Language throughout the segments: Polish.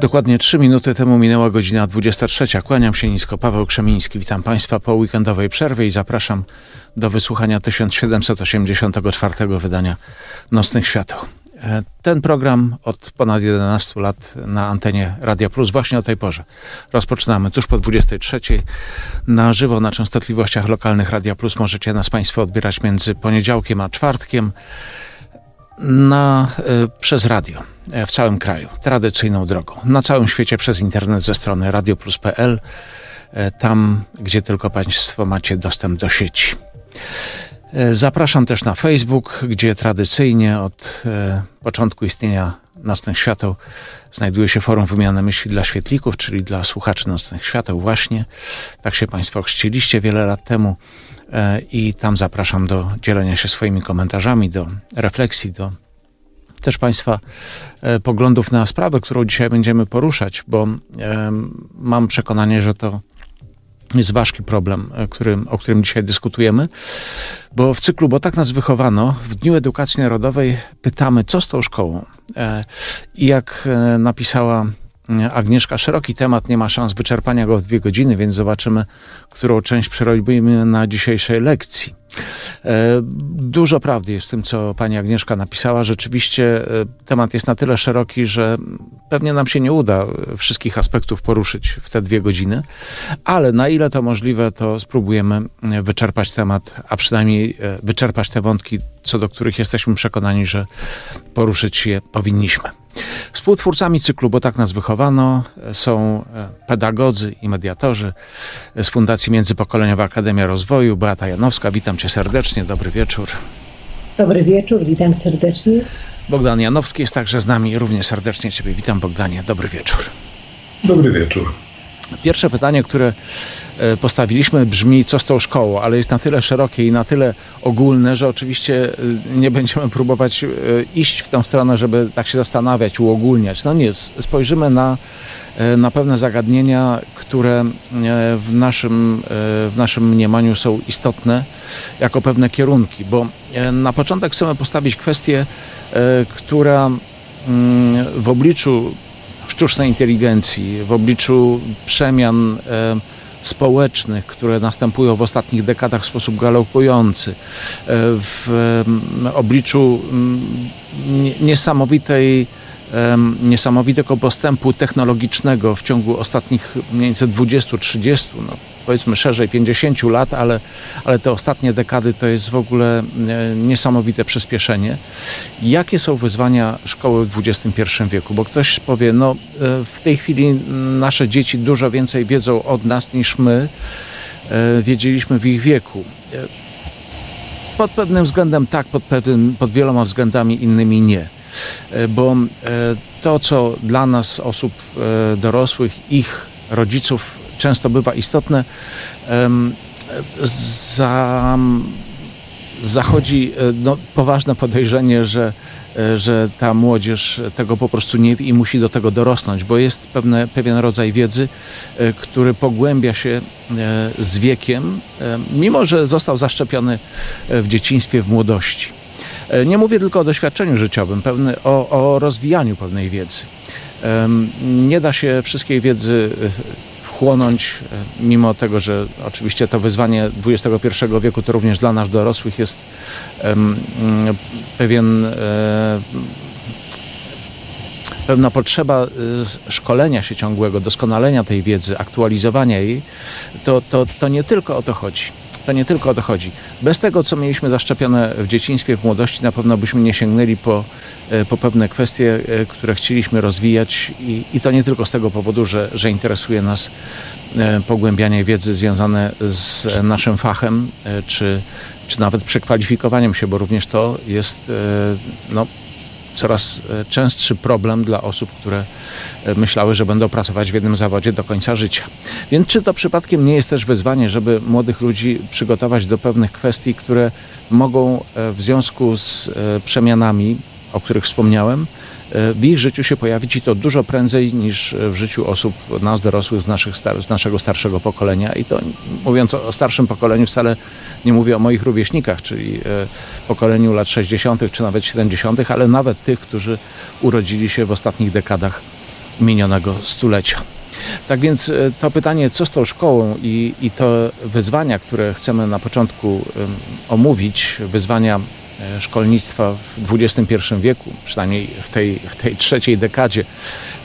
Dokładnie 3 minuty temu minęła godzina 23. Kłaniam się nisko, Paweł Krzemiński. Witam Państwa po weekendowej przerwie i zapraszam do wysłuchania 1784 wydania Nocnych Świateł. Ten program od ponad 11 lat na antenie Radia Plus właśnie o tej porze. Rozpoczynamy tuż po 23. Na żywo na częstotliwościach lokalnych Radia Plus możecie nas Państwo odbierać między poniedziałkiem a czwartkiem na, y, przez radio e, w całym kraju, tradycyjną drogą. Na całym świecie przez internet ze strony radioplus.pl, e, tam gdzie tylko Państwo macie dostęp do sieci. E, zapraszam też na Facebook, gdzie tradycyjnie od początku istnienia Nocnych Świateł znajduje się forum wymiany myśli dla świetlików, czyli dla słuchaczy Nocnych Świateł właśnie. Tak się Państwo chrzciliście wiele lat temu. E, i tam zapraszam do dzielenia się swoimi komentarzami, do refleksji, do też Państwa e, poglądów na sprawę, którą dzisiaj będziemy poruszać, bo mam przekonanie, że to jest ważki problem, e, którym, o którym dzisiaj dyskutujemy, bo w cyklu, bo tak nas wychowano, w Dniu Edukacji Narodowej pytamy, co z tą szkołą. I jak napisała Agnieszka, szeroki temat, nie ma szans wyczerpania go w dwie godziny, więc zobaczymy, którą część przerobimy na dzisiejszej lekcji. E, dużo prawdy jest w tym, co pani Agnieszka napisała. Rzeczywiście e, temat jest na tyle szeroki, że pewnie nam się nie uda wszystkich aspektów poruszyć w te dwie godziny, ale na ile to możliwe, to spróbujemy wyczerpać temat, a przynajmniej e, wyczerpać te wątki, co do których jesteśmy przekonani, że poruszyć je powinniśmy. Współtwórcami cyklu, bo tak nas wychowano, są pedagodzy i mediatorzy z Fundacji Międzypokoleniowa Akademia Rozwoju. Beata Janowska, witam cię serdecznie, dobry wieczór. Dobry wieczór, witam serdecznie. Bogdan Janowski jest także z nami, również serdecznie ciebie witam Bogdanie, dobry wieczór. Dobry wieczór. Pierwsze pytanie, które e, postawiliśmy, brzmi co z tą szkołą, ale jest na tyle szerokie i na tyle ogólne, że oczywiście e, nie będziemy próbować e, iść w tę stronę, żeby tak się zastanawiać, uogólniać. No nie, spojrzymy na, na pewne zagadnienia, które w naszym, w naszym mniemaniu są istotne jako pewne kierunki, bo na początek chcemy postawić kwestię, która mm, w obliczu sztucznej inteligencji, w obliczu przemian e, społecznych, które następują w ostatnich dekadach w sposób galopujący, e, w obliczu niesamowitej niesamowitego postępu technologicznego w ciągu ostatnich mniej więcej 20-30, no powiedzmy szerzej 50 lat, ale, ale te ostatnie dekady to jest w ogóle e, niesamowite przyspieszenie. Jakie są wyzwania szkoły w XXI wieku? Bo ktoś powie, no e, w tej chwili nasze dzieci dużo więcej wiedzą od nas niż my e, wiedzieliśmy w ich wieku. Pod pewnym względem tak, pod, pewnym, pod wieloma względami innymi nie. Bo to, co dla nas, osób dorosłych, ich rodziców często bywa istotne, za, zachodzi e, no, poważne podejrzenie, że, e, że ta młodzież tego po prostu nie wie i musi do tego dorosnąć, bo jest pewne, pewien rodzaj wiedzy, e, który pogłębia się z wiekiem, mimo że został zaszczepiony w dzieciństwie, w młodości. Nie mówię tylko o doświadczeniu życiowym, pewny, o, o rozwijaniu pewnej wiedzy. Nie da się wszystkiej wiedzy wchłonąć, e, mimo tego, że oczywiście to wyzwanie XXI wieku to również dla nas dorosłych jest um, pewien e, pewna potrzeba e, szkolenia się ciągłego, doskonalenia tej wiedzy, aktualizowania jej, to, to, to nie tylko o to chodzi. To nie tylko o to chodzi. Bez tego, co mieliśmy zaszczepione w dzieciństwie, w młodości, na pewno byśmy nie sięgnęli po, e, po pewne kwestie, e, które chcieliśmy rozwijać i, i to nie tylko z tego powodu, że, że interesuje nas e, pogłębianie wiedzy związane z naszym fachem, czy, czy nawet przekwalifikowaniem się, bo również to jest no, coraz e, częstszy problem dla osób, które e, myślały, że będą pracować w jednym zawodzie do końca życia. Więc czy to przypadkiem nie jest też wyzwanie, żeby młodych ludzi przygotować do pewnych kwestii, które mogą e, w związku z przemianami, o których wspomniałem, w ich życiu się pojawić i to dużo prędzej niż w życiu osób, nas dorosłych z, naszych, z naszego starszego pokolenia. I to mówiąc o starszym pokoleniu, wcale nie mówię o moich rówieśnikach, czyli e, pokoleniu lat 60. czy nawet 70., ale nawet tych, którzy urodzili się w ostatnich dekadach minionego stulecia. Tak więc to pytanie, co z tą szkołą i, i to wyzwania, które chcemy na początku omówić, wyzwania E, szkolnictwa w XXI wieku, przynajmniej w tej, w tej trzeciej dekadzie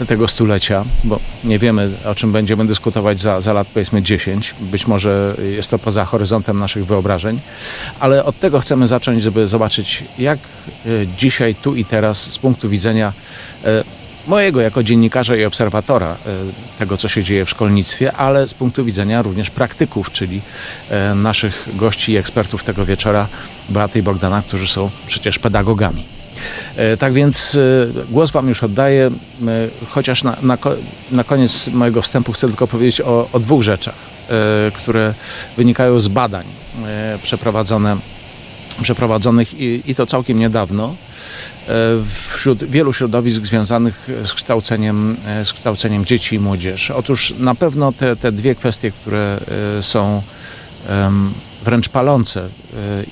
tego stulecia, bo nie wiemy o czym będziemy dyskutować za, za lat powiedzmy 10. Być może jest to poza horyzontem naszych wyobrażeń, ale od tego chcemy zacząć, żeby zobaczyć, jak e, dzisiaj, tu i teraz z punktu widzenia e, mojego jako dziennikarza i obserwatora e, tego, co się dzieje w szkolnictwie, ale z punktu widzenia również praktyków, czyli e, naszych gości i ekspertów tego wieczora, Beaty i Bogdana, którzy są przecież pedagogami. E, tak więc głos Wam już oddaję, chociaż na, na, na koniec mojego wstępu chcę tylko powiedzieć o, o dwóch rzeczach, które wynikają z badań przeprowadzonych i, i to całkiem niedawno E, wśród wielu środowisk związanych z kształceniem, e, z kształceniem dzieci i młodzieży. Otóż na pewno te, te dwie kwestie, które e, są wręcz palące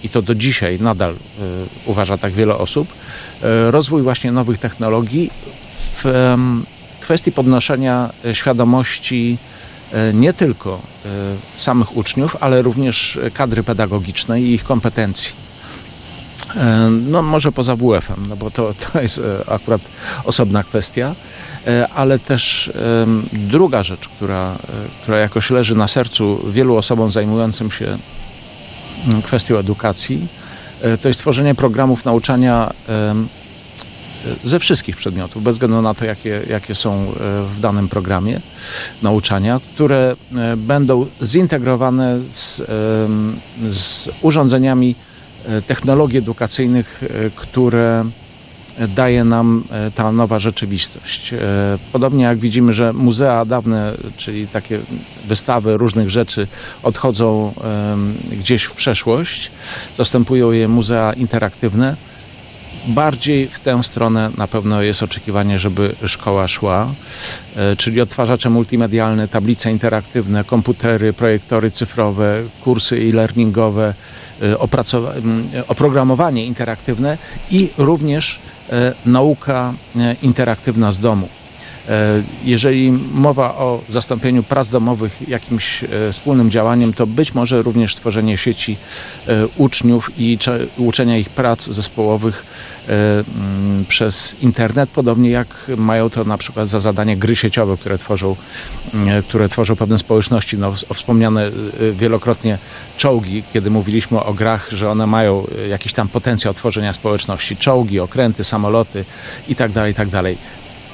i to do dzisiaj nadal uważa tak wiele osób, rozwój właśnie nowych technologii w kwestii podnoszenia świadomości nie tylko samych uczniów, ale również kadry pedagogicznej i ich kompetencji. E, no może poza WF-em, no bo to, to jest e, akurat osobna kwestia, e, ale też druga rzecz, która, która jakoś leży na sercu wielu osobom zajmującym się kwestią edukacji, to jest tworzenie programów nauczania ze wszystkich przedmiotów, bez względu na to, jakie, jakie są w danym programie nauczania, które będą zintegrowane z, z urządzeniami E, technologii edukacyjnych, e, które daje nam e, ta nowa rzeczywistość. Podobnie jak widzimy, że muzea dawne, czyli takie wystawy różnych rzeczy odchodzą gdzieś w przeszłość, dostępują je muzea interaktywne. Bardziej w tę stronę na pewno jest oczekiwanie, żeby szkoła szła, czyli odtwarzacze multimedialne, tablice interaktywne, komputery, projektory cyfrowe, kursy e-learningowe, E, oprogramowanie interaktywne i również e, nauka e, interaktywna z domu. Jeżeli mowa o zastąpieniu prac domowych jakimś wspólnym działaniem, to być może również stworzenie sieci uczniów i uczenia ich prac zespołowych mm, przez internet, podobnie jak mają to na przykład za zadanie gry sieciowe, które tworzą, które tworzą pewne społeczności. No, wspomniane wielokrotnie czołgi, kiedy mówiliśmy o grach, że one mają jakiś tam potencjał tworzenia społeczności. Czołgi, okręty, samoloty itd., tak itd.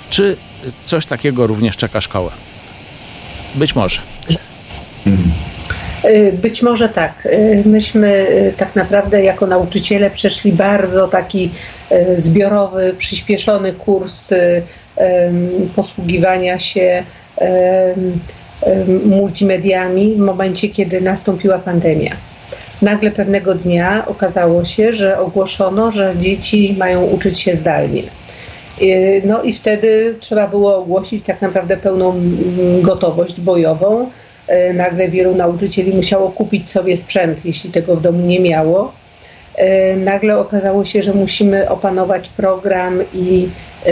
Czy coś takiego również czeka szkołę? Być może. Y, być może tak. Y, myśmy y, tak naprawdę jako nauczyciele przeszli bardzo taki zbiorowy, przyspieszony kurs posługiwania się multimediami w momencie, kiedy nastąpiła pandemia. Nagle pewnego dnia okazało się, że ogłoszono, że dzieci mają uczyć się zdalnie. No i wtedy trzeba było ogłosić tak naprawdę pełną gotowość bojową. E, nagle wielu nauczycieli musiało kupić sobie sprzęt, jeśli tego w domu nie miało. E, nagle okazało się, że musimy opanować program i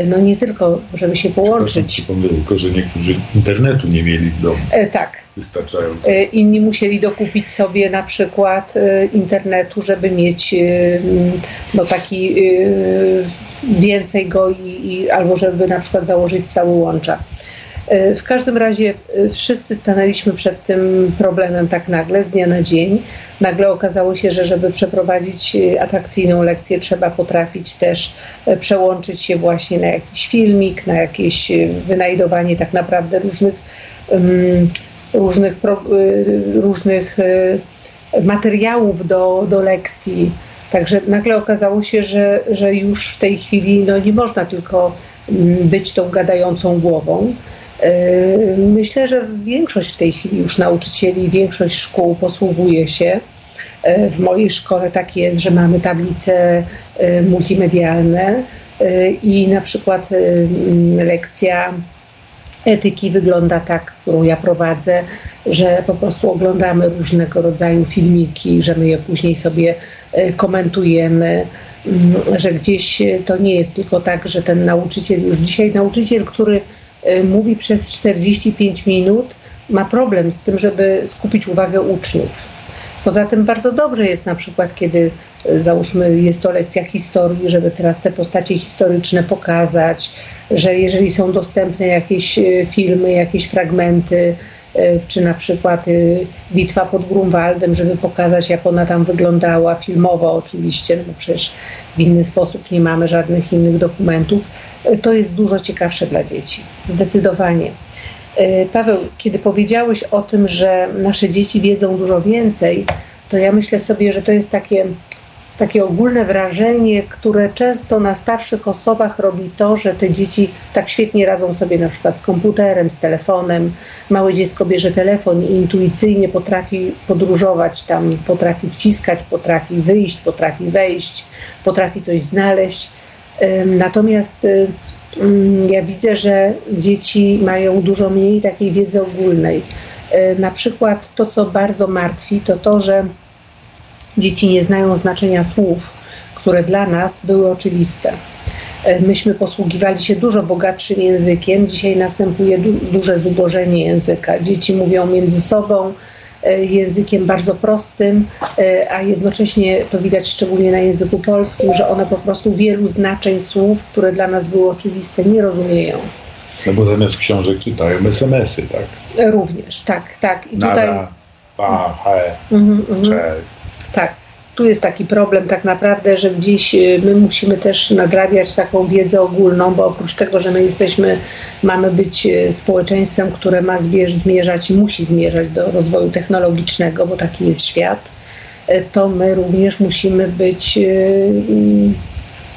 no nie tylko, żeby się połączyć. Przypomnę tylko, że niektórzy internetu nie mieli w domu. Tak. Wystarczająco. Inni musieli dokupić sobie na przykład internetu, żeby mieć no taki więcej go i, i albo żeby na przykład założyć cały łącza. E, w każdym razie e, wszyscy stanęliśmy przed tym problemem tak nagle, z dnia na dzień. Nagle okazało się, że żeby przeprowadzić e, atrakcyjną lekcję, trzeba potrafić też przełączyć się właśnie na jakiś filmik, na jakieś wynajdowanie tak naprawdę różnych, różnych, różnych materiałów do, do lekcji. Także nagle okazało się, że, że już w tej chwili no, nie można tylko być tą gadającą głową, Yy, myślę, że większość w tej chwili już nauczycieli, większość szkół posługuje się. Yy, w mojej szkole tak jest, że mamy tablice yy, multimedialne i na przykład lekcja etyki wygląda tak, którą ja prowadzę, że po prostu oglądamy różnego rodzaju filmiki, że my je później sobie komentujemy, że gdzieś to nie jest tylko tak, że ten nauczyciel, już dzisiaj nauczyciel, który mówi przez 45 minut, ma problem z tym, żeby skupić uwagę uczniów. Poza tym bardzo dobrze jest na przykład, kiedy e, załóżmy jest to lekcja historii, żeby teraz te postacie historyczne pokazać, że jeżeli są dostępne jakieś e, filmy, jakieś fragmenty, e, czy na przykład bitwa pod Grunwaldem, żeby pokazać, jak ona tam wyglądała, filmowo oczywiście, no bo przecież w inny sposób nie mamy żadnych innych dokumentów, to jest dużo ciekawsze dla dzieci. Zdecydowanie. E, Paweł, kiedy powiedziałeś o tym, że nasze dzieci wiedzą dużo więcej, to ja myślę sobie, że to jest takie, takie ogólne wrażenie, które często na starszych osobach robi to, że te dzieci tak świetnie radzą sobie na przykład z komputerem, z telefonem. Małe dziecko bierze telefon i intuicyjnie potrafi podróżować tam, potrafi wciskać, potrafi wyjść, potrafi wejść, potrafi coś znaleźć. Natomiast y, ja widzę, że dzieci mają dużo mniej takiej wiedzy ogólnej. E, na przykład to, co bardzo martwi, to to, że dzieci nie znają znaczenia słów, które dla nas były oczywiste. E, myśmy posługiwali się dużo bogatszym językiem. Dzisiaj następuje du duże zubożenie języka. Dzieci mówią między sobą, językiem bardzo prostym, e, a jednocześnie to widać szczególnie na języku polskim, że one po prostu wielu znaczeń słów, które dla nas były oczywiste, nie rozumieją. No bo zamiast książek czytają SMS-y, tak? Również, tak, tak. I Nada, tutaj... pa, he, mm -hmm, cześć. Tak tu jest taki problem tak naprawdę, że gdzieś y, my musimy też nadrabiać taką wiedzę ogólną, bo oprócz tego, że my jesteśmy, mamy być y, społeczeństwem, które ma zmierzać i musi zmierzać do rozwoju technologicznego, bo taki jest świat, y, to my również musimy być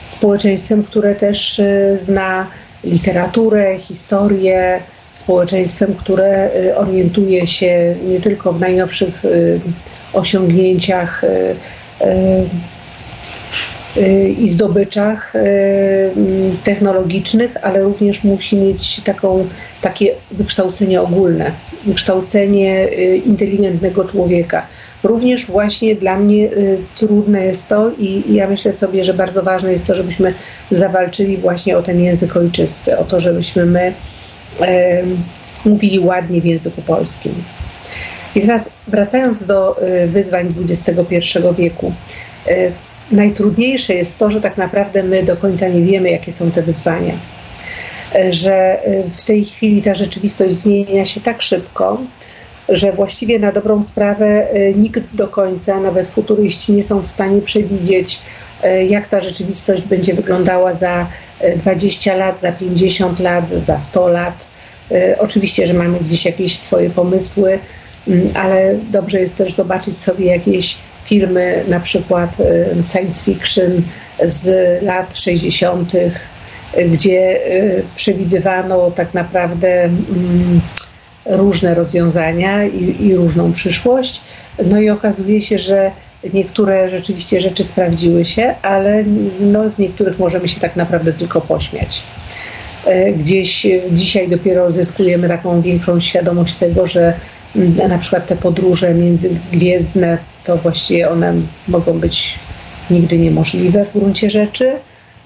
społeczeństwem, które też zna literaturę, historię, społeczeństwem, które orientuje się nie tylko w najnowszych osiągnięciach i zdobyczach y, technologicznych, ale również musi mieć taką, takie wykształcenie ogólne, wykształcenie inteligentnego człowieka. Również właśnie dla mnie trudne jest to i ja myślę sobie, że bardzo ważne jest to, żebyśmy zawalczyli właśnie o ten język ojczysty, o to, żebyśmy my mówili ładnie w języku polskim. I teraz wracając do y, wyzwań XXI wieku, y, najtrudniejsze jest to, że tak naprawdę my do końca nie wiemy, jakie są te wyzwania. Y, że w tej chwili ta rzeczywistość zmienia się tak szybko, że właściwie na dobrą sprawę nikt do końca, nawet futuryści, nie są w stanie przewidzieć, jak ta rzeczywistość będzie wyglądała za 20 lat, za 50 lat, za 100 lat. Oczywiście, że mamy gdzieś jakieś swoje pomysły, ale dobrze jest też zobaczyć sobie jakieś filmy, na przykład science fiction z lat 60., gdzie y, przewidywano tak naprawdę mm, różne rozwiązania i, i różną przyszłość. No i okazuje się, że niektóre rzeczywiście rzeczy sprawdziły się, ale no, z niektórych możemy się tak naprawdę tylko pośmiać. E, gdzieś dzisiaj dopiero zyskujemy taką większą świadomość tego, że na przykład te podróże międzygwiezdne, to właściwie one mogą być nigdy niemożliwe w gruncie rzeczy,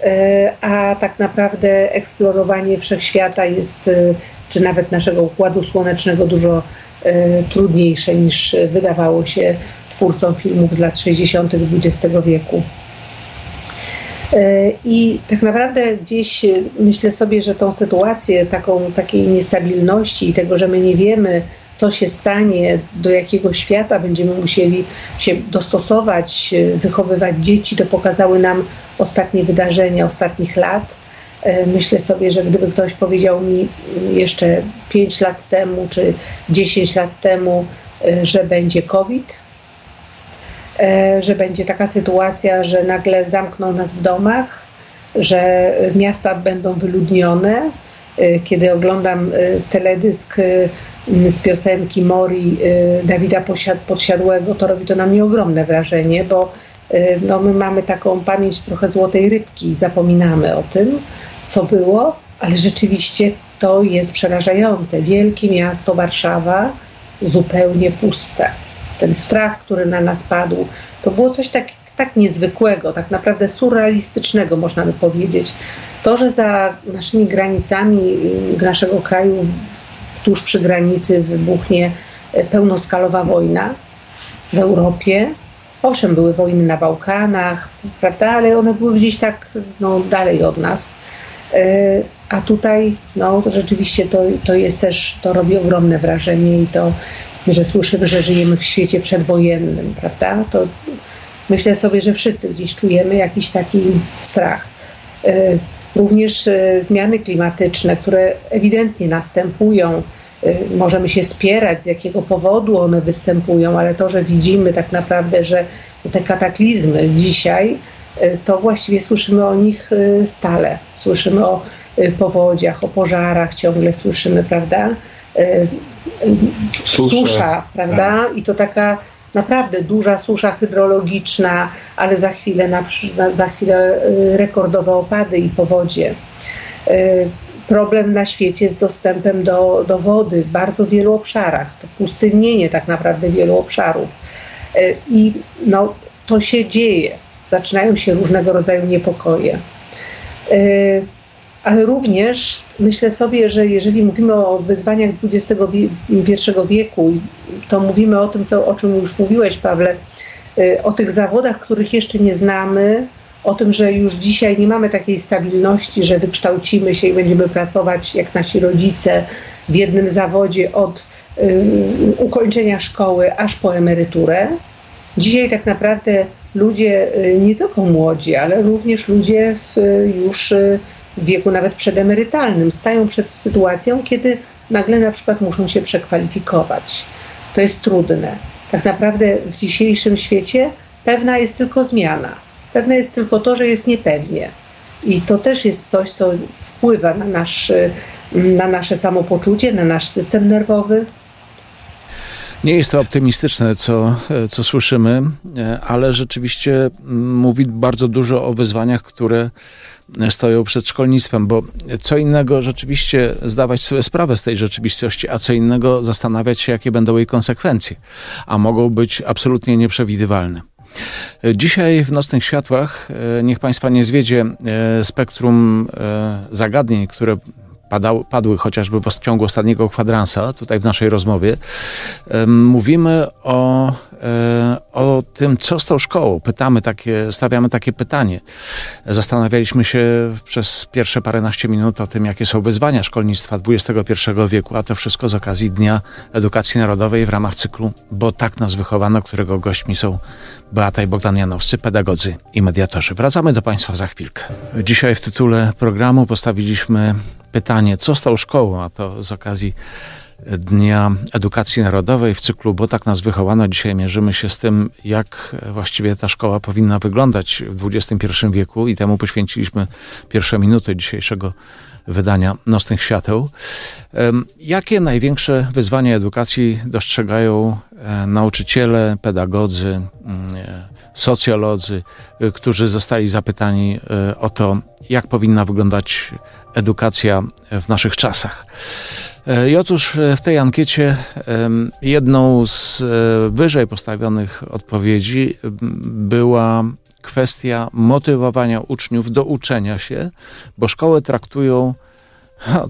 e, a tak naprawdę eksplorowanie wszechświata jest, e, czy nawet naszego układu słonecznego, dużo e, trudniejsze niż wydawało się twórcom filmów z lat 60. XX wieku. I tak naprawdę gdzieś myślę sobie, że tą sytuację taką, takiej niestabilności i tego, że my nie wiemy, co się stanie, do jakiego świata będziemy musieli się dostosować, wychowywać dzieci, to pokazały nam ostatnie wydarzenia ostatnich lat. E, myślę sobie, że gdyby ktoś powiedział mi jeszcze 5 lat temu czy 10 lat temu, e, że będzie COVID, e, że będzie taka sytuacja, że nagle zamkną nas w domach, że miasta będą wyludnione. Kiedy oglądam teledysk z piosenki Mori y, Dawida Podsiadłego, to robi to na mnie ogromne wrażenie, bo y, no, my mamy taką pamięć trochę złotej rybki, zapominamy o tym, co było, ale rzeczywiście to jest przerażające. Wielkie miasto Warszawa zupełnie puste. Ten strach, który na nas padł, to było coś tak, tak niezwykłego, tak naprawdę surrealistycznego, można by powiedzieć. To, że za naszymi granicami naszego kraju, tuż przy granicy, wybuchnie pełnoskalowa wojna w Europie. Owszem, były wojny na Bałkanach, prawda, ale one były gdzieś tak no, dalej od nas. E, a tutaj no, to rzeczywiście to, to jest też, to robi ogromne wrażenie i to, że słyszymy, że żyjemy w świecie przedwojennym, prawda? To myślę sobie, że wszyscy gdzieś czujemy jakiś taki strach. E, również e, zmiany klimatyczne, które ewidentnie następują, możemy się spierać, z jakiego powodu one występują, ale to, że widzimy tak naprawdę, że te kataklizmy dzisiaj E, to właściwie słyszymy o nich e, stale. Słyszymy o e, powodziach, o pożarach, ciągle słyszymy, prawda? Susza, prawda? Tak. I to taka naprawdę duża susza hydrologiczna, ale za chwilę, na, za chwilę rekordowe opady i powodzie. Problem na świecie z dostępem do, do wody w bardzo wielu obszarach. To pustynnienie tak naprawdę wielu obszarów. I no, to się dzieje zaczynają się różnego rodzaju niepokoje. Ale również myślę sobie, że jeżeli mówimy o wyzwaniach XXI wieku, to mówimy o tym, co, o czym już mówiłeś, Pawle, e, o tych zawodach, których jeszcze nie znamy, o tym, że już dzisiaj nie mamy takiej stabilności, że wykształcimy się i będziemy pracować jak nasi rodzice w jednym zawodzie od y, ukończenia szkoły aż po emeryturę. Dzisiaj tak naprawdę ludzie, y, nie tylko młodzi, ale również ludzie w, już y, wieku nawet przedemerytalnym stają przed sytuacją, kiedy nagle na przykład muszą się przekwalifikować. To jest trudne. Tak naprawdę w dzisiejszym świecie pewna jest tylko zmiana. Pewne jest tylko to, że jest niepewnie. I to też jest coś, co wpływa na, nasz, na nasze samopoczucie, na nasz system nerwowy, nie jest to optymistyczne, co, co słyszymy, ale rzeczywiście mówi bardzo dużo o wyzwaniach, które stoją przed szkolnictwem, bo co innego rzeczywiście zdawać sobie sprawę z tej rzeczywistości, a co innego zastanawiać się, jakie będą jej konsekwencje, a mogą być absolutnie nieprzewidywalne. Dzisiaj w Nocnych Światłach niech Państwa nie zwiedzie e, spektrum e, zagadnień, które padał, padły chociażby w ciągu ostatniego kwadransa, tutaj w naszej rozmowie, mówimy o, e, o tym, co z tą szkołą. Pytamy takie, stawiamy takie pytanie. Zastanawialiśmy się przez pierwsze paręnaście minut o tym, jakie są wyzwania szkolnictwa XXI wieku, a to wszystko z okazji Dnia Edukacji Narodowej w ramach cyklu Bo tak nas wychowano, którego gośćmi są Beata i Bogdan Janowscy, pedagodzy i mediatorzy. Wracamy do Państwa za chwilkę. Dzisiaj w tytule programu postawiliśmy pytanie, co tą szkołą, a to z okazji Dnia Edukacji Narodowej w cyklu, bo tak nas wychowano. Dzisiaj mierzymy się z tym, jak właściwie ta szkoła powinna wyglądać w XXI wieku i temu poświęciliśmy pierwsze minuty dzisiejszego wydania Nocnych Świateł. Jakie największe wyzwania edukacji dostrzegają e, nauczyciele, pedagodzy, mm, e, socjolodzy, e, którzy zostali zapytani o to, jak powinna wyglądać edukacja w naszych czasach. I otóż w tej ankiecie jedną z wyżej postawionych odpowiedzi była kwestia motywowania uczniów do uczenia się, bo szkoły traktują,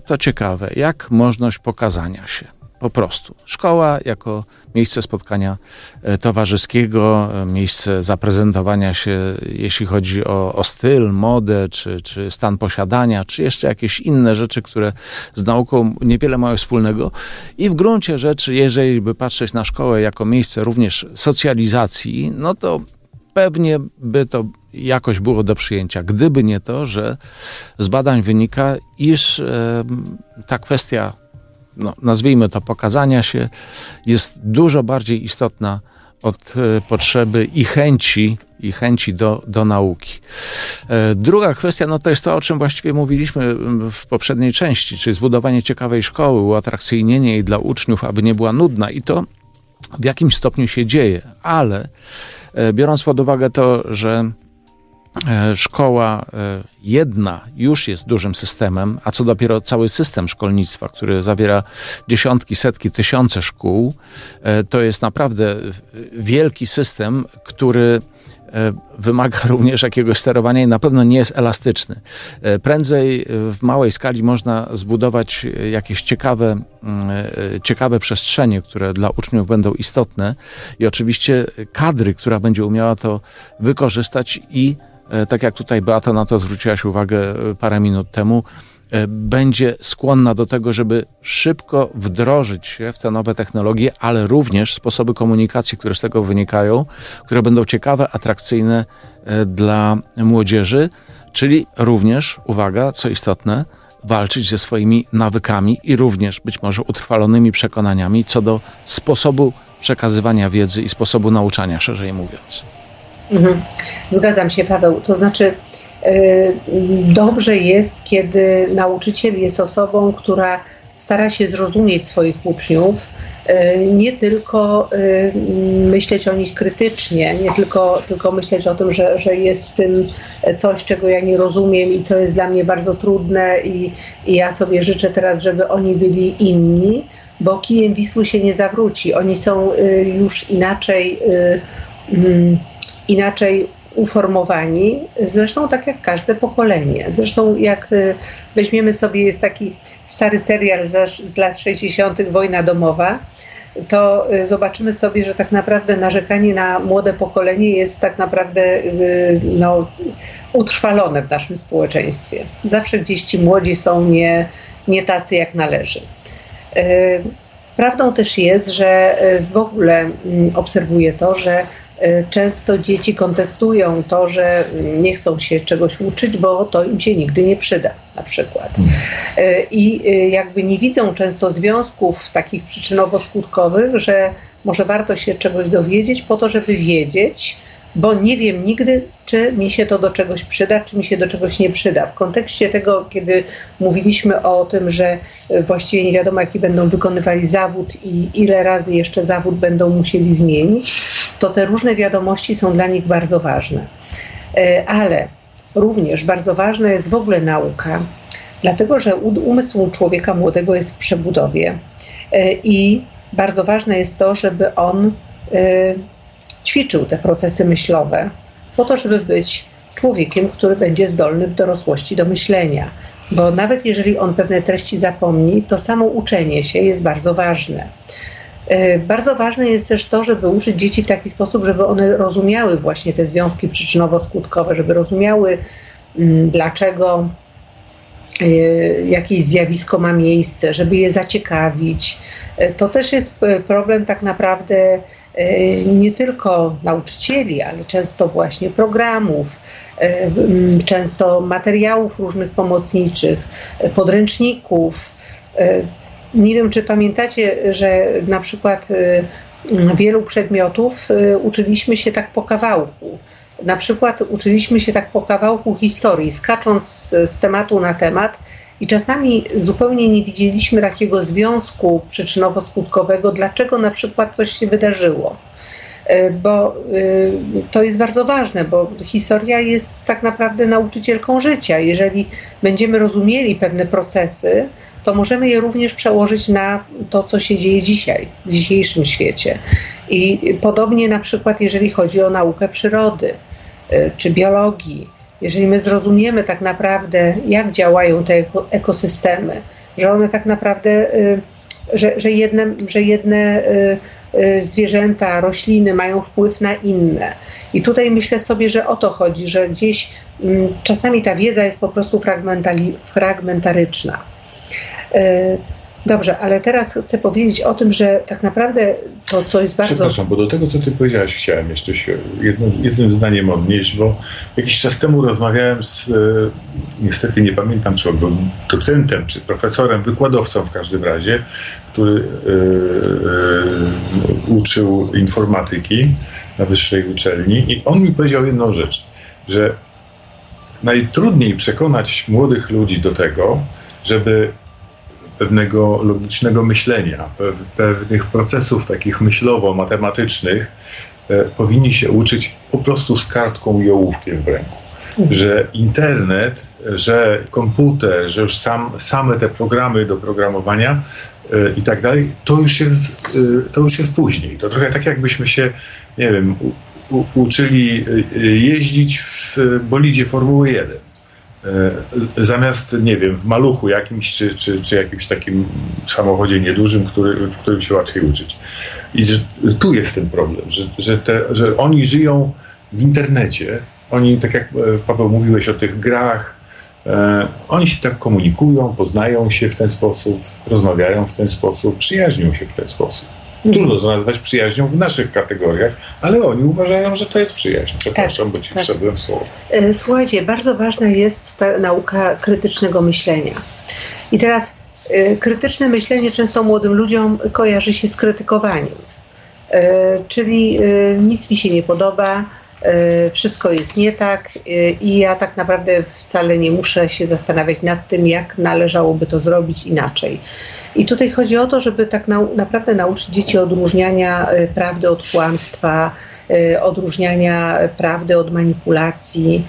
to ciekawe, jak możliwość pokazania się. Po prostu. Szkoła jako miejsce spotkania e, towarzyskiego, e, miejsce zaprezentowania się, jeśli chodzi o, o styl, modę, czy, czy stan posiadania, czy jeszcze jakieś inne rzeczy, które z nauką niewiele mają wspólnego. I w gruncie rzeczy, jeżeli by patrzeć na szkołę jako miejsce również socjalizacji, no to pewnie by to jakoś było do przyjęcia. Gdyby nie to, że z badań wynika, iż ta kwestia, no, nazwijmy to pokazania się, jest dużo bardziej istotna od e, potrzeby i chęci, i chęci do, do nauki. E, druga kwestia, no to jest to, o czym właściwie mówiliśmy w poprzedniej części, czyli zbudowanie ciekawej szkoły, uatrakcyjnienie jej dla uczniów, aby nie była nudna i to w jakimś stopniu się dzieje, ale E, biorąc pod uwagę to, że szkoła e, jedna już jest dużym systemem, a co dopiero cały system szkolnictwa, który zawiera dziesiątki, setki, tysiące szkół, to jest naprawdę wielki system, który wymaga również jakiegoś sterowania i na pewno nie jest elastyczny. Prędzej w małej skali można zbudować jakieś ciekawe, mm, ciekawe przestrzenie, które dla uczniów będą istotne i oczywiście kadry, która będzie umiała to wykorzystać i tak jak tutaj Beata na to zwróciłaś uwagę parę minut temu, E, będzie skłonna do tego, żeby szybko wdrożyć się w te nowe technologie, ale również sposoby komunikacji, które z tego wynikają, które będą ciekawe, atrakcyjne e, dla młodzieży, czyli również, uwaga, co istotne, walczyć ze swoimi nawykami i również być może utrwalonymi przekonaniami co do sposobu przekazywania wiedzy i sposobu nauczania, szerzej mówiąc. Mhm. Zgadzam się, Paweł. To znaczy, Y, dobrze jest, kiedy nauczyciel jest osobą, która stara się zrozumieć swoich uczniów, y, nie tylko y, myśleć o nich krytycznie, nie tylko, tylko myśleć o tym, że, że jest w tym coś, czego ja nie rozumiem i co jest dla mnie bardzo trudne i, i ja sobie życzę teraz, żeby oni byli inni, bo kijem Wisły się nie zawróci. Oni są już inaczej, mm, inaczej uformowani, zresztą tak jak każde pokolenie. Zresztą jak y, weźmiemy sobie, jest taki stary serial z lat 60. Wojna domowa, to y, zobaczymy sobie, że tak naprawdę narzekanie na młode pokolenie jest tak naprawdę y, no, utrwalone w naszym społeczeństwie. Zawsze gdzieś ci młodzi są nie, nie tacy jak należy. Prawdą też jest, że w ogóle mm, obserwuję to, że często dzieci kontestują to, że nie chcą się czegoś uczyć, bo to im się nigdy nie przyda, na przykład. Y, I y, jakby nie widzą często związków takich przyczynowo-skutkowych, że może warto się czegoś dowiedzieć po to, żeby wiedzieć, bo nie wiem nigdy, czy mi się to do czegoś przyda, czy mi się do czegoś nie przyda. W kontekście tego, kiedy mówiliśmy o tym, że właściwie nie wiadomo, jaki będą wykonywali zawód i ile razy jeszcze zawód będą musieli zmienić, to te różne wiadomości są dla nich bardzo ważne. E, ale również bardzo ważna jest w ogóle nauka, dlatego że umysł człowieka młodego jest w przebudowie e, i bardzo ważne jest to, żeby on e, ćwiczył te procesy myślowe, po to, żeby być człowiekiem, który będzie zdolny w dorosłości do myślenia. Bo nawet jeżeli on pewne treści zapomni, to samo uczenie się jest bardzo ważne. E, bardzo ważne jest też to, żeby uczyć dzieci w taki sposób, żeby one rozumiały właśnie te związki przyczynowo-skutkowe, żeby rozumiały, mm, dlaczego e, jakieś zjawisko ma miejsce, żeby je zaciekawić. E, to też jest problem tak naprawdę nie tylko nauczycieli, ale często właśnie programów, e, często materiałów różnych pomocniczych, e, podręczników. Nie wiem, czy pamiętacie, że na przykład wielu przedmiotów uczyliśmy się tak po kawałku. Na przykład uczyliśmy się tak po kawałku historii, skacząc z tematu na temat i czasami zupełnie nie widzieliśmy takiego związku przyczynowo-skutkowego, dlaczego na przykład coś się wydarzyło. E, bo y, to jest bardzo ważne, bo historia jest tak naprawdę nauczycielką życia. Jeżeli będziemy rozumieli pewne procesy, to możemy je również przełożyć na to, co się dzieje dzisiaj, w dzisiejszym świecie. I podobnie na przykład, jeżeli chodzi o naukę przyrody y, czy biologii jeżeli my zrozumiemy tak naprawdę, jak działają te ekosystemy, że one tak naprawdę, y, że, że jedne, że jedne y, y, zwierzęta, rośliny mają wpływ na inne. I tutaj myślę sobie, że o to chodzi, że gdzieś mm, czasami ta wiedza jest po prostu fragmentaryczna. Dobrze, ale teraz chcę powiedzieć o tym, że tak naprawdę to, co jest bardzo... Przepraszam, bo do tego, co ty powiedziałaś, chciałem jeszcze się jedno, jednym zdaniem odnieść, bo jakiś czas temu rozmawiałem z, e, niestety nie pamiętam, czy on był docentem, czy profesorem, wykładowcą w każdym razie, który e, uczył informatyki na wyższej uczelni i on mi powiedział jedną rzecz, że najtrudniej przekonać młodych ludzi do tego, żeby pewnego logicznego myślenia, pewnych procesów takich myślowo-matematycznych e, powinni się uczyć po prostu z kartką i ołówkiem w ręku. Mhm. Że internet, że komputer, że już sam, same te programy do programowania e, i tak dalej, to już, jest, e, to już jest później. To trochę tak jakbyśmy się, nie wiem, u, uczyli jeździć w bolidzie Formuły 1. Zamiast, nie wiem, w maluchu jakimś, czy, czy, czy jakimś takim samochodzie niedużym, który, w którym się łatwiej uczyć. I że tu jest ten problem, że, że, te, że oni żyją w internecie. Oni, tak jak Paweł mówiłeś o tych grach, E, oni się tak komunikują, poznają się w ten sposób, rozmawiają w ten sposób, przyjaźnią się w ten sposób. Trudno to nazwać przyjaźnią w naszych kategoriach, ale oni uważają, że to jest przyjaźń. Przepraszam, tak, bo ci tak. wszedłem w słowo. E, słuchajcie, bardzo ważna jest ta nauka krytycznego myślenia. I teraz y, krytyczne myślenie często młodym ludziom kojarzy się z krytykowaniem. Y, czyli nic mi się nie podoba, E, wszystko jest nie tak e, i ja tak naprawdę wcale nie muszę się zastanawiać nad tym, jak należałoby to zrobić inaczej. I tutaj chodzi o to, żeby tak na, naprawdę nauczyć dzieci odróżniania e, prawdy od kłamstwa, odróżniania prawdy od manipulacji.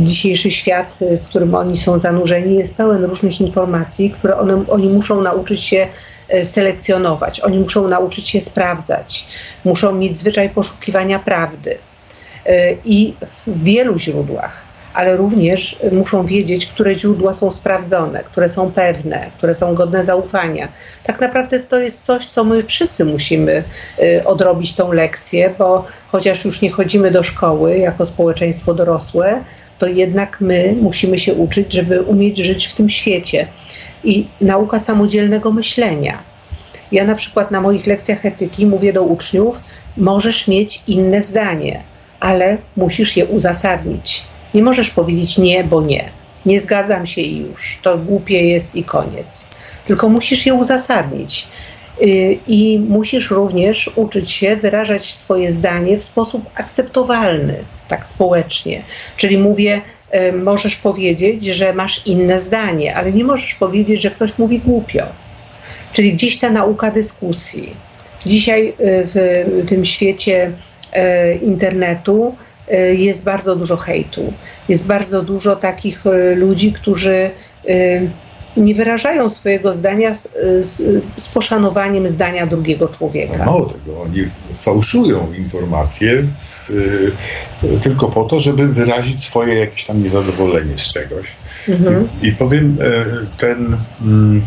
Dzisiejszy świat, w którym oni są zanurzeni, jest pełen różnych informacji, które one, oni muszą nauczyć się E, selekcjonować. Oni muszą nauczyć się sprawdzać, muszą mieć zwyczaj poszukiwania prawdy. E, I w wielu źródłach, ale również muszą wiedzieć, które źródła są sprawdzone, które są pewne, które są godne zaufania. Tak naprawdę to jest coś, co my wszyscy musimy e, odrobić tą lekcję, bo chociaż już nie chodzimy do szkoły jako społeczeństwo dorosłe, to jednak my musimy się uczyć, żeby umieć żyć w tym świecie i nauka samodzielnego myślenia. Ja na przykład na moich lekcjach etyki mówię do uczniów: możesz mieć inne zdanie, ale musisz je uzasadnić. Nie możesz powiedzieć nie, bo nie. Nie zgadzam się i już. To głupie jest i koniec. Tylko musisz je uzasadnić. Y, I musisz również uczyć się wyrażać swoje zdanie w sposób akceptowalny, tak społecznie. Czyli mówię, Y, możesz powiedzieć, że masz inne zdanie, ale nie możesz powiedzieć, że ktoś mówi głupio. Czyli gdzieś ta nauka dyskusji. Dzisiaj y, w tym świecie y, internetu jest bardzo dużo hejtu. Jest bardzo dużo takich ludzi, którzy nie wyrażają swojego zdania z, z, z poszanowaniem zdania drugiego człowieka. Mało tego, oni fałszują informacje w, y, tylko po to, żeby wyrazić swoje jakieś tam niezadowolenie z czegoś. Mhm. I, I, powiem, y, ten, mm,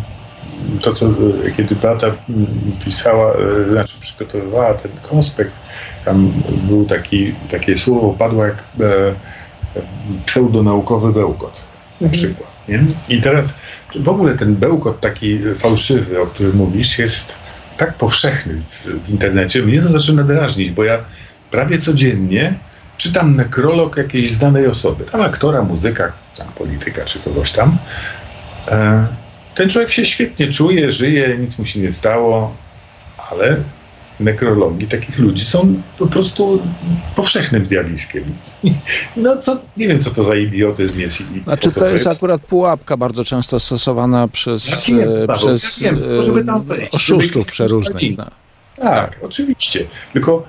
to co, y, kiedy Beata mm, pisała, znaczy przygotowywała ten konspekt, tam był taki, takie słowo padło jak e, pseudonaukowy bełkot na mhm. przykład. Nie? I teraz w ogóle ten bełkot taki fałszywy, o którym mówisz, jest tak powszechny w, w internecie. Mnie to zaczyna drażnić, bo ja prawie codziennie czytam nekrolog jakiejś znanej osoby, tam aktora, muzyka, tam polityka czy kogoś tam. E, ten człowiek się świetnie czuje, żyje, nic mu się nie stało, ale nekrologii takich ludzi są po prostu powszechnym zjawiskiem. No co, nie wiem, co to za idiotyzm jest. I znaczy to, to jest, jest, akurat pułapka bardzo często stosowana przez, ja wiem, e, przez ja wiem, e, oszustów przeróżnych. Tak, tak, oczywiście. Tylko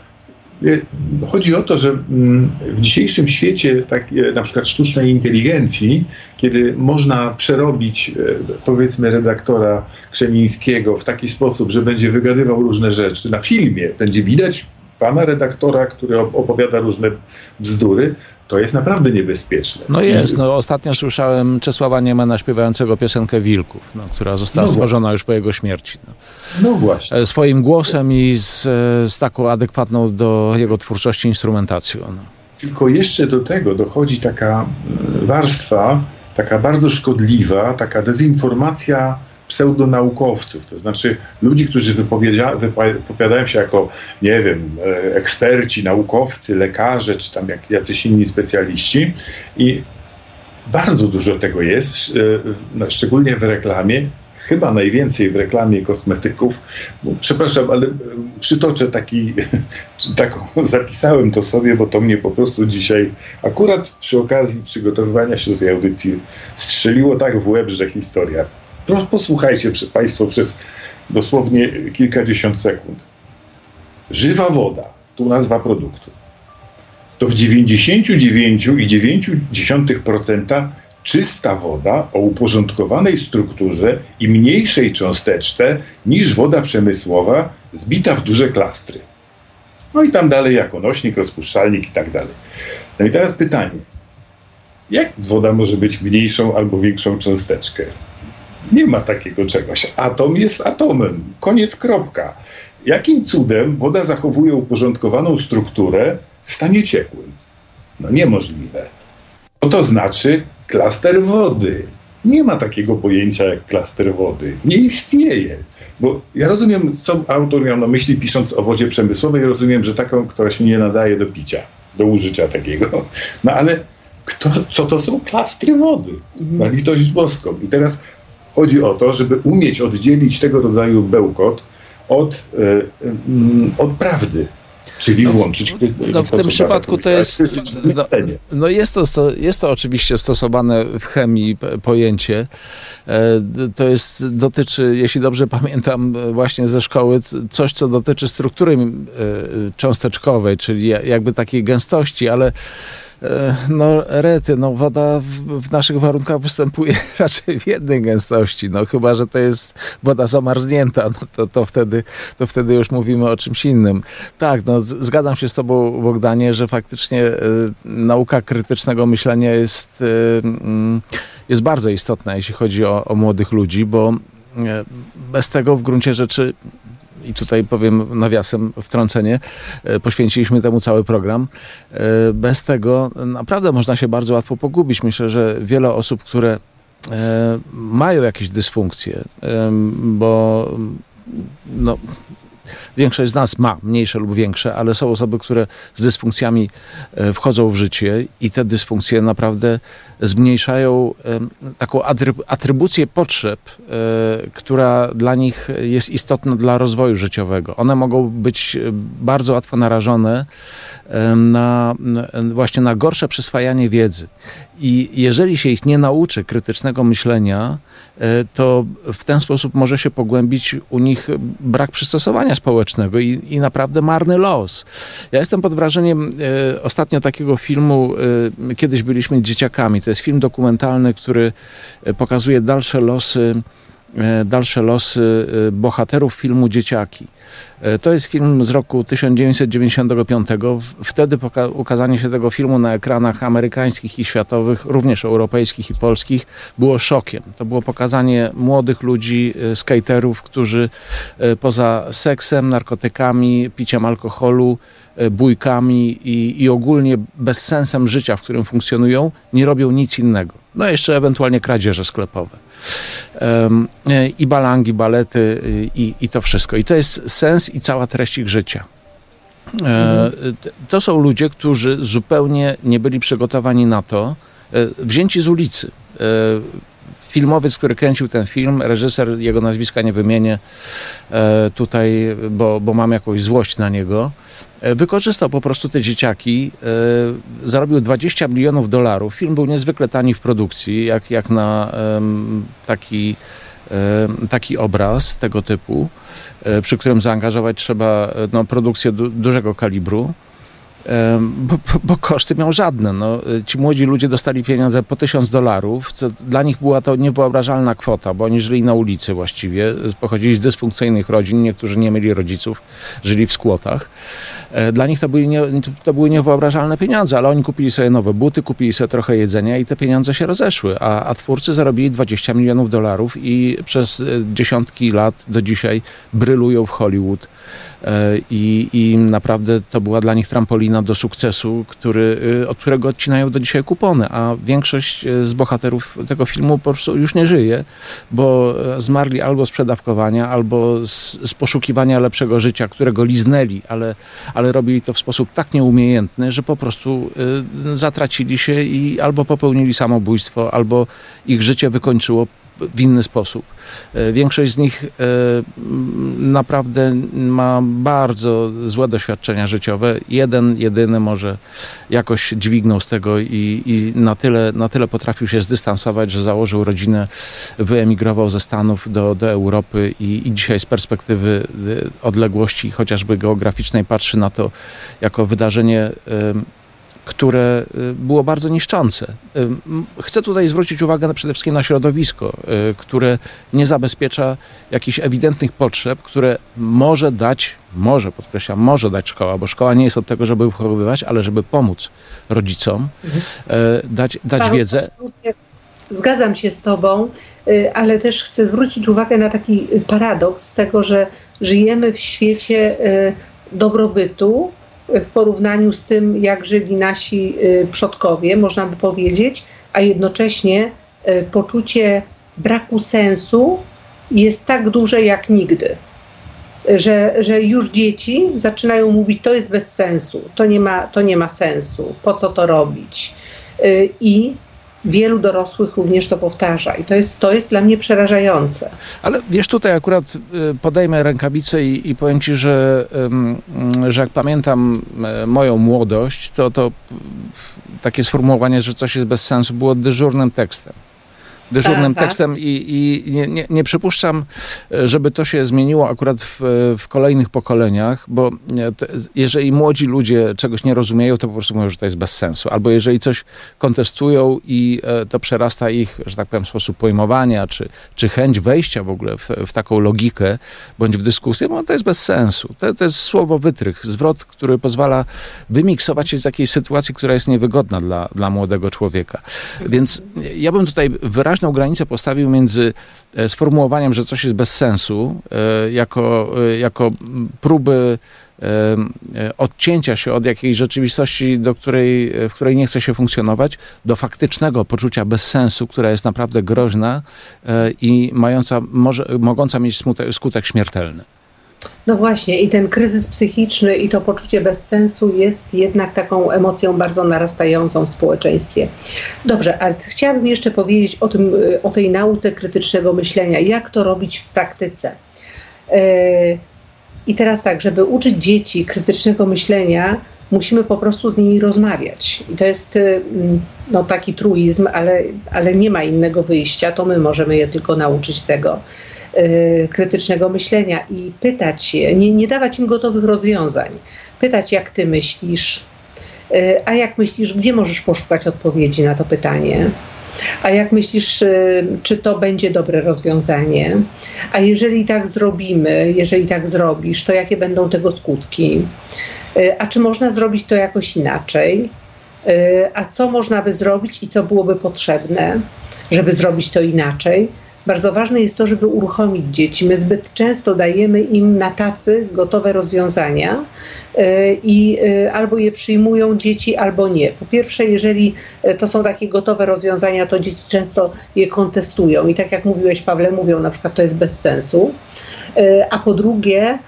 chodzi o to, że mm, w dzisiejszym świecie, tak, y, na przykład sztucznej inteligencji, kiedy można przerobić, y, powiedzmy, redaktora Krzemińskiego w taki sposób, że będzie wygadywał różne rzeczy, na filmie będzie widać pana redaktora, który opowiada różne bzdury, to jest naprawdę niebezpieczne. No jest. No, ostatnio słyszałem Czesława Niemana śpiewającego piosenkę Wilków, no, która została no stworzona już po jego śmierci. No. no. właśnie. E, swoim głosem i z, z taką adekwatną do jego twórczości instrumentacją. No. Tylko jeszcze do tego dochodzi taka e, warstwa, taka bardzo szkodliwa, taka dezinformacja pseudonaukowców, to znaczy ludzi, którzy wypowiadają się jako, nie wiem, e, eksperci, naukowcy, lekarze, czy tam jak, jacyś inni specjaliści i bardzo dużo tego jest, e, szczególnie w reklamie, chyba najwięcej w reklamie kosmetyków. Przepraszam, ale e, przytoczę taki, taką, zapisałem to sobie, bo to mnie po prostu dzisiaj, akurat przy okazji przygotowywania się do tej audycji, strzeliło tak w łeb, że historia. Posłuchajcie Państwo przez dosłownie kilkadziesiąt sekund. Żywa woda, tu nazwa produktu, to w 99,9% czysta woda o uporządkowanej strukturze i mniejszej cząsteczce niż woda przemysłowa zbita w duże klastry. No i tam dalej jako nośnik, rozpuszczalnik i tak dalej. No i teraz pytanie. Jak woda może być mniejszą albo większą cząsteczkę? Nie ma takiego czegoś. Atom jest atomem. Koniec, kropka. Jakim cudem woda zachowuje uporządkowaną strukturę w stanie ciekłym? No niemożliwe. Co to znaczy klaster wody? Nie ma takiego pojęcia jak klaster wody. Nie istnieje. Bo ja rozumiem, co autor miał na myśli, pisząc o wodzie przemysłowej, rozumiem, że taką, która się nie nadaje do picia, do użycia takiego. No ale kto, co to są klastry wody? Na litość boską. I teraz chodzi o to, żeby umieć oddzielić tego rodzaju bełkot od, yy, yy, od prawdy. Czyli no, włączyć. No w tym przypadku to jest. No, no jest, to, jest to oczywiście stosowane w chemii pojęcie. E, to jest, dotyczy, jeśli dobrze pamiętam, właśnie ze szkoły, coś, co dotyczy struktury e, cząsteczkowej, czyli jakby takiej gęstości, ale E, no rety, no woda w, w, naszych warunkach występuje raczej w jednej gęstości, no chyba, że to jest woda zamarznięta, no to, to, wtedy, to wtedy już mówimy o czymś innym. Tak, no zgadzam się z tobą Bogdanie, że faktycznie y, nauka krytycznego myślenia jest, y, y, jest bardzo istotna, jeśli chodzi o, o młodych ludzi, bo bez tego w gruncie rzeczy i tutaj powiem nawiasem wtrącenie, e, poświęciliśmy temu cały program. E, bez tego naprawdę można się bardzo łatwo pogubić. Myślę, że wiele osób, które e, mają jakieś dysfunkcje, bo no, większość z nas ma mniejsze lub większe, ale są osoby, które z dysfunkcjami wchodzą w życie i te dysfunkcje naprawdę zmniejszają taką atrybucję potrzeb, e, która dla nich jest istotna dla rozwoju życiowego. One mogą być e, bardzo łatwo narażone na, właśnie na gorsze przyswajanie wiedzy. I jeżeli się ich nie nauczy krytycznego myślenia, e, to w ten sposób może się pogłębić u nich brak przystosowania społecznego i, i naprawdę marny los. Ja jestem pod wrażeniem ostatnio takiego filmu, kiedyś byliśmy dzieciakami, to jest film dokumentalny, który e, pokazuje dalsze losy e, dalsze losy e, bohaterów filmu Dzieciaki. To jest film z roku 1995. Wtedy ukazanie się tego filmu na ekranach amerykańskich i światowych, również europejskich i polskich, było szokiem. To było pokazanie młodych ludzi, skaterów, którzy poza seksem, narkotykami, piciem alkoholu, E, bójkami i, i ogólnie bezsensem życia, w którym funkcjonują, nie robią nic innego. No jeszcze ewentualnie kradzieże sklepowe. I balangi, balety i, i to wszystko. I to jest sens i cała treść ich życia. E, to są ludzie, którzy zupełnie nie byli przygotowani na to, wzięci z ulicy filmowiec, który kręcił ten film, reżyser, jego nazwiska nie wymienię tutaj, bo, bo mam jakąś złość na niego, E, wykorzystał po prostu te dzieciaki, e, zarobił 20 milionów dolarów. Film był niezwykle tani w produkcji, jak, jak na taki, taki obraz tego typu, e, przy którym zaangażować trzeba no, produkcję du dużego kalibru. Bo, bo, koszty miał żadne. No, ci młodzi ludzie dostali pieniądze po tysiąc dolarów, co dla nich była to niewyobrażalna kwota, bo oni żyli na ulicy właściwie, pochodzili z dysfunkcyjnych rodzin, niektórzy nie mieli rodziców, żyli w skłotach. E, dla nich to były, nie, to były niewyobrażalne pieniądze, ale oni kupili sobie nowe buty, kupili sobie trochę jedzenia i te pieniądze się rozeszły, a, a twórcy zarobili 20 milionów dolarów i przez e, dziesiątki lat do dzisiaj brylują w Hollywood. E, I, I naprawdę to była dla nich trampolina do sukcesu, który, od którego odcinają do dzisiaj kupony, a większość z bohaterów tego filmu po prostu już nie żyje, bo zmarli albo z przedawkowania, albo z, z poszukiwania lepszego życia, którego liznęli, ale, ale robili to w sposób tak nieumiejętny, że po prostu y, zatracili się i albo popełnili samobójstwo, albo ich życie wykończyło w inny sposób. E, większość z nich e, naprawdę ma bardzo złe doświadczenia życiowe. Jeden, jedyny może jakoś dźwignął z tego i, i na, tyle, na tyle potrafił się zdystansować, że założył rodzinę, wyemigrował ze Stanów do, do Europy i, i dzisiaj z perspektywy e, odległości chociażby geograficznej patrzy na to jako wydarzenie które było bardzo niszczące. Chcę tutaj zwrócić uwagę przede wszystkim na środowisko, które nie zabezpiecza jakichś ewidentnych potrzeb, które może dać, może podkreślam, może dać szkoła, bo szkoła nie jest od tego, żeby wychowywać, ale żeby pomóc rodzicom, mhm. dać, dać wiedzę. Zgadzam się z Tobą, y, ale też chcę zwrócić uwagę na taki paradoks tego, że żyjemy w świecie y, dobrobytu w porównaniu z tym, jak żyli nasi y, przodkowie, można by powiedzieć, a jednocześnie poczucie braku sensu jest tak duże jak nigdy. Że, że już dzieci zaczynają mówić, to jest bez sensu, to nie ma, to nie ma sensu, po co to robić. I wielu dorosłych również to powtarza i to jest, to jest dla mnie przerażające. Ale wiesz, tutaj akurat y, podejmę rękawicę i, i powiem ci, że, że jak pamiętam e, moją młodość, to, to takie sformułowanie, że coś jest bez sensu było dyżurnym tekstem dyżurnym tak, tekstem i, i nie, nie, nie, przypuszczam, żeby to się zmieniło akurat w, w kolejnych pokoleniach, bo te, jeżeli młodzi ludzie czegoś nie rozumieją, to po prostu mówią, że to jest bez sensu. Albo jeżeli coś kontestują i e, to przerasta ich, że tak powiem, sposób pojmowania, czy, czy chęć wejścia w ogóle w, w taką logikę, bądź w dyskusję, no to jest bez sensu. To, to jest słowo wytrych, zwrot, który pozwala wymiksować się z jakiejś sytuacji, która jest niewygodna dla, dla młodego człowieka. Więc ja bym tutaj wyraźnie wyraźną granicę postawił między e, sformułowaniem, że coś jest bez sensu, e, jako, e, jako próby odcięcia się od jakiejś rzeczywistości, do której, w której nie chce się funkcjonować, do faktycznego poczucia bezsensu, która jest naprawdę groźna i mająca, może, mogąca mieć skutek, skutek śmiertelny. No właśnie, i ten kryzys psychiczny i to poczucie bezsensu jest jednak taką emocją bardzo narastającą w społeczeństwie. Dobrze, ale chciałabym jeszcze powiedzieć o, tym, o tej nauce krytycznego myślenia, jak to robić w praktyce. E, I teraz tak, żeby uczyć dzieci krytycznego myślenia, musimy po prostu z nimi rozmawiać. I to jest e, no, taki truizm, ale, ale nie ma innego wyjścia, to my możemy je tylko nauczyć tego. Y, krytycznego myślenia i pytać się, nie, nie dawać im gotowych rozwiązań, pytać jak ty myślisz, y, a jak myślisz, gdzie możesz poszukać odpowiedzi na to pytanie? A jak myślisz, y, czy to będzie dobre rozwiązanie? A jeżeli tak zrobimy, jeżeli tak zrobisz, to jakie będą tego skutki? A czy można zrobić to jakoś inaczej? A co można by zrobić i co byłoby potrzebne, żeby zrobić to inaczej? Bardzo ważne jest to, żeby uruchomić dzieci. My zbyt często dajemy im na tacy gotowe rozwiązania e, i e, albo je przyjmują dzieci, albo nie. Po pierwsze, jeżeli e, to są takie gotowe rozwiązania, to dzieci często je kontestują i tak jak mówiłeś, Pawle, mówią na przykład, to jest bez sensu. A po drugie,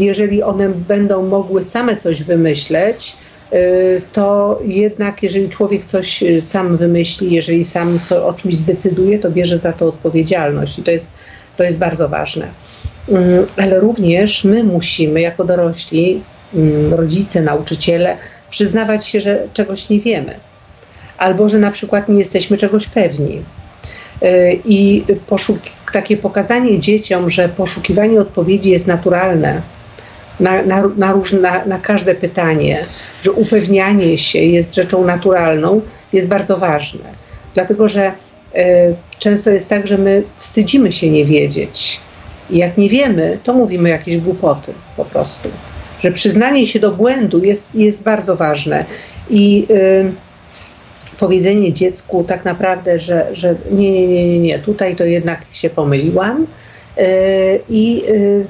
jeżeli one będą mogły same coś wymyśleć, to jednak jeżeli człowiek coś y, sam wymyśli, jeżeli sam co, o czymś zdecyduje, to bierze za to odpowiedzialność i to jest, to jest bardzo ważne. Mm, ale również my musimy jako dorośli, mm, rodzice, nauczyciele, przyznawać się, że czegoś nie wiemy, albo że na przykład nie jesteśmy czegoś pewni. Y, I poszuk- takie pokazanie dzieciom, że poszukiwanie odpowiedzi jest naturalne, na, na, na, różne, na każde pytanie, że upewnianie się jest rzeczą naturalną, jest bardzo ważne. Dlatego, że e, często jest tak, że my wstydzimy się nie wiedzieć. I jak nie wiemy, to mówimy jakieś głupoty po prostu. Że przyznanie się do błędu jest, jest bardzo ważne. I y, powiedzenie dziecku tak naprawdę, że, że nie, nie, nie, nie, tutaj to jednak się pomyliłam. Y, I y,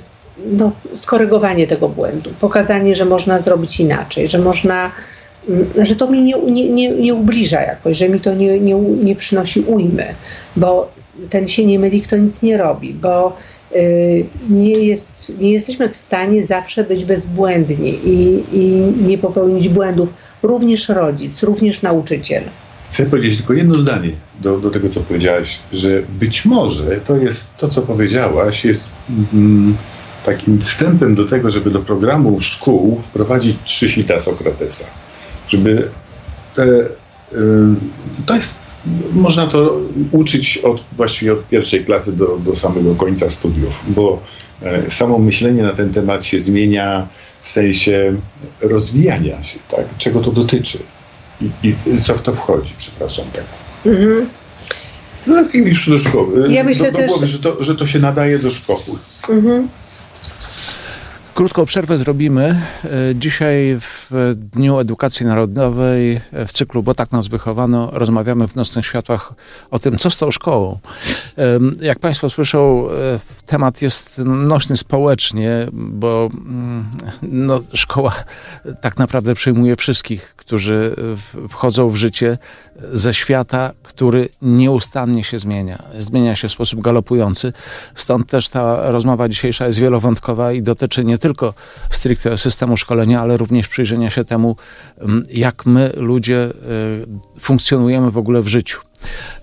no, skorygowanie tego błędu, pokazanie, że można zrobić inaczej, że można, mm, że to mi nie, nie, nie, nie ubliża jakoś, że mi to nie, nie, nie przynosi ujmy, bo ten się nie myli, kto nic nie robi, bo y, nie, jest, nie jesteśmy w stanie zawsze być bezbłędni i, i nie popełnić błędów. Również rodzic, również nauczyciel. Chcę powiedzieć tylko jedno zdanie do, do tego, co powiedziałaś, że być może to jest to, co powiedziałaś, jest mm, takim wstępem do tego, żeby do programu szkół wprowadzić trzy sita Sokratesa. Żeby te, to jest można to uczyć od, właściwie od pierwszej klasy do, do samego końca studiów, bo e, samo myślenie na ten temat się zmienia w sensie rozwijania się, tak? czego to dotyczy i, i co w to wchodzi, przepraszam. Tak. Mhm. No, już do szkoły. Ja myślę do, do też... głowy, że to, że to się nadaje do szkoły. Mhm. Krótką przerwę zrobimy. E, dzisiaj w Dniu Edukacji Narodowej w cyklu Bo tak nas wychowano rozmawiamy w Nocnych Światłach o tym, co z tą szkołą. Jak Państwo słyszą, e, temat jest nośny społecznie, bo mm, no, szkoła tak naprawdę przyjmuje wszystkich, którzy wchodzą w życie ze świata, który nieustannie się zmienia. Zmienia się w sposób galopujący. Stąd też ta rozmowa dzisiejsza jest wielowątkowa i dotyczy nie tylko stricte systemu szkolenia, ale również przyjrzenia się temu, mm, jak my, ludzie, e, funkcjonujemy w ogóle w życiu.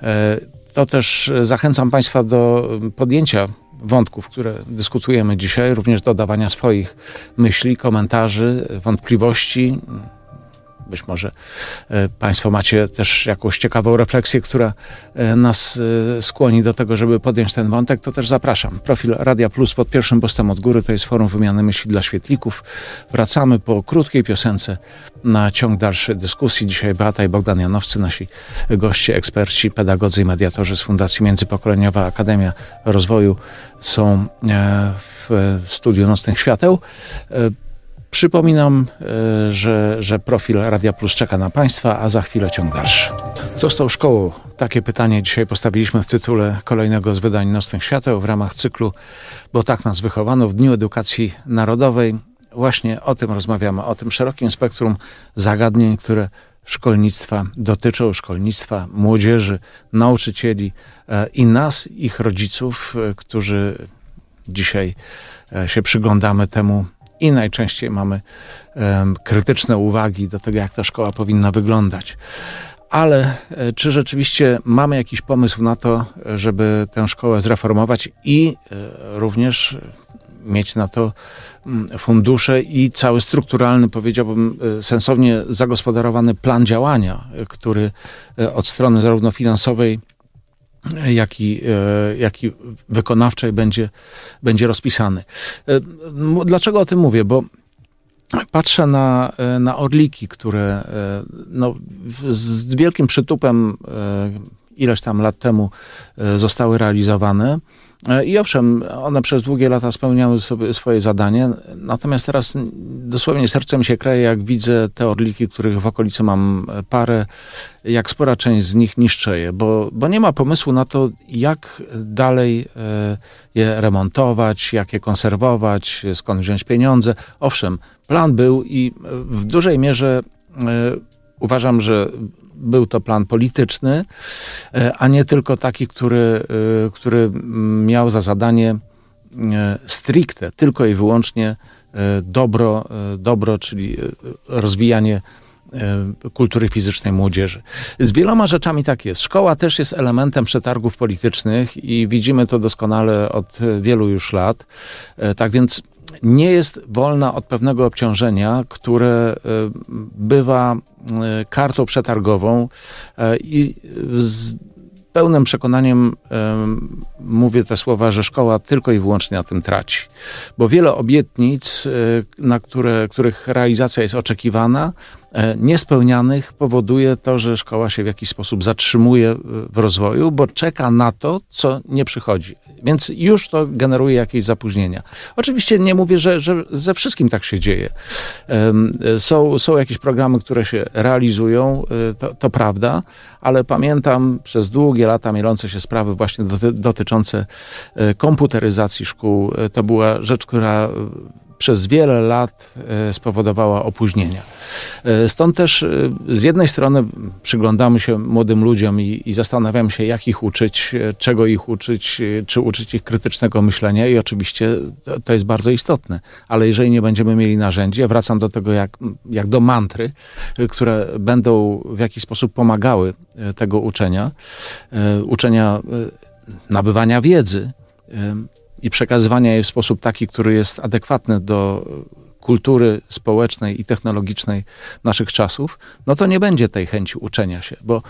E, to też zachęcam Państwa do podjęcia wątków, które dyskutujemy dzisiaj, również dodawania swoich myśli, komentarzy, wątpliwości, być może e, Państwo macie też jakąś ciekawą refleksję, która e, nas e, skłoni do tego, żeby podjąć ten wątek, to też zapraszam. Profil Radia Plus pod pierwszym postem od góry to jest forum wymiany myśli dla świetlików. Wracamy po krótkiej piosence na ciąg dalszej dyskusji. Dzisiaj Beata i Bogdan Janowcy, nasi goście, eksperci, pedagodzy i mediatorzy z Fundacji Międzypokoleniowa Akademia Rozwoju są w studiu Nocnych Świateł. Przypominam, e, że, że profil Radia Plus czeka na Państwa, a za chwilę ciąg dalszy. Co z tą szkołą? Takie pytanie dzisiaj postawiliśmy w tytule kolejnego z wydań Nocnych Świateł w ramach cyklu, bo tak nas wychowano w Dniu Edukacji Narodowej. Właśnie o tym rozmawiamy, o tym szerokim spektrum zagadnień, które szkolnictwa dotyczą, szkolnictwa, młodzieży, nauczycieli e, i nas, ich rodziców, e, którzy dzisiaj się przyglądamy temu, i najczęściej mamy um, krytyczne uwagi do tego, jak ta szkoła powinna wyglądać. Ale e, czy rzeczywiście mamy jakiś pomysł na to, żeby tę szkołę zreformować i e, również mieć na to mm, fundusze i cały strukturalny, powiedziałbym, e, sensownie zagospodarowany plan działania, który od strony zarówno finansowej, jak i, e, jak i wykonawczej będzie, będzie rozpisany. E, dlaczego o tym mówię? Bo patrzę na, e, na orliki, które no, z wielkim przytupem ileś tam lat temu zostały realizowane. E, I owszem, one przez długie lata spełniały sobie swoje zadanie, natomiast teraz dosłownie serce mi się kraje, jak widzę te orliki, których w okolicy mam parę, jak spora część z nich niszczeje, bo, bo nie ma pomysłu na to, jak dalej e, je remontować, jak je konserwować, skąd wziąć pieniądze. Owszem, plan był i w dużej mierze e, uważam, że był to plan polityczny, e, a nie tylko taki, który, e, który miał za zadanie e, stricte, tylko i wyłącznie dobro, dobro czyli rozwijanie kultury fizycznej młodzieży. Z wieloma rzeczami tak jest. Szkoła też jest elementem przetargów politycznych i widzimy to doskonale od wielu już lat. Tak więc nie jest wolna od pewnego obciążenia, które e, bywa e, kartą przetargową e, i z pełnym przekonaniem mówię te słowa, że szkoła tylko i wyłącznie na tym traci. Bo wiele obietnic, na które, których realizacja jest oczekiwana, niespełnianych powoduje to, że szkoła się w jakiś sposób zatrzymuje w rozwoju, bo czeka na to, co nie przychodzi. Więc już to generuje jakieś zapóźnienia. Oczywiście nie mówię, że, że ze wszystkim tak się dzieje. Są, są jakieś programy, które się realizują, e, to, to prawda, ale pamiętam przez długie lata mielące się sprawy właśnie dotyczące e, komputeryzacji szkół. E, to była rzecz, która przez wiele lat e, spowodowała opóźnienia. E, stąd też e, z jednej strony przyglądamy się młodym ludziom i, i zastanawiamy się, jak ich uczyć, czego ich uczyć, czy uczyć ich krytycznego myślenia i oczywiście to, to jest bardzo istotne. Ale jeżeli nie będziemy mieli narzędzi, ja wracam do tego jak, jak do mantry, które będą w jakiś sposób pomagały tego uczenia, uczenia nabywania wiedzy, i przekazywania jej w sposób taki, który jest adekwatny do kultury społecznej i technologicznej naszych czasów, no to nie będzie tej chęci uczenia się. Bo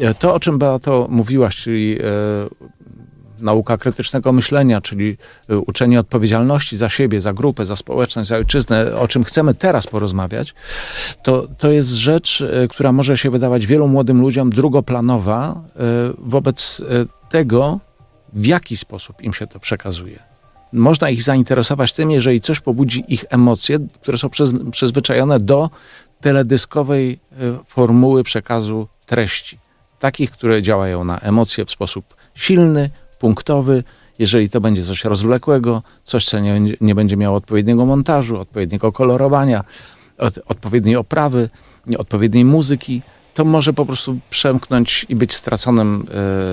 e, to, o czym Beato mówiłaś, czyli nauka krytycznego myślenia, czyli y, uczenie odpowiedzialności za siebie, za grupę, za społeczność, za ojczyznę, o czym chcemy teraz porozmawiać, to, to jest rzecz, która może się wydawać wielu młodym ludziom drugoplanowa wobec tego, w jaki sposób im się to przekazuje. Można ich zainteresować tym, jeżeli coś pobudzi ich emocje, które są przyzwyczajone do teledyskowej formuły przekazu treści. Takich, które działają na emocje w sposób silny, punktowy, jeżeli to będzie coś rozwlekłego, coś, co nie, nie będzie miało odpowiedniego montażu, odpowiedniego kolorowania, od, odpowiedniej oprawy, odpowiedniej muzyki, to może po prostu przemknąć i być straconym,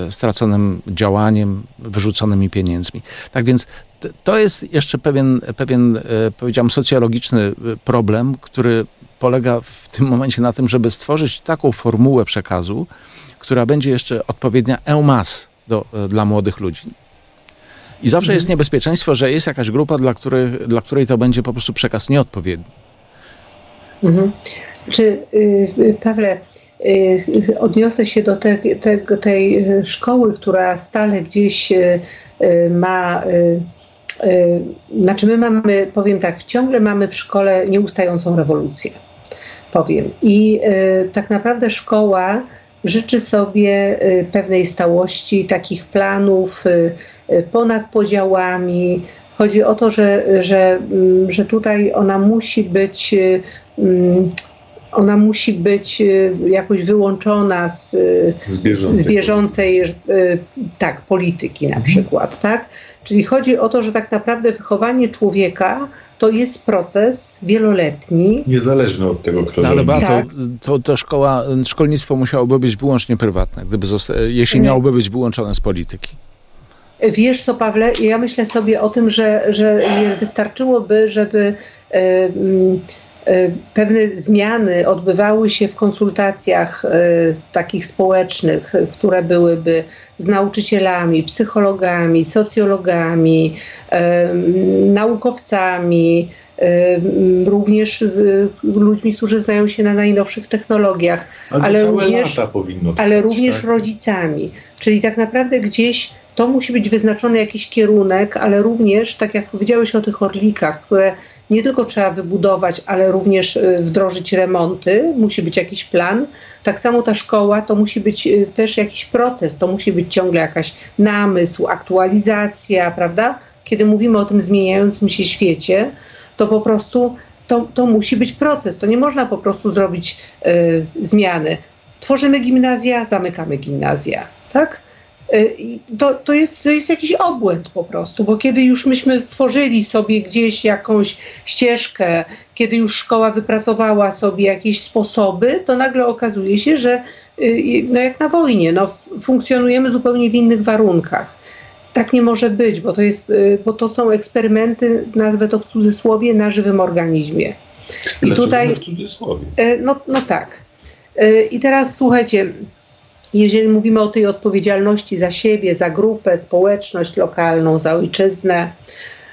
e, straconym działaniem, wyrzuconymi pieniędzmi. Tak więc to jest jeszcze pewien, pewien e, powiedziałem, socjologiczny e, problem, który polega w tym momencie na tym, żeby stworzyć taką formułę przekazu, która będzie jeszcze odpowiednia en masse do, dla młodych ludzi. I zawsze mhm. jest niebezpieczeństwo, że jest jakaś grupa, dla której, dla której to będzie po prostu przekaz nieodpowiedni. Mhm. Czy, yy, Pawle, odniosę się do te, te, tej szkoły, która stale gdzieś yy, ma. Znaczy, my mamy, powiem tak, ciągle mamy w szkole nieustającą rewolucję. Powiem. I tak naprawdę szkoła życzy sobie y, pewnej stałości, takich planów y, y, ponad podziałami. Chodzi o to, że, że, mm, że tutaj ona musi być mm, ona musi być jakoś wyłączona z, z bieżącej, z bieżącej tak, polityki na mhm. przykład, tak? Czyli chodzi o to, że tak naprawdę wychowanie człowieka to jest proces wieloletni. Niezależny od tego, kto no, Ale tak. to, to, to, szkoła, szkolnictwo musiałoby być wyłącznie prywatne, gdyby zosta- jeśli miałoby być wyłączone z polityki. Wiesz co, Pawle, ja myślę sobie o tym, że, że wystarczyłoby, żeby pewne zmiany odbywały się w konsultacjach e, takich społecznych, które byłyby z nauczycielami, psychologami, socjologami, e, naukowcami, również z ludźmi, którzy znają się na najnowszych technologiach, ale, ale również, trwać, ale również tak? rodzicami. Czyli tak naprawdę gdzieś to musi być wyznaczony jakiś kierunek, ale również, tak jak powiedziałeś o tych orlikach, które nie tylko trzeba wybudować, ale również y, wdrożyć remonty, musi być jakiś plan. Tak samo ta szkoła to musi być y, też jakiś proces, to musi być ciągle jakaś namysł, aktualizacja, prawda? Kiedy mówimy o tym zmieniającym się świecie, to po prostu to, to musi być proces. To nie można po prostu zrobić y, zmiany. Tworzymy gimnazja, zamykamy gimnazja, tak? Y, to, to, jest, to jest jakiś obłęd po prostu, bo kiedy już myśmy stworzyli sobie gdzieś jakąś ścieżkę, kiedy już szkoła wypracowała sobie jakieś sposoby, to nagle okazuje się, że y, no jak na wojnie, no, funkcjonujemy zupełnie w innych warunkach. Tak nie może być, bo to, jest, y, bo to są eksperymenty, nazwę to w cudzysłowie, na żywym organizmie. I tutaj. W cudzysłowie. No, no tak. I teraz słuchajcie, jeżeli mówimy o tej odpowiedzialności za siebie, za grupę, społeczność lokalną, za ojczyznę,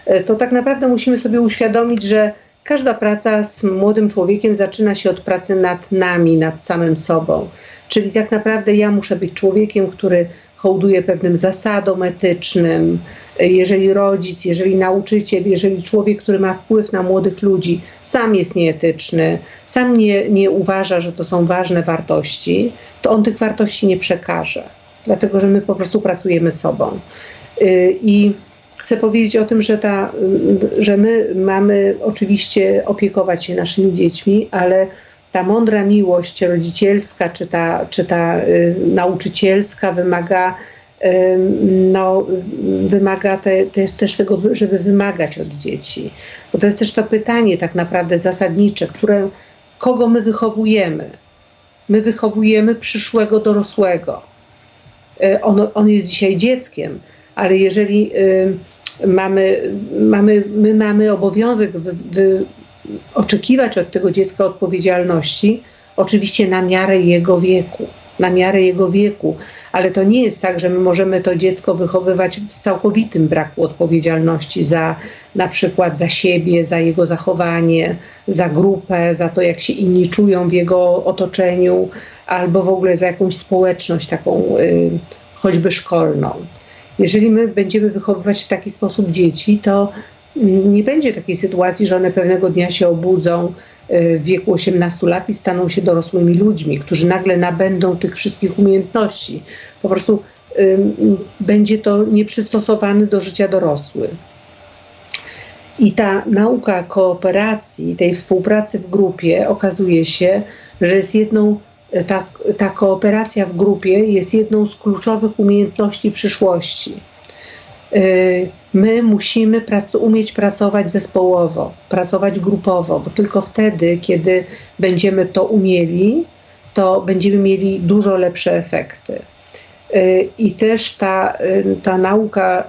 e, to tak naprawdę musimy sobie uświadomić, że każda praca z młodym człowiekiem zaczyna się od pracy nad nami, nad samym sobą. Czyli tak naprawdę ja muszę być człowiekiem, który hołduje pewnym zasadom etycznym. Jeżeli rodzic, jeżeli nauczyciel, jeżeli człowiek, który ma wpływ na młodych ludzi, sam jest nieetyczny, sam nie, nie uważa, że to są ważne wartości, to on tych wartości nie przekaże, dlatego że my po prostu pracujemy sobą. Y, I chcę powiedzieć o tym, że, ta, że my mamy oczywiście opiekować się naszymi dziećmi, ale ta mądra miłość rodzicielska czy ta, czy ta y, nauczycielska wymaga, y, no, wymaga te, te, też tego, żeby wymagać od dzieci. Bo to jest też to pytanie tak naprawdę zasadnicze, które, kogo my wychowujemy. My wychowujemy przyszłego dorosłego. Y, on, on jest dzisiaj dzieckiem, ale jeżeli y, mamy, mamy, my mamy obowiązek wy, wy, oczekiwać od tego dziecka odpowiedzialności, oczywiście na miarę jego wieku. na miarę jego wieku, ale to nie jest tak, że my możemy to dziecko wychowywać w całkowitym braku odpowiedzialności za na przykład za siebie, za jego zachowanie, za grupę, za to, jak się inni czują w jego otoczeniu, albo w ogóle za jakąś społeczność taką y, choćby szkolną. Jeżeli my będziemy wychowywać w taki sposób dzieci, to nie będzie takiej sytuacji, że one pewnego dnia się obudzą y, w wieku 18 lat i staną się dorosłymi ludźmi, którzy nagle nabędą tych wszystkich umiejętności. Po prostu będzie to nieprzystosowany do życia dorosły. I ta nauka kooperacji, tej współpracy w grupie okazuje się, że jest jedną ta, ta kooperacja w grupie jest jedną z kluczowych umiejętności przyszłości. Y, my musimy prac umieć pracować zespołowo, pracować grupowo, bo tylko wtedy, kiedy będziemy to umieli, to będziemy mieli dużo lepsze efekty. Y, I też ta, y, ta nauka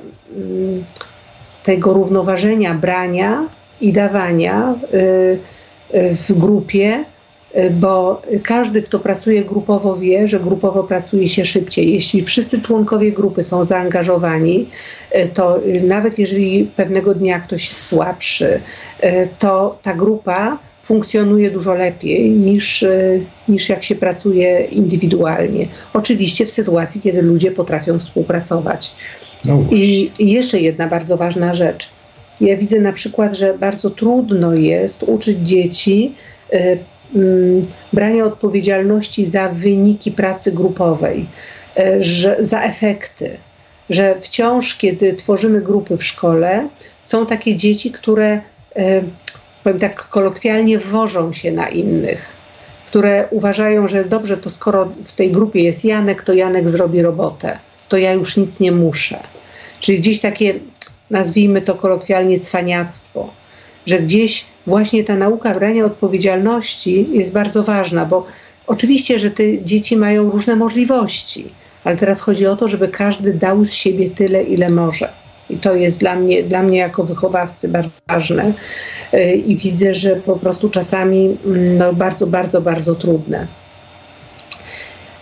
tego równoważenia brania i dawania w grupie bo każdy, kto pracuje grupowo, wie, że grupowo pracuje się szybciej. Jeśli wszyscy członkowie grupy są zaangażowani, y, to nawet jeżeli pewnego dnia ktoś jest słabszy, y, to ta grupa funkcjonuje dużo lepiej niż, niż jak się pracuje indywidualnie. Oczywiście w sytuacji, kiedy ludzie potrafią współpracować. No I, jeszcze jedna bardzo ważna rzecz. Ja widzę na przykład, że bardzo trudno jest uczyć dzieci brania odpowiedzialności za wyniki pracy grupowej, e, że, za efekty. Że wciąż, kiedy tworzymy grupy w szkole, są takie dzieci, które, e, powiem tak kolokwialnie, wożą się na innych, które uważają, że dobrze, to skoro w tej grupie jest Janek, to Janek zrobi robotę, to ja już nic nie muszę. Czyli gdzieś takie, nazwijmy to kolokwialnie, cwaniactwo że gdzieś właśnie ta nauka brania odpowiedzialności jest bardzo ważna, bo oczywiście, że te dzieci mają różne możliwości, ale teraz chodzi o to, żeby każdy dał z siebie tyle, ile może. I to jest dla mnie, dla mnie jako wychowawcy bardzo ważne. Y, I widzę, że po prostu czasami mm, no, bardzo, bardzo, bardzo trudne.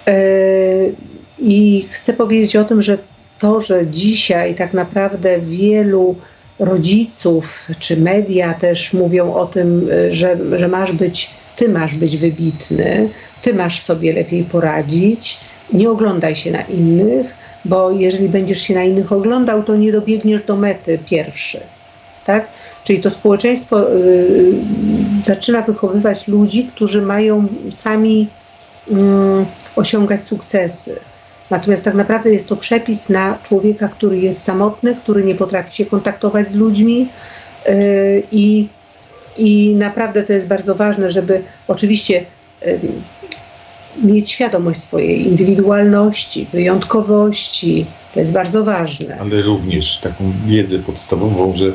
Y, I chcę powiedzieć o tym, że to, że dzisiaj tak naprawdę wielu rodziców czy media też mówią o tym, y, że, że masz być, ty masz być wybitny, ty masz sobie lepiej poradzić, nie oglądaj się na innych, bo jeżeli będziesz się na innych oglądał, to nie dobiegniesz do mety pierwszy. Tak? Czyli to społeczeństwo y, zaczyna wychowywać ludzi, którzy mają sami y, osiągać sukcesy Natomiast tak naprawdę jest to przepis na człowieka, który jest samotny, który nie potrafi się kontaktować z ludźmi yy, i, i naprawdę to jest bardzo ważne, żeby oczywiście yy, mieć świadomość swojej indywidualności, wyjątkowości. To jest bardzo ważne. Ale również taką wiedzę podstawową, że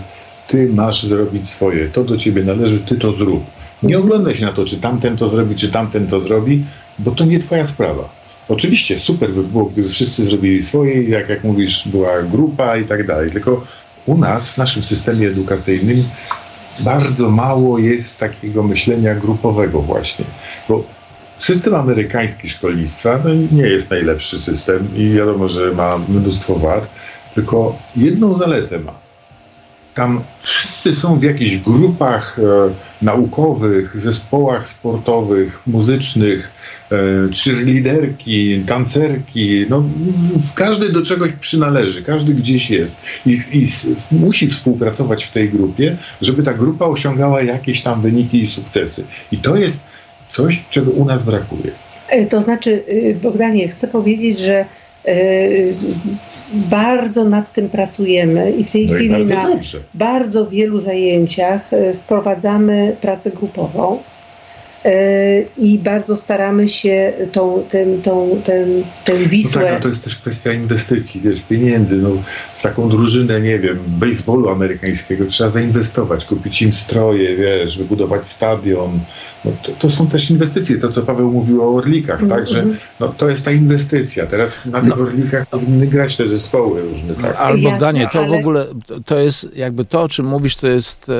ty masz zrobić swoje, to do ciebie należy, ty to zrób. Nie oglądaj się na to, czy tamten to zrobi, czy tamten to zrobi, bo to nie twoja sprawa. Oczywiście super by było, gdyby wszyscy zrobili swoje, jak, jak mówisz, była grupa i tak dalej. Tylko u nas, w naszym systemie edukacyjnym, bardzo mało jest takiego myślenia grupowego właśnie. Bo system amerykański szkolnictwa no, nie jest najlepszy system i wiadomo, że ma mnóstwo wad, tylko jedną zaletę ma tam wszyscy są w jakichś grupach e, naukowych, zespołach sportowych, muzycznych, e, cheerleaderki, tancerki. No, każdy do czegoś przynależy, każdy gdzieś jest i, i musi współpracować w tej grupie, żeby ta grupa osiągała jakieś tam wyniki i sukcesy. I to jest coś, czego u nas brakuje. E, to znaczy, y, Bogdanie, chcę powiedzieć, że y, bardzo nad tym pracujemy i w tej no chwili bardzo na dobrze. bardzo wielu zajęciach e, wprowadzamy pracę grupową. E, i bardzo staramy się tą, ten, tą, ten, ten Wisłę... No tak, no to jest też kwestia inwestycji, wiesz, pieniędzy. No, w taką drużynę, nie wiem, baseballu amerykańskiego trzeba zainwestować, kupić im stroje, wiesz, wybudować stadion. No, to, to są też inwestycje, to co Paweł mówił o Orlikach, mm -hmm. tak, że no, to jest ta inwestycja. Teraz na tych no. Orlikach powinny grać te zespoły różne. Tak? Albo Jasne, Danie, to ale... w ogóle, to jest jakby to, o czym mówisz, to jest e,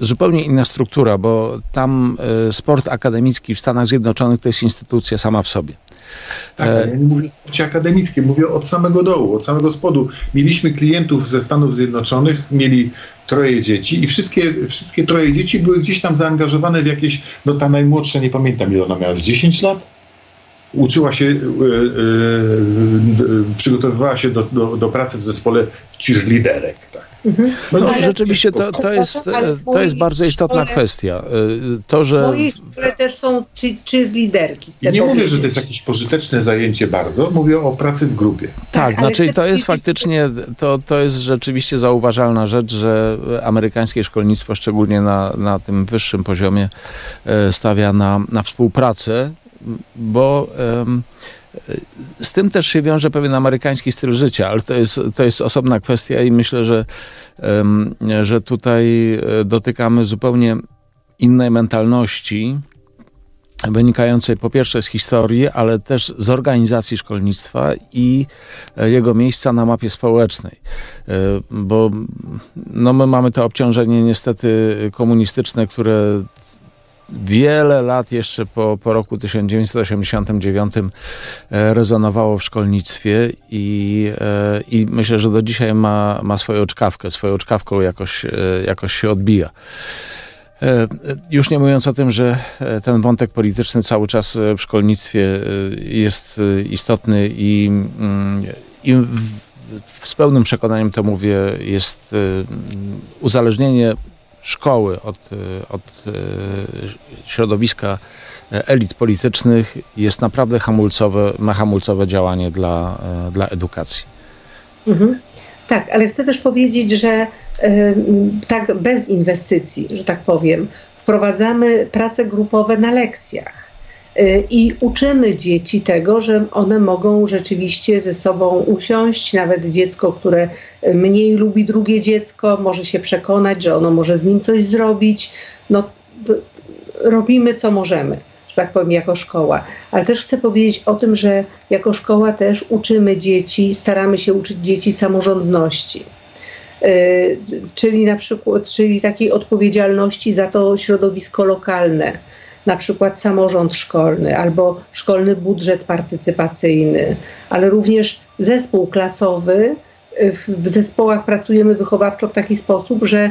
zupełnie inna struktura, bo tam e, sport akademicki w Stanach Zjednoczonych to jest instytucja sama w sobie. Tak, ja nie mówię o sporcie akademickim, mówię od samego dołu, od samego spodu. Mieliśmy klientów ze Stanów Zjednoczonych, mieli troje dzieci i wszystkie, wszystkie troje dzieci były gdzieś tam zaangażowane w jakieś, no ta najmłodsza, nie pamiętam ile ona miała, z 10 lat? Uczyła się, e, e, przygotowywała się do, do, do, pracy w zespole cheerleaderek. Tak. Mhm. No, no rzeczywiście to, to, jest, to jest bardzo istotna kwestia. E, to, że... W mojej szkole też są cheerleaderki. I nie mówię, że to jest jakieś pożyteczne zajęcie bardzo, mówię o pracy w grupie. Tak, tak znaczy to jest faktycznie, to, to jest rzeczywiście zauważalna rzecz, że amerykańskie szkolnictwo, szczególnie na, na tym wyższym poziomie, stawia na, na współpracę bo um, z tym też się wiąże pewien amerykański styl życia, ale to jest, to jest osobna kwestia i myślę, że, um, że tutaj e, dotykamy zupełnie innej mentalności, wynikającej po pierwsze z historii, ale też z organizacji szkolnictwa i e, jego miejsca na mapie społecznej. E, bo no my mamy to obciążenie niestety komunistyczne, które wiele lat jeszcze po, po roku 1989 e, rezonowało w szkolnictwie i, e, i myślę, że do dzisiaj ma, ma swoją czkawkę, swoją czkawką jakoś, e, jakoś się odbija. Już nie mówiąc o tym, że ten wątek polityczny cały czas w szkolnictwie jest istotny i, mm, i z pełnym przekonaniem to mówię, jest uzależnienie szkoły, od, e, od e, środowiska elit politycznych jest naprawdę hamulcowe, ma hamulcowe działanie dla, e, dla edukacji. Mhm. Tak, ale chcę też powiedzieć, że tak bez inwestycji, że tak powiem, wprowadzamy prace grupowe na lekcjach. Y, i uczymy dzieci tego, że one mogą rzeczywiście ze sobą usiąść. Nawet dziecko, które mniej lubi drugie dziecko, może się przekonać, że ono może z nim coś zrobić. No, robimy co możemy, że tak powiem, jako szkoła. Ale też chcę powiedzieć o tym, że jako szkoła też uczymy dzieci, staramy się uczyć dzieci samorządności. Yy, czyli na przykład, czyli takiej odpowiedzialności za to środowisko lokalne na przykład samorząd szkolny albo szkolny budżet partycypacyjny, ale również zespół klasowy. W zespołach pracujemy wychowawczo w taki sposób, że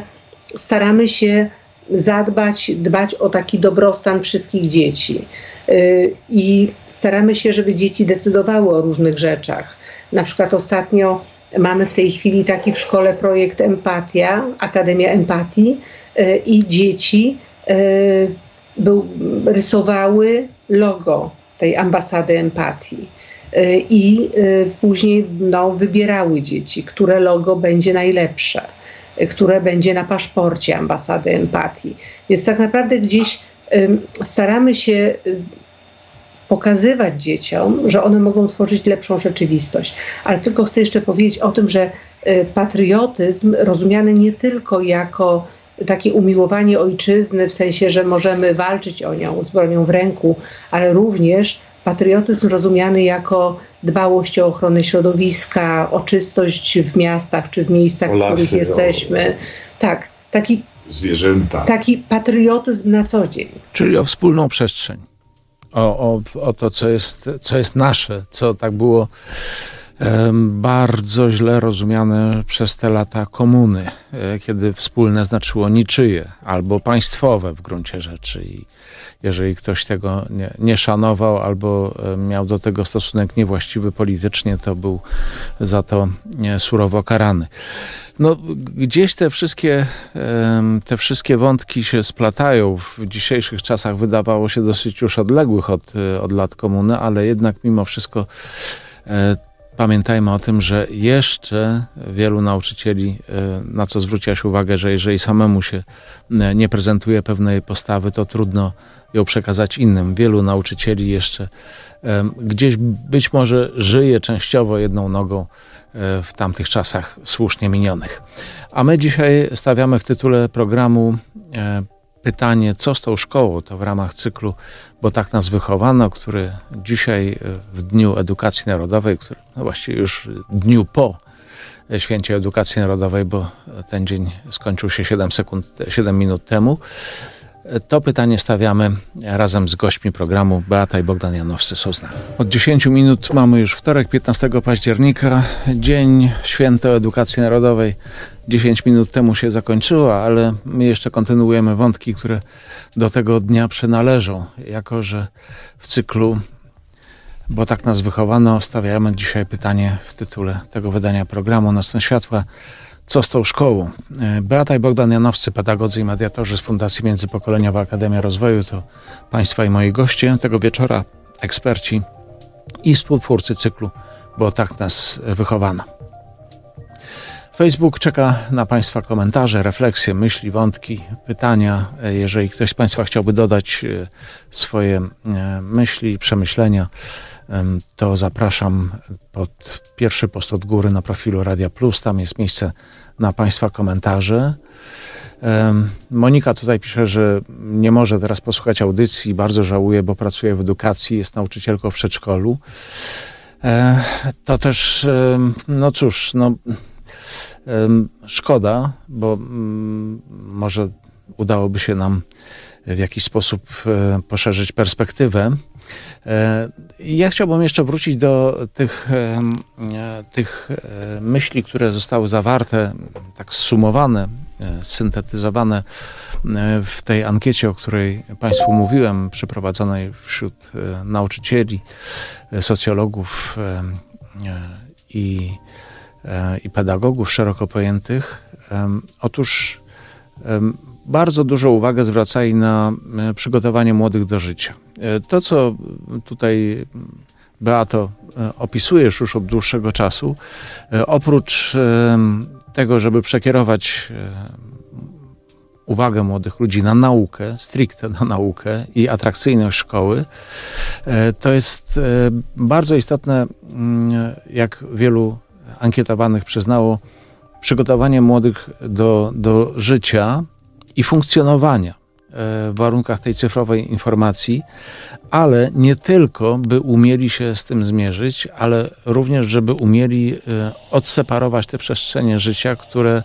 staramy się zadbać, dbać o taki dobrostan wszystkich dzieci. Y, I staramy się, żeby dzieci decydowały o różnych rzeczach. Na przykład ostatnio mamy w tej chwili taki w szkole projekt Empatia, Akademia Empatii y, i dzieci y, był, rysowały logo tej ambasady empatii. Y, I y, później no, wybierały dzieci, które logo będzie najlepsze, y, które będzie na paszporcie ambasady empatii. Więc tak naprawdę gdzieś staramy się pokazywać dzieciom, że one mogą tworzyć lepszą rzeczywistość. Ale tylko chcę jeszcze powiedzieć o tym, że patriotyzm rozumiany nie tylko jako takie umiłowanie ojczyzny, w sensie, że możemy walczyć o nią z bronią w ręku, ale również patriotyzm rozumiany jako dbałość o ochronę środowiska, o czystość w miastach czy w miejscach, w których jesteśmy. O... Tak, taki, zwierzęta. taki patriotyzm na co dzień. Czyli o wspólną przestrzeń. O, o, o to, co jest, co jest nasze, co tak było bardzo źle rozumiane przez te lata komuny, e, kiedy wspólne znaczyło niczyje albo państwowe w gruncie rzeczy. I jeżeli ktoś tego nie, nie szanował albo miał do tego stosunek niewłaściwy politycznie, to był za to surowo karany. No, gdzieś te wszystkie, te wszystkie wątki się splatają. W dzisiejszych czasach wydawało się dosyć już odległych od, od lat komuny, ale jednak mimo wszystko e, Pamiętajmy o tym, że jeszcze wielu nauczycieli, e, na co zwróciła się uwagę, że jeżeli samemu się e, nie prezentuje pewnej postawy, to trudno ją przekazać innym. Wielu nauczycieli jeszcze e, gdzieś być może żyje częściowo jedną nogą w tamtych czasach słusznie minionych. A my dzisiaj stawiamy w tytule programu pytanie, co z tą szkołą, to w ramach cyklu, bo tak nas wychowano, który dzisiaj e, w Dniu Edukacji Narodowej, który no właściwie już dniu po Święcie Edukacji Narodowej, bo ten dzień skończył się 7, sekund, 7 minut temu, To pytanie stawiamy razem z gośćmi programu Beata i Bogdan Janowscy są z nami. Od 10 minut mamy już wtorek, 15 października, Dzień Święto Edukacji Narodowej. 10 minut temu się zakończyło, ale my jeszcze kontynuujemy wątki, które do tego dnia przynależą, jako że w cyklu bo tak nas wychowano, stawiamy dzisiaj pytanie w tytule tego wydania programu Nocne Światła co z tą szkołą? E, Beata i Bogdan Janowscy, pedagodzy i mediatorzy z Fundacji Międzypokoleniowa Akademia Rozwoju to Państwa i moi goście tego wieczora, eksperci i współtwórcy cyklu, bo tak nas wychowano. Facebook czeka na Państwa komentarze, refleksje, myśli, wątki, pytania. E, jeżeli ktoś z Państwa chciałby dodać e, swoje myśli, przemyślenia, to zapraszam pod pierwszy post od góry na profilu Radia Plus. Tam jest miejsce na Państwa komentarze. Monika tutaj pisze, że nie może teraz posłuchać audycji. Bardzo żałuje, bo pracuje w edukacji, jest nauczycielką w przedszkolu. E, to też, no cóż, no, szkoda, bo mm, może udałoby się nam w jakiś sposób e, poszerzyć perspektywę. E, ja chciałbym jeszcze wrócić do tych, e, tych myśli, które zostały zawarte, tak zsumowane, syntetyzowane w tej ankiecie, o której Państwu mówiłem, przeprowadzonej wśród nauczycieli, socjologów i, i pedagogów szeroko pojętych. Otóż bardzo dużą uwagę zwracali na e, przygotowanie młodych do życia. E, to, co tutaj Beato e, opisujesz już od dłuższego czasu, oprócz tego, żeby przekierować uwagę młodych ludzi na naukę, stricte na naukę i atrakcyjność szkoły, to jest bardzo istotne, jak wielu ankietowanych przyznało, przygotowanie młodych do, do życia i funkcjonowania e, w warunkach tej cyfrowej informacji, ale nie tylko, by umieli się z tym zmierzyć, ale również, żeby umieli e, odseparować te przestrzenie życia, które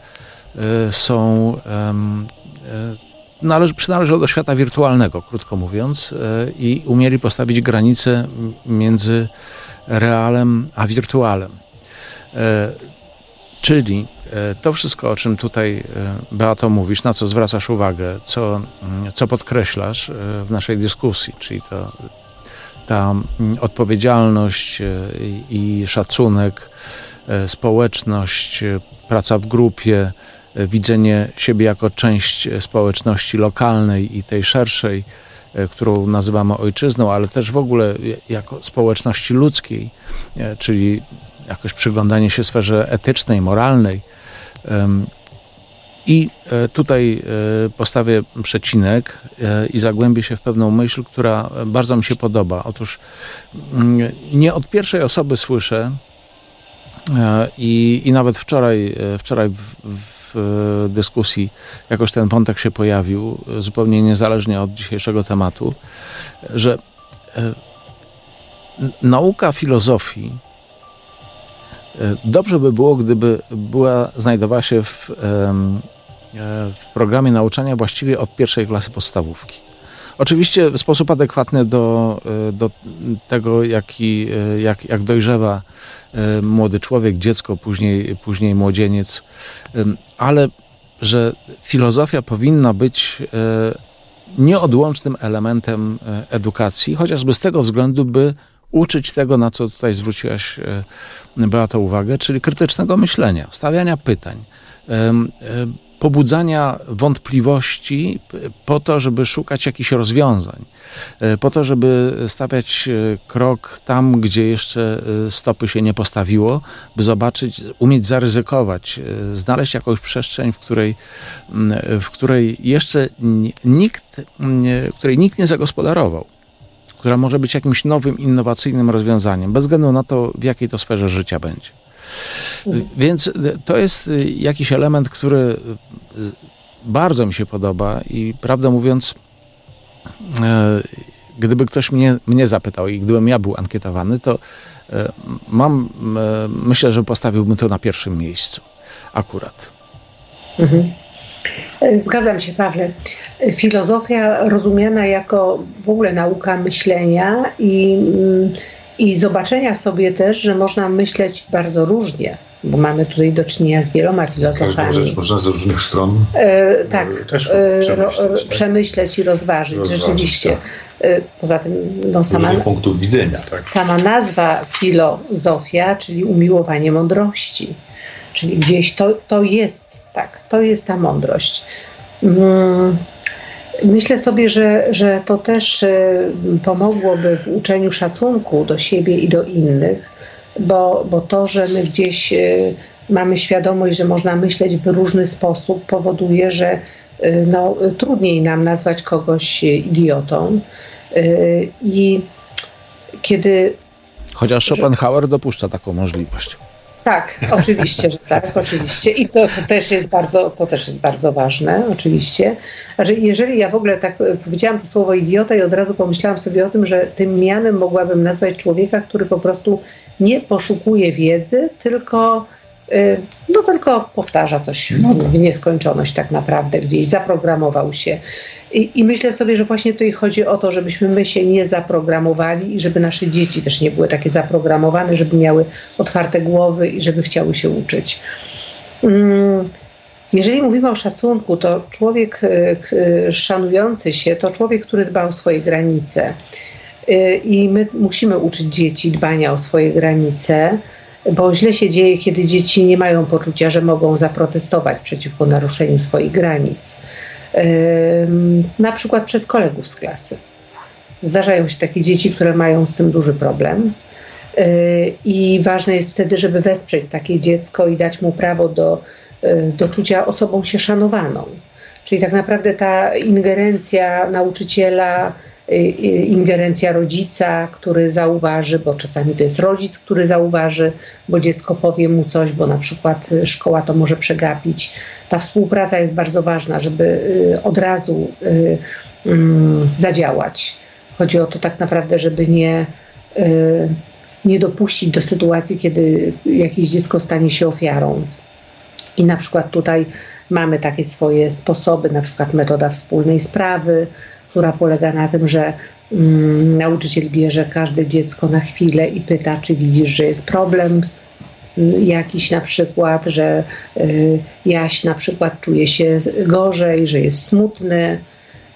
e, są należy, przynależą do świata wirtualnego, krótko mówiąc, i umieli postawić granice między realem a wirtualem. Czyli to wszystko, o czym tutaj e, Beato mówisz, na co zwracasz uwagę, co, mm, co podkreślasz e, w naszej dyskusji, czyli to, ta mm, odpowiedzialność i szacunek, społeczność, praca w grupie, widzenie siebie jako część społeczności lokalnej i tej szerszej, którą nazywamy ojczyzną, ale też w ogóle jako społeczności ludzkiej, czyli jakoś przyglądanie się sferze etycznej, moralnej. I e, tutaj e, postawię przecinek e, i zagłębię się w pewną myśl, która bardzo mi się podoba. Otóż mm, nie od pierwszej osoby słyszę i, i nawet wczoraj, wczoraj w, w dyskusji jakoś ten wątek się pojawił, zupełnie niezależnie od dzisiejszego tematu, że nauka filozofii dobrze by było, gdyby była, znajdowała się w, e, w programie nauczania właściwie od pierwszej klasy podstawówki. Oczywiście w sposób adekwatny do, e, do tego, jaki, jak, jak dojrzewa młody człowiek, dziecko, później, później młodzieniec, ale że filozofia powinna być nieodłącznym elementem edukacji, chociażby z tego względu, by uczyć tego, na co tutaj zwróciłaś e, Beato uwagę, czyli krytycznego myślenia, stawiania pytań, pobudzania wątpliwości po to, żeby szukać jakichś rozwiązań, e, po to, żeby stawiać e, krok tam, gdzie jeszcze stopy się nie postawiło, by zobaczyć, umieć zaryzykować, znaleźć jakąś przestrzeń, w której, w której jeszcze nikt, której nikt nie zagospodarował która może być jakimś nowym, innowacyjnym rozwiązaniem, bez względu na to, w jakiej to sferze życia będzie. Więc to jest jakiś element, który bardzo mi się podoba i prawdę mówiąc, e, gdyby ktoś mnie, mnie zapytał i gdybym ja był ankietowany, to mam, myślę, że postawiłbym to na pierwszym miejscu akurat. Mhm. Zgadzam się, Pawle. Filozofia rozumiana jako w ogóle nauka myślenia i, i zobaczenia sobie też, że można myśleć bardzo różnie, bo mamy tutaj do czynienia z wieloma filozofami. Każdą rzecz można z różnych stron e, tak, też e, przemyśleć, tak? przemyśleć i rozważyć, rozważyć rzeczywiście. Tak. E, poza tym no, sama, punktów widzenia. Tak? sama nazwa filozofia, czyli umiłowanie mądrości. Czyli gdzieś to, to jest, tak, to jest ta mądrość. Mm, myślę sobie, że, że to też pomogłoby w uczeniu szacunku do siebie i do innych, bo, bo to, że my gdzieś y, mamy świadomość, że można myśleć w różny sposób, powoduje, że y, no, trudniej nam nazwać kogoś idiotą. Y, I kiedy. Chociaż Schopenhauer że... dopuszcza taką możliwość. Tak, oczywiście, że tak, oczywiście. I to, to, też jest bardzo, to też jest bardzo ważne, oczywiście. Że jeżeli ja w ogóle tak powiedziałam to słowo idiota i od razu pomyślałam sobie o tym, że tym mianem mogłabym nazwać człowieka, który po prostu nie poszukuje wiedzy, tylko, y, no, tylko powtarza coś no tak. w nieskończoność tak naprawdę, gdzieś zaprogramował się. I, I, myślę sobie, że właśnie tutaj chodzi o to, żebyśmy my się nie zaprogramowali i żeby nasze dzieci też nie były takie zaprogramowane, żeby miały otwarte głowy i żeby chciały się uczyć. Mm, jeżeli mówimy o szacunku, to człowiek y, y, szanujący się to człowiek, który dba o swoje granice. Y, I my musimy uczyć dzieci dbania o swoje granice, bo źle się dzieje, kiedy dzieci nie mają poczucia, że mogą zaprotestować przeciwko naruszeniu swoich granic. Na przykład przez kolegów z klasy. Zdarzają się takie dzieci, które mają z tym duży problem. Y, I ważne jest wtedy, żeby wesprzeć takie dziecko i dać mu prawo do, y, do czucia osobą się szanowaną. Czyli tak naprawdę ta ingerencja nauczyciela, ingerencja rodzica, który zauważy, bo czasami to jest rodzic, który zauważy, bo dziecko powie mu coś, bo na przykład szkoła to może przegapić. Ta współpraca jest bardzo ważna, żeby y, od razu mm, zadziałać. Chodzi o to tak naprawdę, żeby nie, nie dopuścić do sytuacji, kiedy jakieś dziecko stanie się ofiarą. I na przykład tutaj mamy takie swoje sposoby, na przykład metoda wspólnej sprawy, która polega na tym, że mm, nauczyciel bierze każde dziecko na chwilę i pyta, czy widzisz, że jest problem mm, jakiś na przykład, że y, Jaś na przykład czuje się gorzej, że jest smutny.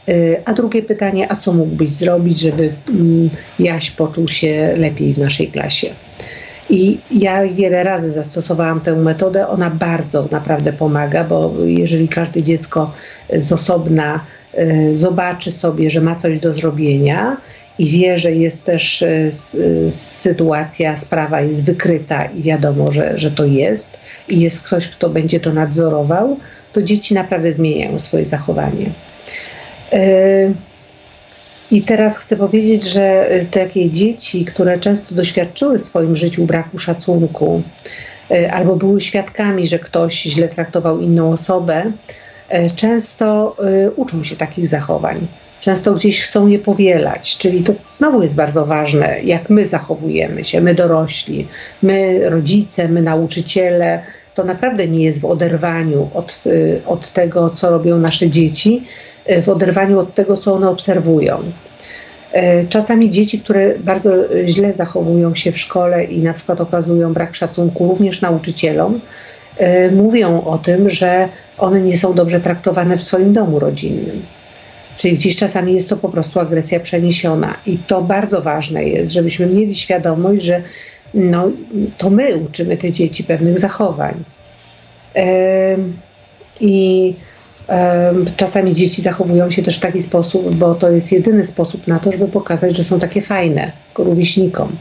Y, a drugie pytanie, a co mógłbyś zrobić, żeby mm, Jaś poczuł się lepiej w naszej klasie? I ja wiele razy zastosowałam tę metodę. Ona bardzo naprawdę pomaga, bo jeżeli każde dziecko z osobna Y, zobaczy sobie, że ma coś do zrobienia i wie, że jest też y, y, sytuacja, sprawa jest wykryta i wiadomo, że, że to jest i jest ktoś, kto będzie to nadzorował, to dzieci naprawdę zmieniają swoje zachowanie. I teraz chcę powiedzieć, że takie dzieci, które często doświadczyły w swoim życiu braku szacunku, albo były świadkami, że ktoś źle traktował inną osobę, często e, uczą się takich zachowań. Często gdzieś chcą je powielać, czyli to znowu jest bardzo ważne, jak my zachowujemy się, my dorośli, my rodzice, my nauczyciele. To naprawdę nie jest w oderwaniu od, e, od tego, co robią nasze dzieci, w oderwaniu od tego, co one obserwują. Czasami dzieci, które bardzo źle zachowują się w szkole i na przykład okazują brak szacunku również nauczycielom, mówią o tym, że one nie są dobrze traktowane w swoim domu rodzinnym. Czyli gdzieś czasami jest to po prostu agresja przeniesiona. I to bardzo ważne jest, żebyśmy mieli świadomość, że no, to my uczymy te dzieci pewnych zachowań. I czasami dzieci zachowują się też w taki sposób, bo to jest jedyny sposób na to, żeby pokazać, że są takie fajne rówieśnikom.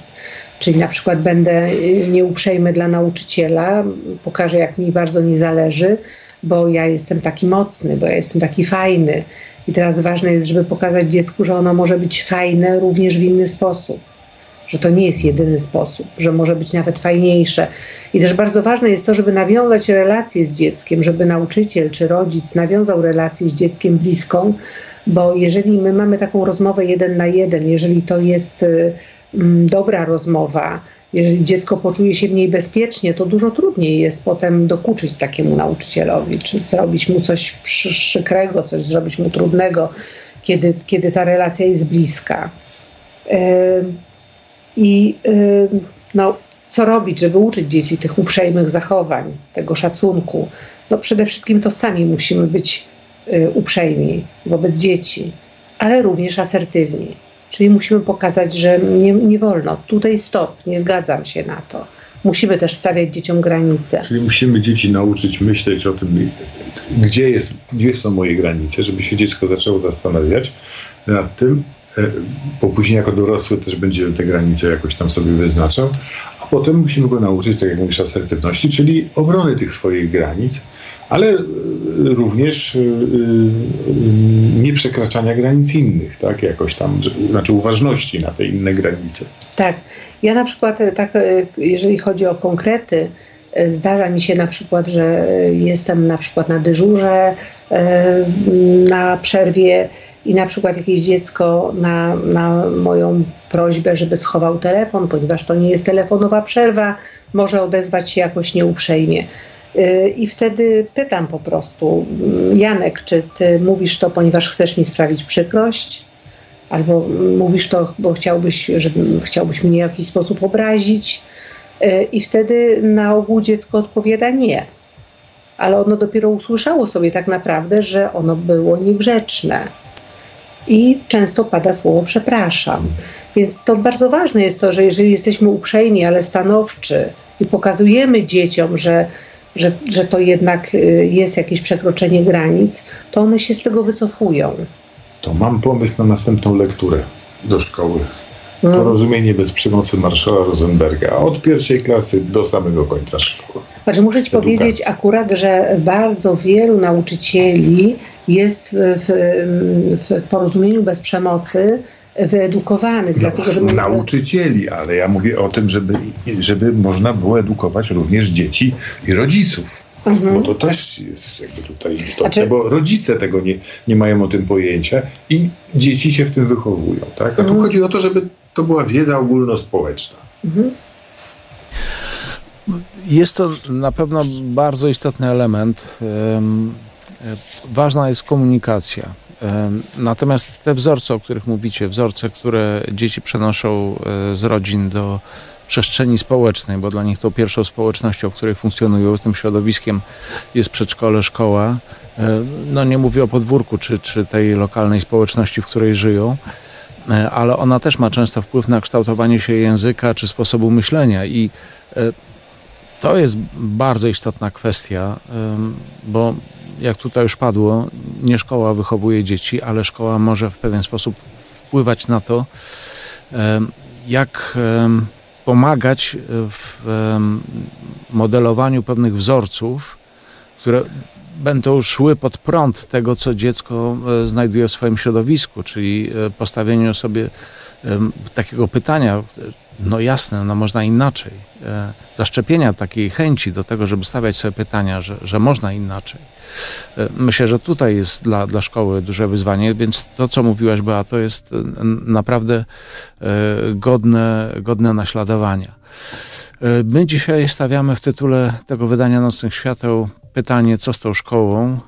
Czyli na przykład będę y, nieuprzejmy dla nauczyciela, pokażę, jak mi bardzo nie zależy, bo ja jestem taki mocny, bo ja jestem taki fajny. I teraz ważne jest, żeby pokazać dziecku, że ono może być fajne również w inny sposób. Że to nie jest jedyny sposób, że może być nawet fajniejsze. I też bardzo ważne jest to, żeby nawiązać relację z dzieckiem, żeby nauczyciel czy rodzic nawiązał relację z dzieckiem bliską, bo jeżeli my mamy taką rozmowę jeden na jeden, jeżeli to jest y, dobra rozmowa, Jeżeli dziecko poczuje się mniej bezpiecznie, to dużo trudniej jest potem dokuczyć takiemu nauczycielowi, czy zrobić mu coś przykrego, coś zrobić mu trudnego, kiedy, kiedy ta relacja jest bliska. I no, co robić, żeby uczyć dzieci tych uprzejmych zachowań, tego szacunku? No przede wszystkim to sami musimy być y, uprzejmi wobec dzieci, ale również asertywni. Czyli musimy pokazać, że nie, nie wolno, tutaj stop, nie zgadzam się na to. Musimy też stawiać dzieciom granice. Czyli musimy dzieci nauczyć myśleć o tym, gdzie, jest, gdzie są moje granice, żeby się dziecko zaczęło zastanawiać nad tym, e, bo później jako dorosły też będzie te granice jakoś tam sobie wyznaczał, a potem musimy go nauczyć, tak jak mówisz, asertywności, czyli obrony tych swoich granic, ale e, również e, nieprzekraczania granic innych, tak, jakoś tam, znaczy uważności na te inne granice. Tak, ja na przykład tak, jeżeli chodzi o konkrety, Zdarza mi się na przykład, że jestem na przykład na dyżurze, na przerwie i na przykład jakieś dziecko na, na moją prośbę, żeby schował telefon, ponieważ to nie jest telefonowa przerwa, może odezwać się jakoś nieuprzejmie. I wtedy pytam po prostu, Janek, czy ty mówisz to, ponieważ chcesz mi sprawić przykrość? Albo mówisz to, bo chciałbyś, żeby, chciałbyś mnie w jakiś sposób obrazić? Y, I wtedy na ogół dziecko odpowiada nie. Ale ono dopiero usłyszało sobie tak naprawdę, że ono było niegrzeczne i często pada słowo przepraszam. Więc to bardzo ważne jest to, że jeżeli jesteśmy uprzejmi, ale stanowczy i pokazujemy dzieciom, że, że, że to jednak y, jest jakieś przekroczenie granic, to one się z tego wycofują. To mam pomysł na następną lekturę do szkoły. Mm. Porozumienie bez przemocy Marszala Rosenberga od pierwszej klasy do samego końca szkoły. Znaczy, muszę Ci Edukacji. powiedzieć akurat, że bardzo wielu nauczycieli jest w, w porozumieniu bez przemocy wyedukowanych. No, dlatego, że nauczycieli, ale ja mówię o tym, żeby, żeby można było edukować również dzieci i rodziców. Mhm. Bo to też jest jakby tutaj istotne, znaczy... bo rodzice tego nie, nie mają o tym pojęcia i dzieci się w tym wychowują. Tak? A tu mhm. chodzi o to, żeby to była wiedza ogólnospołeczna. Mhm. Jest to na pewno bardzo istotny element. Ważna jest komunikacja. Natomiast te wzorce, o których mówicie, wzorce, które dzieci przenoszą e, z rodzin do przestrzeni społecznej, bo dla nich tą pierwszą społecznością, w której funkcjonują, tym środowiskiem jest przedszkole, szkoła. E, no nie mówię o podwórku, czy, czy tej lokalnej społeczności, w której żyją, e, ale ona też ma często wpływ na kształtowanie się języka czy sposobu myślenia i to jest bardzo istotna kwestia, bo jak tutaj już padło, nie szkoła wychowuje dzieci, ale szkoła może w pewien sposób wpływać na to, jak pomagać w modelowaniu pewnych wzorców, które będą szły pod prąd tego, co dziecko e, znajduje w swoim środowisku, czyli e, postawieniu sobie takiego pytania, no jasne, no można inaczej. E, zaszczepienia takiej chęci do tego, żeby stawiać sobie pytania, że, że można inaczej. E, myślę, że tutaj jest dla, dla szkoły duże wyzwanie, więc to, co mówiłaś, Bea, to jest e, naprawdę godne, godne naśladowania. My dzisiaj stawiamy w tytule tego wydania Nocnych Świateł pytanie, co z tą szkołą.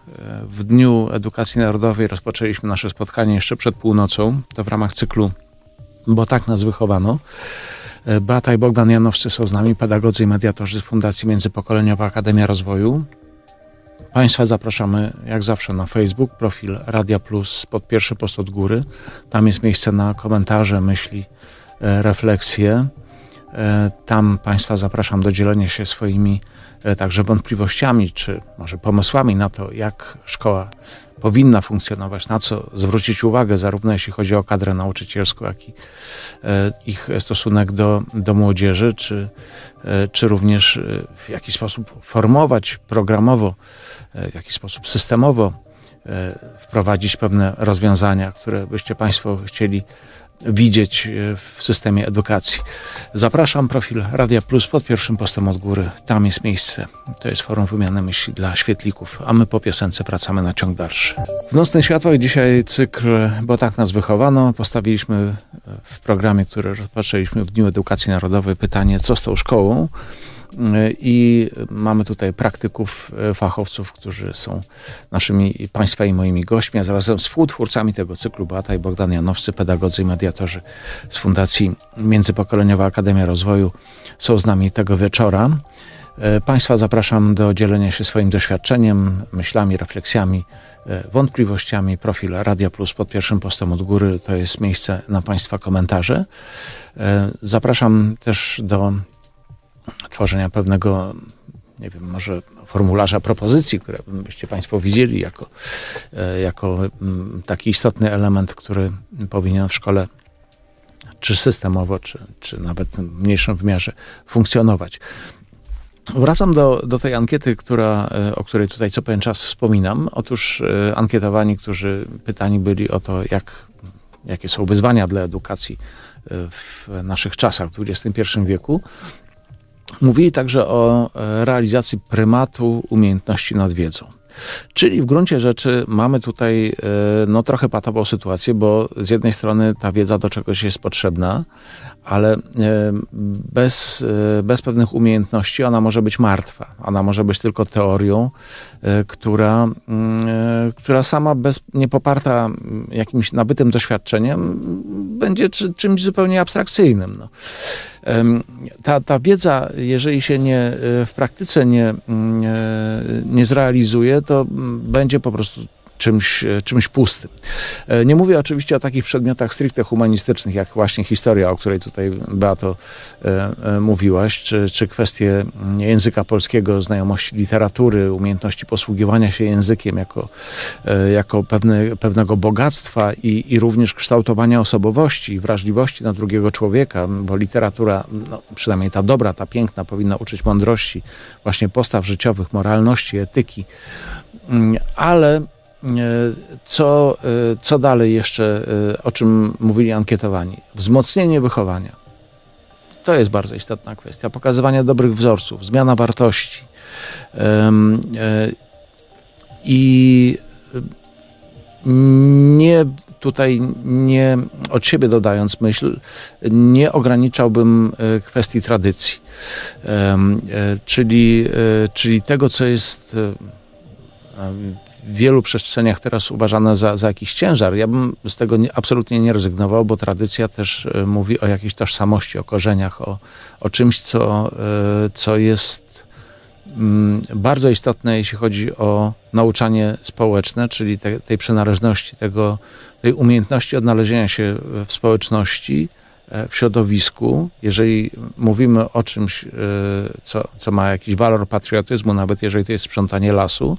W Dniu Edukacji Narodowej rozpoczęliśmy nasze spotkanie jeszcze przed północą. To w ramach cyklu Bo tak nas wychowano. Beata i Bogdan Janowscy są z nami, pedagodzy i mediatorzy z Fundacji Międzypokoleniowa Akademia Rozwoju. Państwa zapraszamy jak zawsze na Facebook, profil Radia Plus pod pierwszy post od góry. Tam jest miejsce na komentarze, myśli, e, refleksje. E, tam Państwa zapraszam do dzielenia się swoimi e, także wątpliwościami, czy może pomysłami na to, jak szkoła powinna funkcjonować, na co zwrócić uwagę, zarówno jeśli chodzi o kadrę nauczycielską, jak i e, ich stosunek do, do młodzieży, czy, czy również w jaki sposób formować programowo, w jaki sposób systemowo wprowadzić pewne rozwiązania, które byście Państwo chcieli widzieć e, w systemie edukacji. Zapraszam profil Radia Plus pod pierwszym postem od góry. Tam jest miejsce. To jest forum wymiany myśli dla świetlików, a my po piosence wracamy na ciąg dalszy. W Nocnych Światłach dzisiaj cykl, bo tak nas wychowano, postawiliśmy w programie, który rozpoczęliśmy w Dniu Edukacji Narodowej pytanie, co z tą szkołą? I mamy tutaj praktyków, e, fachowców, którzy są naszymi Państwa i moimi gośćmi, a zarazem współtwórcami tego cyklu Beata i Bogdan Janowscy, pedagodzy i mediatorzy z Fundacji Międzypokoleniowa Akademia Rozwoju są z nami tego wieczora. E, państwa zapraszam do dzielenia się swoim doświadczeniem, myślami, refleksjami, e, wątpliwościami. Profil Radia Plus pod pierwszym postem od góry to jest miejsce na Państwa komentarze. Zapraszam też do tworzenia pewnego, nie wiem, może formularza propozycji, które byście Państwo widzieli jako, e, jako mm, taki istotny element, który powinien w szkole czy systemowo, czy, czy nawet w mniejszym wymiarze funkcjonować. Wracam do, do tej ankiety, która, e, o której tutaj co pewien czas wspominam. Otóż e, ankietowani, którzy pytani byli o to, jak, jakie są wyzwania dla edukacji w naszych czasach, w XXI wieku, Mówili także o e, realizacji prymatu umiejętności nad wiedzą. Czyli w gruncie rzeczy mamy tutaj e, no, trochę patową sytuację, bo z jednej strony ta wiedza do czegoś jest potrzebna, ale e, bez, bez pewnych umiejętności ona może być martwa. Ona może być tylko teorią, która, mm, która sama bez, nie poparta jakimś nabytym doświadczeniem będzie czymś zupełnie abstrakcyjnym. No ta, ta wiedza, jeżeli się nie, e, w praktyce nie, mm, e, nie zrealizuje, to będzie po prostu czymś, e, czymś pustym. E, nie mówię oczywiście o takich przedmiotach stricte humanistycznych, jak właśnie historia, o której tutaj Beato e, mówiłaś, czy, czy kwestie języka polskiego, znajomości literatury, umiejętności posługiwania się językiem jako, jako pewne, pewnego bogactwa i, i również kształtowania osobowości i wrażliwości na drugiego człowieka, bo literatura, no, przynajmniej ta dobra, ta piękna, powinna uczyć mądrości, właśnie postaw życiowych, moralności, etyki, mm, ale co, e, co dalej jeszcze, e, o czym mówili ankietowani? Wzmocnienie wychowania. To jest bardzo istotna kwestia. Pokazywanie dobrych wzorców, zmiana wartości. I nie tutaj nie od siebie dodając myśl, nie ograniczałbym kwestii tradycji, czyli, czyli tego, co jest wielu przestrzeniach teraz uważane za, za jakiś ciężar. Ja bym z tego nie, absolutnie nie rezygnował, bo tradycja też e, mówi o jakiejś tożsamości, o korzeniach, o, o czymś, co, e, co jest mm, bardzo istotne, jeśli chodzi o nauczanie społeczne, czyli te, tej przynależności, tego, tej umiejętności odnalezienia się w społeczności, e, w środowisku. Jeżeli mówimy o czymś, co, co ma jakiś walor patriotyzmu, nawet jeżeli to jest sprzątanie lasu,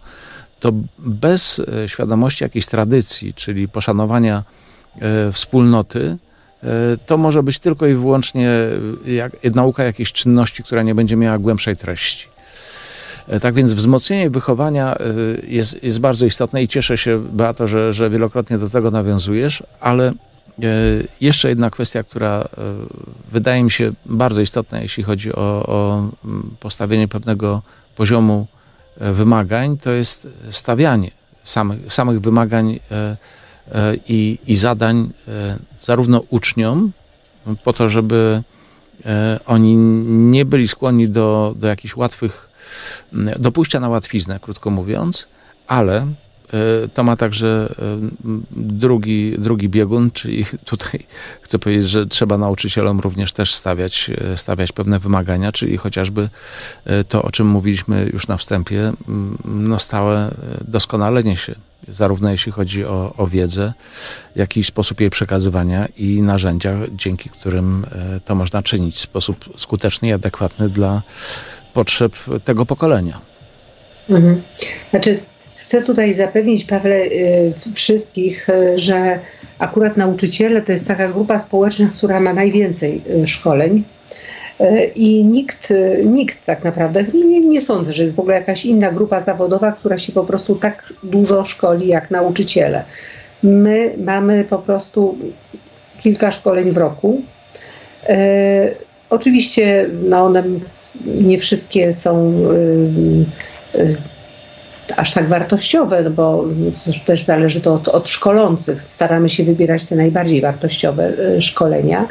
to bez e, świadomości jakiejś tradycji, czyli poszanowania e, wspólnoty, e, to może być tylko i wyłącznie jak, nauka jakiejś czynności, która nie będzie miała głębszej treści. Tak więc wzmocnienie wychowania jest, jest bardzo istotne i cieszę się, Beato, że, że wielokrotnie do tego nawiązujesz, ale jeszcze jedna kwestia, która wydaje mi się bardzo istotna, jeśli chodzi o, o postawienie pewnego poziomu wymagań to jest stawianie samych, samych wymagań e, e, i, i zadań e, zarówno uczniom, po to, żeby oni nie byli skłonni do, do jakichś łatwych, do pójścia na łatwiznę, krótko mówiąc, ale to ma także e, drugi, drugi biegun, czyli tutaj chcę powiedzieć, że trzeba nauczycielom również też stawiać, e, stawiać pewne wymagania, czyli chociażby to, o czym mówiliśmy już na wstępie, no stałe doskonalenie się, zarówno jeśli chodzi o, o wiedzę, jak i sposób jej przekazywania i narzędzia, dzięki którym to można czynić w sposób skuteczny i adekwatny dla potrzeb tego pokolenia. Mhm. Znaczy, Chcę tutaj zapewnić, Pawle, y, wszystkich, y, że akurat nauczyciele to jest taka grupa społeczna, która ma najwięcej y, szkoleń. I nikt, nikt tak naprawdę, nie, nie, sądzę, że jest w ogóle jakaś inna grupa zawodowa, która się po prostu tak dużo szkoli jak nauczyciele. My mamy po prostu kilka szkoleń w roku. E, oczywiście no one nie wszystkie są e, aż tak wartościowe, no bo też zależy to od, od szkolących. Staramy się wybierać te najbardziej wartościowe e, szkolenia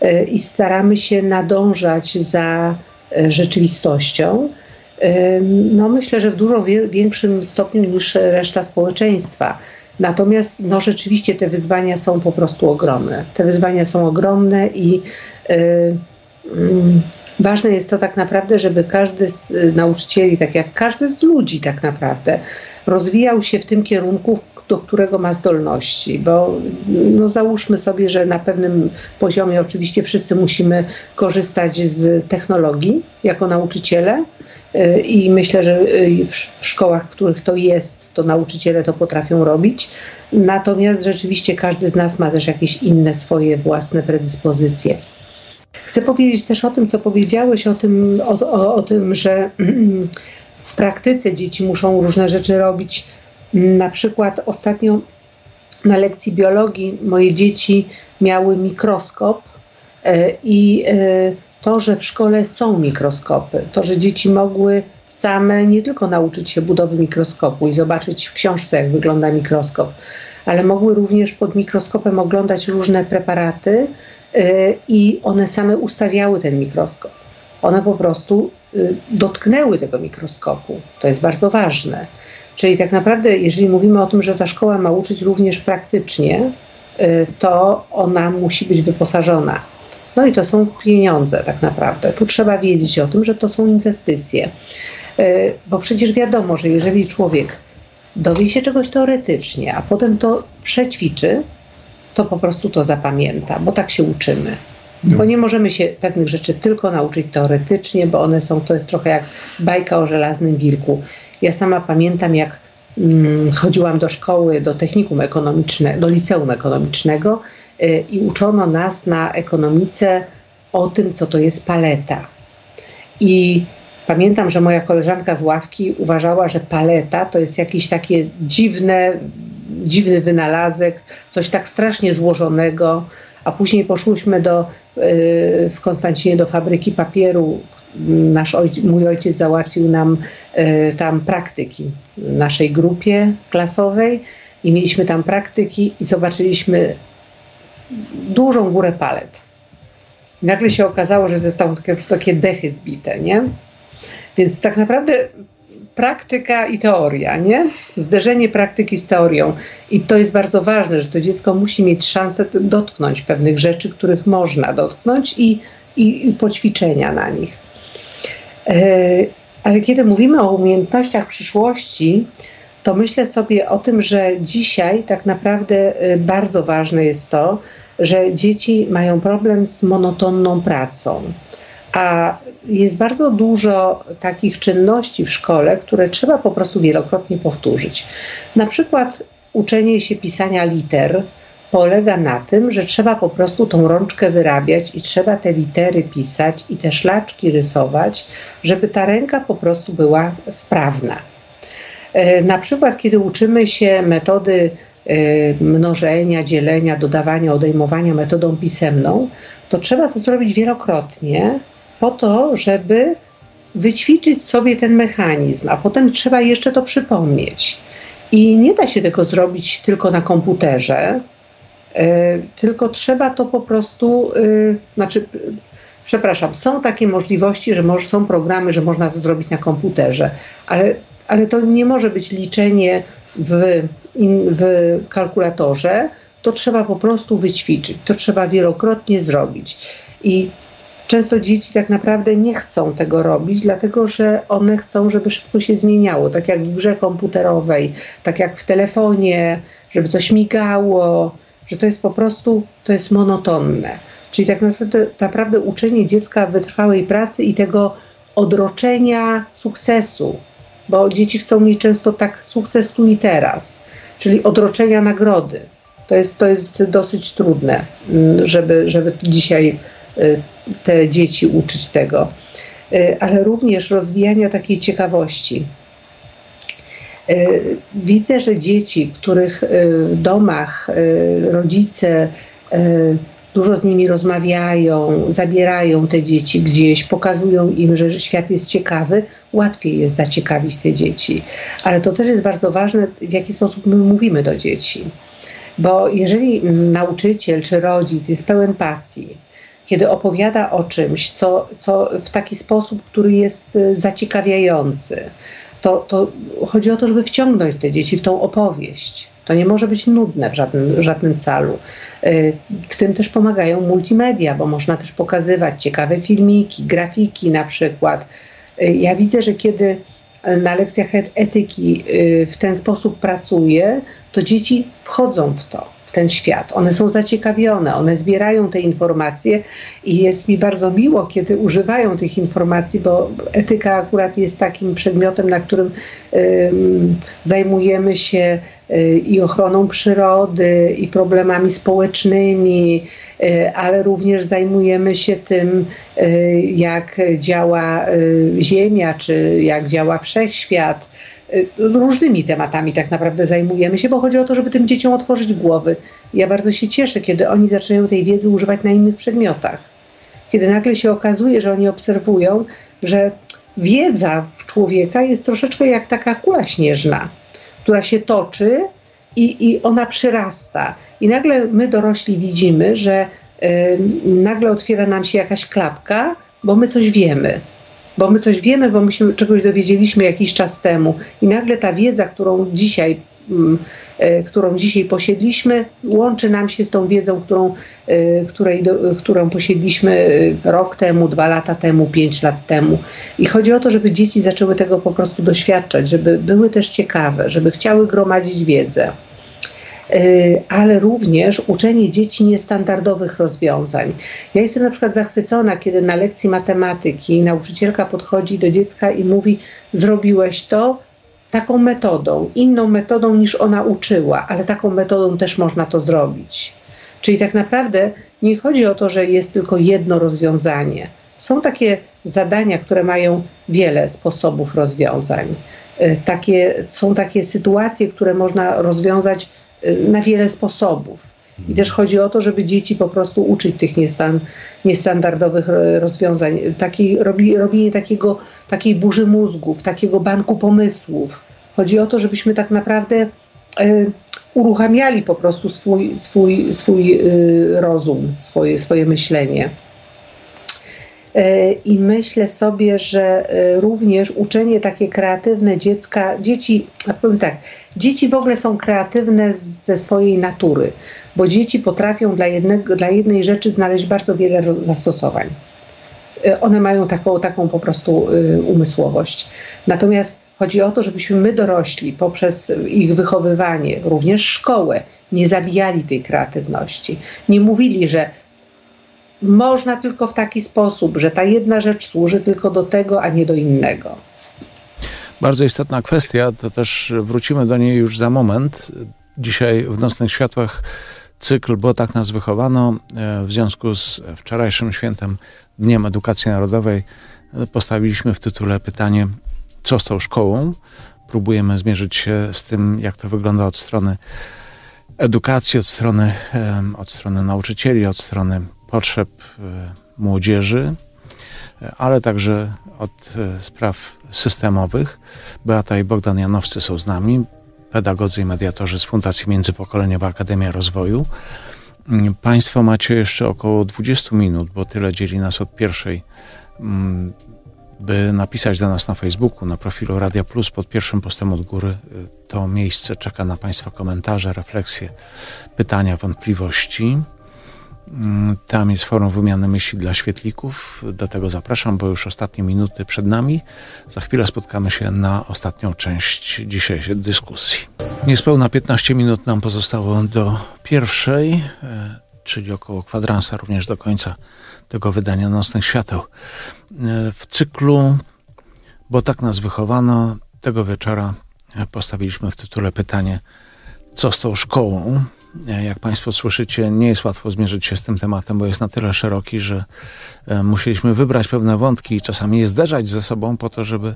e, i staramy się nadążać za e, rzeczywistością. No myślę, że w dużo większym stopniu niż reszta społeczeństwa. Natomiast no rzeczywiście te wyzwania są po prostu ogromne. Te wyzwania są ogromne i yy, yy, Ważne jest to tak naprawdę, żeby każdy z y, nauczycieli, tak jak każdy z ludzi tak naprawdę, rozwijał się w tym kierunku, do którego ma zdolności, bo no załóżmy sobie, że na pewnym poziomie oczywiście wszyscy musimy korzystać z technologii jako nauczyciele y, i myślę, że y, w szkołach, w których to jest, to nauczyciele to potrafią robić. Natomiast rzeczywiście każdy z nas ma też jakieś inne swoje własne predyspozycje. Chcę powiedzieć też o tym, co powiedziałeś, o tym, o, o, o tym że w praktyce dzieci muszą różne rzeczy robić. Na przykład ostatnio na lekcji biologii moje dzieci miały mikroskop e, i e, to, że w szkole są mikroskopy, to, że dzieci mogły same nie tylko nauczyć się budowy mikroskopu i zobaczyć w książce, jak wygląda mikroskop, ale mogły również pod mikroskopem oglądać różne preparaty, i one same ustawiały ten mikroskop. One po prostu y, dotknęły tego mikroskopu. To jest bardzo ważne. Czyli tak naprawdę, jeżeli mówimy o tym, że ta szkoła ma uczyć również praktycznie, y, to ona musi być wyposażona. No i to są pieniądze tak naprawdę. Tu trzeba wiedzieć o tym, że to są inwestycje. Bo przecież wiadomo, że jeżeli człowiek dowie się czegoś teoretycznie, a potem to przećwiczy, to po prostu to zapamięta, bo tak się uczymy. Bo nie możemy się pewnych rzeczy tylko nauczyć teoretycznie, bo one są, to jest trochę jak bajka o żelaznym wilku. Ja sama pamiętam, jak mm, chodziłam do szkoły, do technikum ekonomicznego, do liceum ekonomicznego y, i uczono nas na ekonomice o tym, co to jest paleta. I pamiętam, że moja koleżanka z ławki uważała, że paleta to jest jakieś takie dziwne, dziwny wynalazek, coś tak strasznie złożonego, a później poszłyśmy do, y, w Konstancinie do fabryki papieru. Nasz mój ojciec załatwił nam y, tam praktyki w naszej grupie klasowej i mieliśmy tam praktyki i zobaczyliśmy dużą górę palet. Nagle się okazało, że tam takie wysokie dechy zbite, nie? Więc tak naprawdę praktyka i teoria, nie? Zderzenie praktyki z teorią. I to jest bardzo ważne, że to dziecko musi mieć szansę dotknąć pewnych rzeczy, których można dotknąć i, i, i poćwiczenia na nich. E, ale kiedy mówimy o umiejętnościach przyszłości, to myślę sobie o tym, że dzisiaj tak naprawdę e, bardzo ważne jest to, że dzieci mają problem z monotonną pracą. A jest bardzo dużo takich czynności w szkole, które trzeba po prostu wielokrotnie powtórzyć. Na przykład uczenie się pisania liter polega na tym, że trzeba po prostu tą rączkę wyrabiać i trzeba te litery pisać i te szlaczki rysować, żeby ta ręka po prostu była wprawna. E, na przykład, kiedy uczymy się metody e, mnożenia, dzielenia, dodawania, odejmowania metodą pisemną, to trzeba to zrobić wielokrotnie, po to, żeby wyćwiczyć sobie ten mechanizm, a potem trzeba jeszcze to przypomnieć. I nie da się tego zrobić tylko na komputerze, yy, tylko trzeba to po prostu, yy, znaczy, przepraszam, są takie możliwości, że może, są programy, że można to zrobić na komputerze, ale, ale to nie może być liczenie w, in, w kalkulatorze, to trzeba po prostu wyćwiczyć, to trzeba wielokrotnie zrobić. I Często dzieci tak naprawdę nie chcą tego robić, dlatego że one chcą, żeby szybko się zmieniało, tak jak w grze komputerowej, tak jak w telefonie, żeby coś migało, że to jest po prostu, to jest monotonne. Czyli tak naprawdę, naprawdę uczenie dziecka wytrwałej pracy i tego odroczenia sukcesu, bo dzieci chcą mieć często tak sukces tu i teraz, czyli odroczenia nagrody. To jest, to jest dosyć trudne, mm, żeby, żeby dzisiaj te dzieci uczyć tego, ale również rozwijania takiej ciekawości. Widzę, że dzieci, których domach rodzice dużo z nimi rozmawiają, zabierają te dzieci gdzieś, pokazują im, że świat jest ciekawy, łatwiej jest zaciekawić te dzieci. Ale to też jest bardzo ważne, w jaki sposób my mówimy do dzieci. Bo jeżeli nauczyciel czy rodzic jest pełen pasji, kiedy opowiada o czymś, co, co w taki sposób, który jest y, zaciekawiający, to, to chodzi o to, żeby wciągnąć te dzieci w tą opowieść. To nie może być nudne w żadnym, żadnym calu. Y, w tym też pomagają multimedia, bo można też pokazywać ciekawe filmiki, grafiki na przykład. Y, ja widzę, że kiedy na lekcjach etyki w ten sposób pracuję, to dzieci wchodzą w to w ten świat. One są zaciekawione, one zbierają te informacje i jest mi bardzo miło, kiedy używają tych informacji, bo etyka akurat jest takim przedmiotem, na którym y, zajmujemy się y, i ochroną przyrody, i problemami społecznymi, y, ale również zajmujemy się tym, y, jak działa Ziemia, czy jak działa wszechświat różnymi tematami tak naprawdę zajmujemy się, bo chodzi o to, żeby tym dzieciom otworzyć głowy. Ja bardzo się cieszę, kiedy oni zaczynają tej wiedzy używać na innych przedmiotach. Kiedy nagle się okazuje, że oni obserwują, że wiedza w człowieka jest troszeczkę jak taka kula śnieżna, która się toczy i, i ona przyrasta. I nagle my dorośli widzimy, że y, nagle otwiera nam się jakaś klapka, bo my coś wiemy bo my coś wiemy, bo my się czegoś dowiedzieliśmy jakiś czas temu i nagle ta wiedza, którą dzisiaj mm, e, którą dzisiaj posiedliśmy, łączy nam się z tą wiedzą, którą, e, której, którą posiedliśmy e, rok temu, dwa lata temu, pięć lat temu. I chodzi o to, żeby dzieci zaczęły tego po prostu doświadczać, żeby były też ciekawe, żeby chciały gromadzić wiedzę. Y, ale również uczenie dzieci niestandardowych rozwiązań. Ja jestem na przykład zachwycona, kiedy na lekcji matematyki nauczycielka podchodzi do dziecka i mówi: Zrobiłeś to taką metodą, inną metodą niż ona uczyła, ale taką metodą też można to zrobić. Czyli tak naprawdę nie chodzi o to, że jest tylko jedno rozwiązanie. Są takie zadania, które mają wiele sposobów rozwiązań. Y, takie, są takie sytuacje, które można rozwiązać na wiele sposobów. I też chodzi o to, żeby dzieci po prostu uczyć tych niestan, niestandardowych e, rozwiązań, takiej, robi, robienie takiego, takiej burzy mózgów, takiego banku pomysłów. Chodzi o to, żebyśmy tak naprawdę y, uruchamiali po prostu swój, swój, swój y, rozum, swoje, swoje myślenie. E, I myślę sobie, że e, również uczenie takie kreatywne dziecka, dzieci, powiem tak, dzieci w ogóle są kreatywne ze swojej natury, bo dzieci potrafią dla, jednego, dla jednej rzeczy znaleźć bardzo wiele zastosowań. E, one mają taką, taką po prostu umysłowość. Natomiast chodzi o to, żebyśmy my dorośli poprzez ich wychowywanie, również szkołę, nie zabijali tej kreatywności. Nie mówili, że można tylko w taki sposób, że ta jedna rzecz służy tylko do tego, a nie do innego. Bardzo istotna kwestia, to też wrócimy do niej już za moment. Dzisiaj w Nocnych Światłach cykl, bo tak nas wychowano, e, w związku z wczorajszym świętem Dniem Edukacji Narodowej e, postawiliśmy w tytule pytanie, co z tą szkołą? Próbujemy zmierzyć się z tym, jak to wygląda od strony edukacji, od strony, od strony nauczycieli, od strony potrzeb e, młodzieży, e, ale także od e, spraw systemowych. Beata i Bogdan Janowscy są z nami, pedagodzy i mediatorzy z Fundacji Międzypokoleniowa Akademia Rozwoju. Mm, państwo macie jeszcze około 20 minut, bo tyle dzieli nas od pierwszej, mm, by napisać do nas na Facebooku, na profilu Radia Plus pod pierwszym postem od góry. To miejsce czeka na Państwa komentarze, refleksje, pytania, wątpliwości. Mm, tam jest forum wymiany myśli dla świetlików. Do tego zapraszam, bo już ostatnie minuty przed nami. Za chwilę spotkamy się na ostatnią część dzisiejszej dyskusji. Niespełna 15 minut nam pozostało do pierwszej, e, czyli około kwadransa, również do końca tego wydania Nocnych Świateł. E, w cyklu, bo tak nas wychowano, tego wieczora postawiliśmy w tytule pytanie, co z tą szkołą? Jak Państwo słyszycie, nie jest łatwo zmierzyć się z tym tematem, bo jest na tyle szeroki, że musieliśmy wybrać pewne wątki i czasami je zderzać ze sobą po to, żeby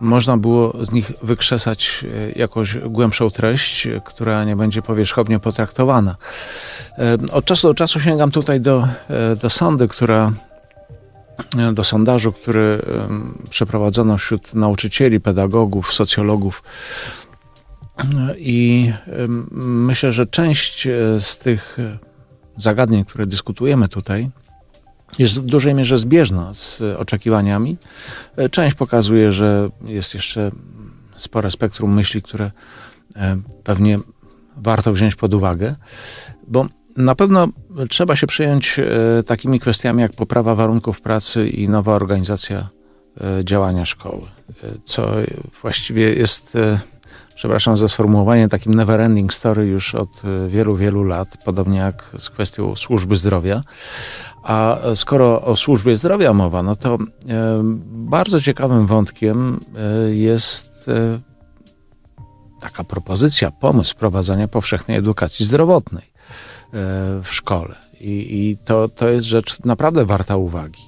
można było z nich wykrzesać jakąś głębszą treść, która nie będzie powierzchownie potraktowana. Od czasu do czasu sięgam tutaj do, do sądy, która do sondażu, który przeprowadzono wśród nauczycieli, pedagogów, socjologów. I myślę, że część e, z tych zagadnień, które dyskutujemy tutaj, jest w dużej mierze zbieżna z oczekiwaniami. E, część pokazuje, że jest jeszcze spore spektrum myśli, które e, pewnie warto wziąć pod uwagę, bo na pewno trzeba się przyjąć e, takimi kwestiami jak poprawa warunków pracy i nowa organizacja e, działania szkoły, e, co właściwie jest, przepraszam za sformułowanie, takim never ending story już od wielu, wielu lat, podobnie jak z kwestią służby zdrowia. A skoro o służbie zdrowia mowa, no to bardzo ciekawym wątkiem jest taka propozycja, pomysł wprowadzania powszechnej edukacji zdrowotnej. E, w szkole. I, i to, to jest rzecz naprawdę warta uwagi.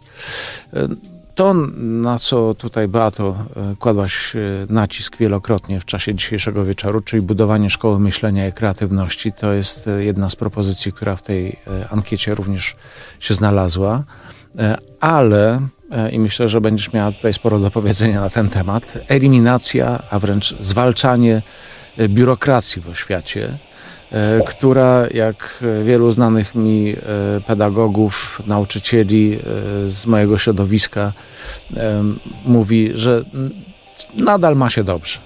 E, to, na co tutaj Beato e, kładłaś nacisk wielokrotnie w czasie dzisiejszego wieczoru, czyli budowanie szkoły myślenia i kreatywności, to jest jedna z propozycji, która w tej ankiecie również się znalazła. Ale, i myślę, że będziesz miała tutaj sporo do powiedzenia na ten temat, eliminacja, a wręcz zwalczanie biurokracji w oświacie E, która, jak wielu znanych mi e, pedagogów, nauczycieli e, z mojego środowiska mówi, że nadal ma się dobrze.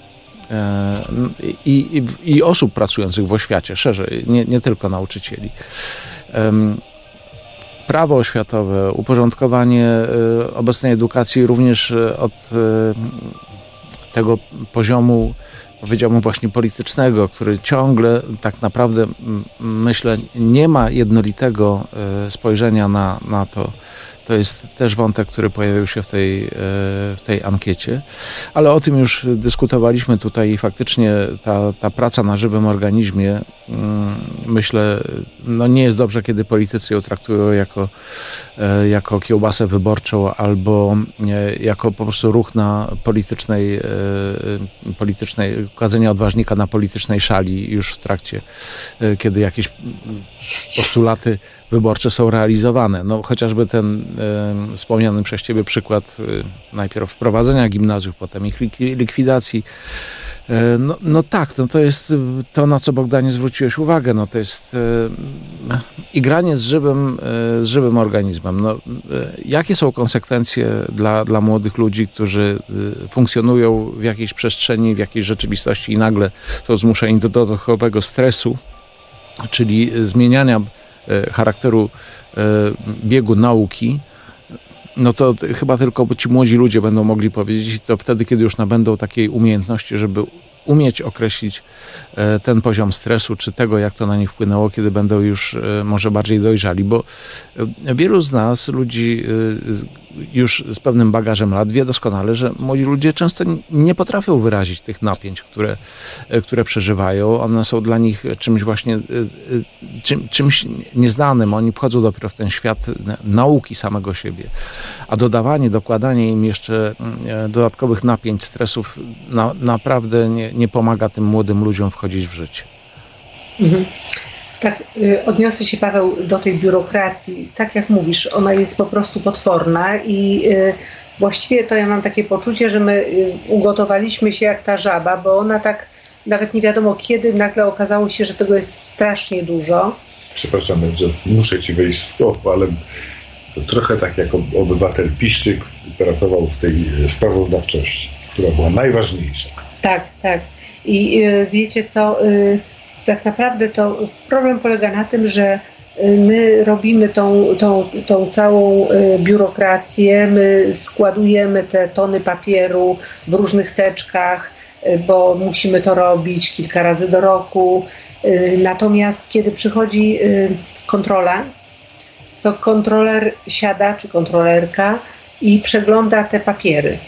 I, i, i osób pracujących w oświacie, szerzej, nie, nie tylko nauczycieli. Prawo oświatowe, uporządkowanie obecnej edukacji również od tego poziomu powiedziałbym właśnie politycznego, który ciągle tak naprawdę myślę nie ma jednolitego e, spojrzenia na, na to, to jest też wątek, który pojawił się w tej, e, w tej ankiecie, ale o tym już dyskutowaliśmy tutaj i faktycznie ta, ta praca na żywym organizmie, myślę, no nie jest dobrze, kiedy politycy ją traktują jako, e, jako kiełbasę wyborczą albo e, jako po prostu ruch na politycznej, politycznej kładzenia odważnika na politycznej szali już w trakcie, kiedy jakieś postulaty wyborcze są realizowane. No, chociażby ten e, wspomniany przez Ciebie przykład e, najpierw wprowadzenia gimnazjów, potem ich likwidacji. E, no, no, tak, no to jest to, na co Bogdanie zwróciłeś uwagę. No to jest e, igranie z żywym, e, z żywym organizmem. No, jakie są konsekwencje dla, dla młodych ludzi, którzy funkcjonują w jakiejś przestrzeni, w jakiejś rzeczywistości i nagle są zmuszeni do dodatkowego stresu, czyli zmieniania charakteru biegu nauki, no to chyba tylko ci młodzi ludzie będą mogli powiedzieć to wtedy, kiedy już nabędą takiej umiejętności, żeby umieć określić e, ten poziom stresu, czy tego, jak to na nich wpłynęło, kiedy będą już może bardziej dojrzali, bo wielu z nas, ludzi już z pewnym bagażem lat wie doskonale, że młodzi ludzie często nie potrafią wyrazić tych napięć, które, które przeżywają. One są dla nich czymś właśnie, y, y, czym, czymś nieznanym. Oni wchodzą dopiero w ten świat nauki samego siebie. A dodawanie, dokładanie im jeszcze mm, dodatkowych napięć, stresów na, naprawdę nie, nie pomaga tym młodym ludziom wchodzić w życie. Mhm. Tak, y, odniosę się Paweł do tej biurokracji. Tak jak mówisz, ona jest po prostu potworna i y, właściwie to ja mam takie poczucie, że my y, ugotowaliśmy się jak ta żaba, bo ona tak nawet nie wiadomo kiedy nagle okazało się, że tego jest strasznie dużo. Przepraszam, że muszę ci wejść w słowo, ale to trochę tak jak obywatel Piszczyk pracował w tej sprawozdawczości, która była najważniejsza. Tak, tak. I wiecie co, tak naprawdę to problem polega na tym, że y, my robimy tą, tą, tą całą y, biurokrację, my składujemy te tony papieru w różnych teczkach, y, bo musimy to robić kilka razy do roku. Natomiast kiedy przychodzi kontrola, to kontroler siada, czy kontrolerka i przegląda te papiery.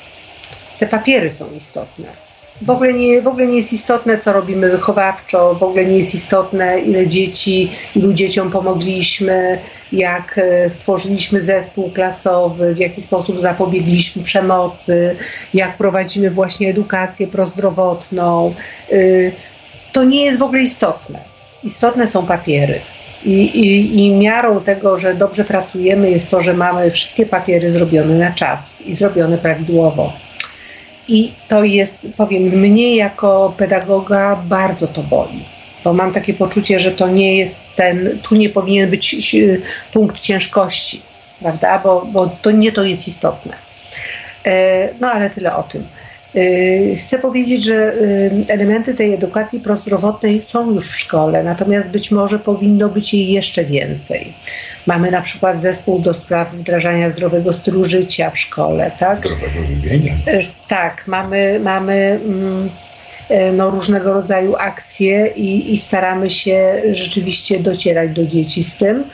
Te papiery są istotne w ogóle, nie, w ogóle nie jest istotne, co robimy wychowawczo, w ogóle nie jest istotne, ile dzieci, ilu dzieciom pomogliśmy, jak e, stworzyliśmy zespół klasowy, w jaki sposób zapobiegliśmy przemocy, jak prowadzimy właśnie edukację prozdrowotną. Y, to nie jest w ogóle istotne. Istotne są papiery. I, i, I miarą tego, że dobrze pracujemy, jest to, że mamy wszystkie papiery zrobione na czas i zrobione prawidłowo. I to jest, powiem, mnie jako pedagoga bardzo to boli, bo mam takie poczucie, że to nie jest ten, tu nie powinien być punkt ciężkości, prawda, bo, bo to nie to jest istotne. E, no ale tyle o tym. E, chcę powiedzieć, że e, elementy tej edukacji prozdrowotnej są już w szkole, natomiast być może powinno być jej jeszcze więcej. Mamy na przykład zespół do spraw wdrażania zdrowego stylu życia w szkole, tak? Zdrowego żywienia. Tak, mamy, mamy mm, no, różnego rodzaju akcje i, i staramy się rzeczywiście docierać do dzieci z tym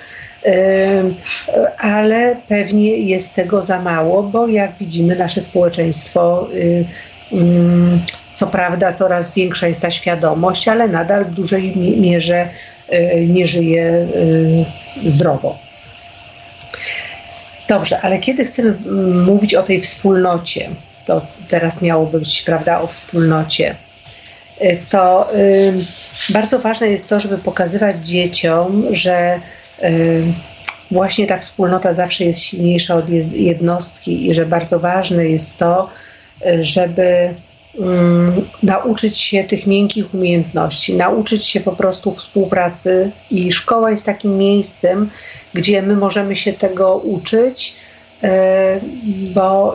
ale pewnie jest tego za mało, bo jak widzimy, nasze społeczeństwo, y, mm, co prawda, coraz większa jest ta świadomość, ale nadal w dużej mierze y, nie żyje y, zdrowo. Dobrze, ale kiedy chcemy mm, mówić o tej wspólnocie, to teraz miałoby być, prawda, o wspólnocie, to bardzo ważne jest to, żeby pokazywać dzieciom, że właśnie ta wspólnota zawsze jest silniejsza od jednostki i że bardzo ważne jest to, żeby um, nauczyć się tych miękkich umiejętności, nauczyć się po prostu współpracy i szkoła jest takim miejscem, gdzie my możemy się tego uczyć, e, bo,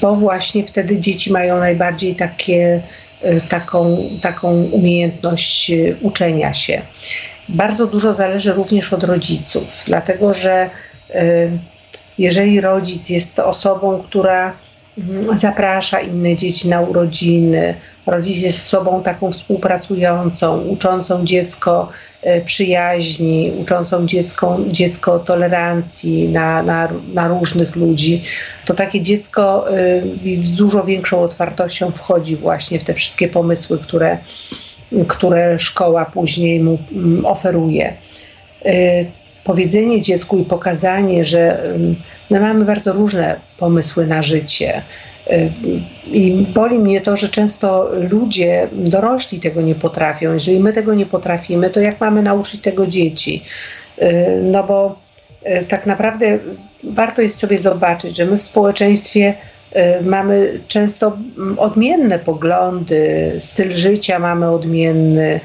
bo właśnie wtedy dzieci mają najbardziej takie, taką, taką umiejętność uczenia się. Bardzo dużo zależy również od rodziców, dlatego że jeżeli rodzic jest osobą, która zaprasza inne dzieci na urodziny, rodzic jest osobą taką współpracującą, uczącą dziecko y, przyjaźni, uczącą dziecko, dziecko tolerancji na, na, na różnych ludzi, to takie dziecko y, z dużo większą otwartością wchodzi właśnie w te wszystkie pomysły, które które szkoła później mu mm, oferuje. Y, powiedzenie dziecku i pokazanie, że mm, my mamy bardzo różne pomysły na życie. Y, I boli mnie to, że często ludzie, dorośli tego nie potrafią. Jeżeli my tego nie potrafimy, to jak mamy nauczyć tego dzieci? Y, no bo tak naprawdę warto jest sobie zobaczyć, że my w społeczeństwie Y, mamy często odmienne poglądy, styl życia mamy odmienny,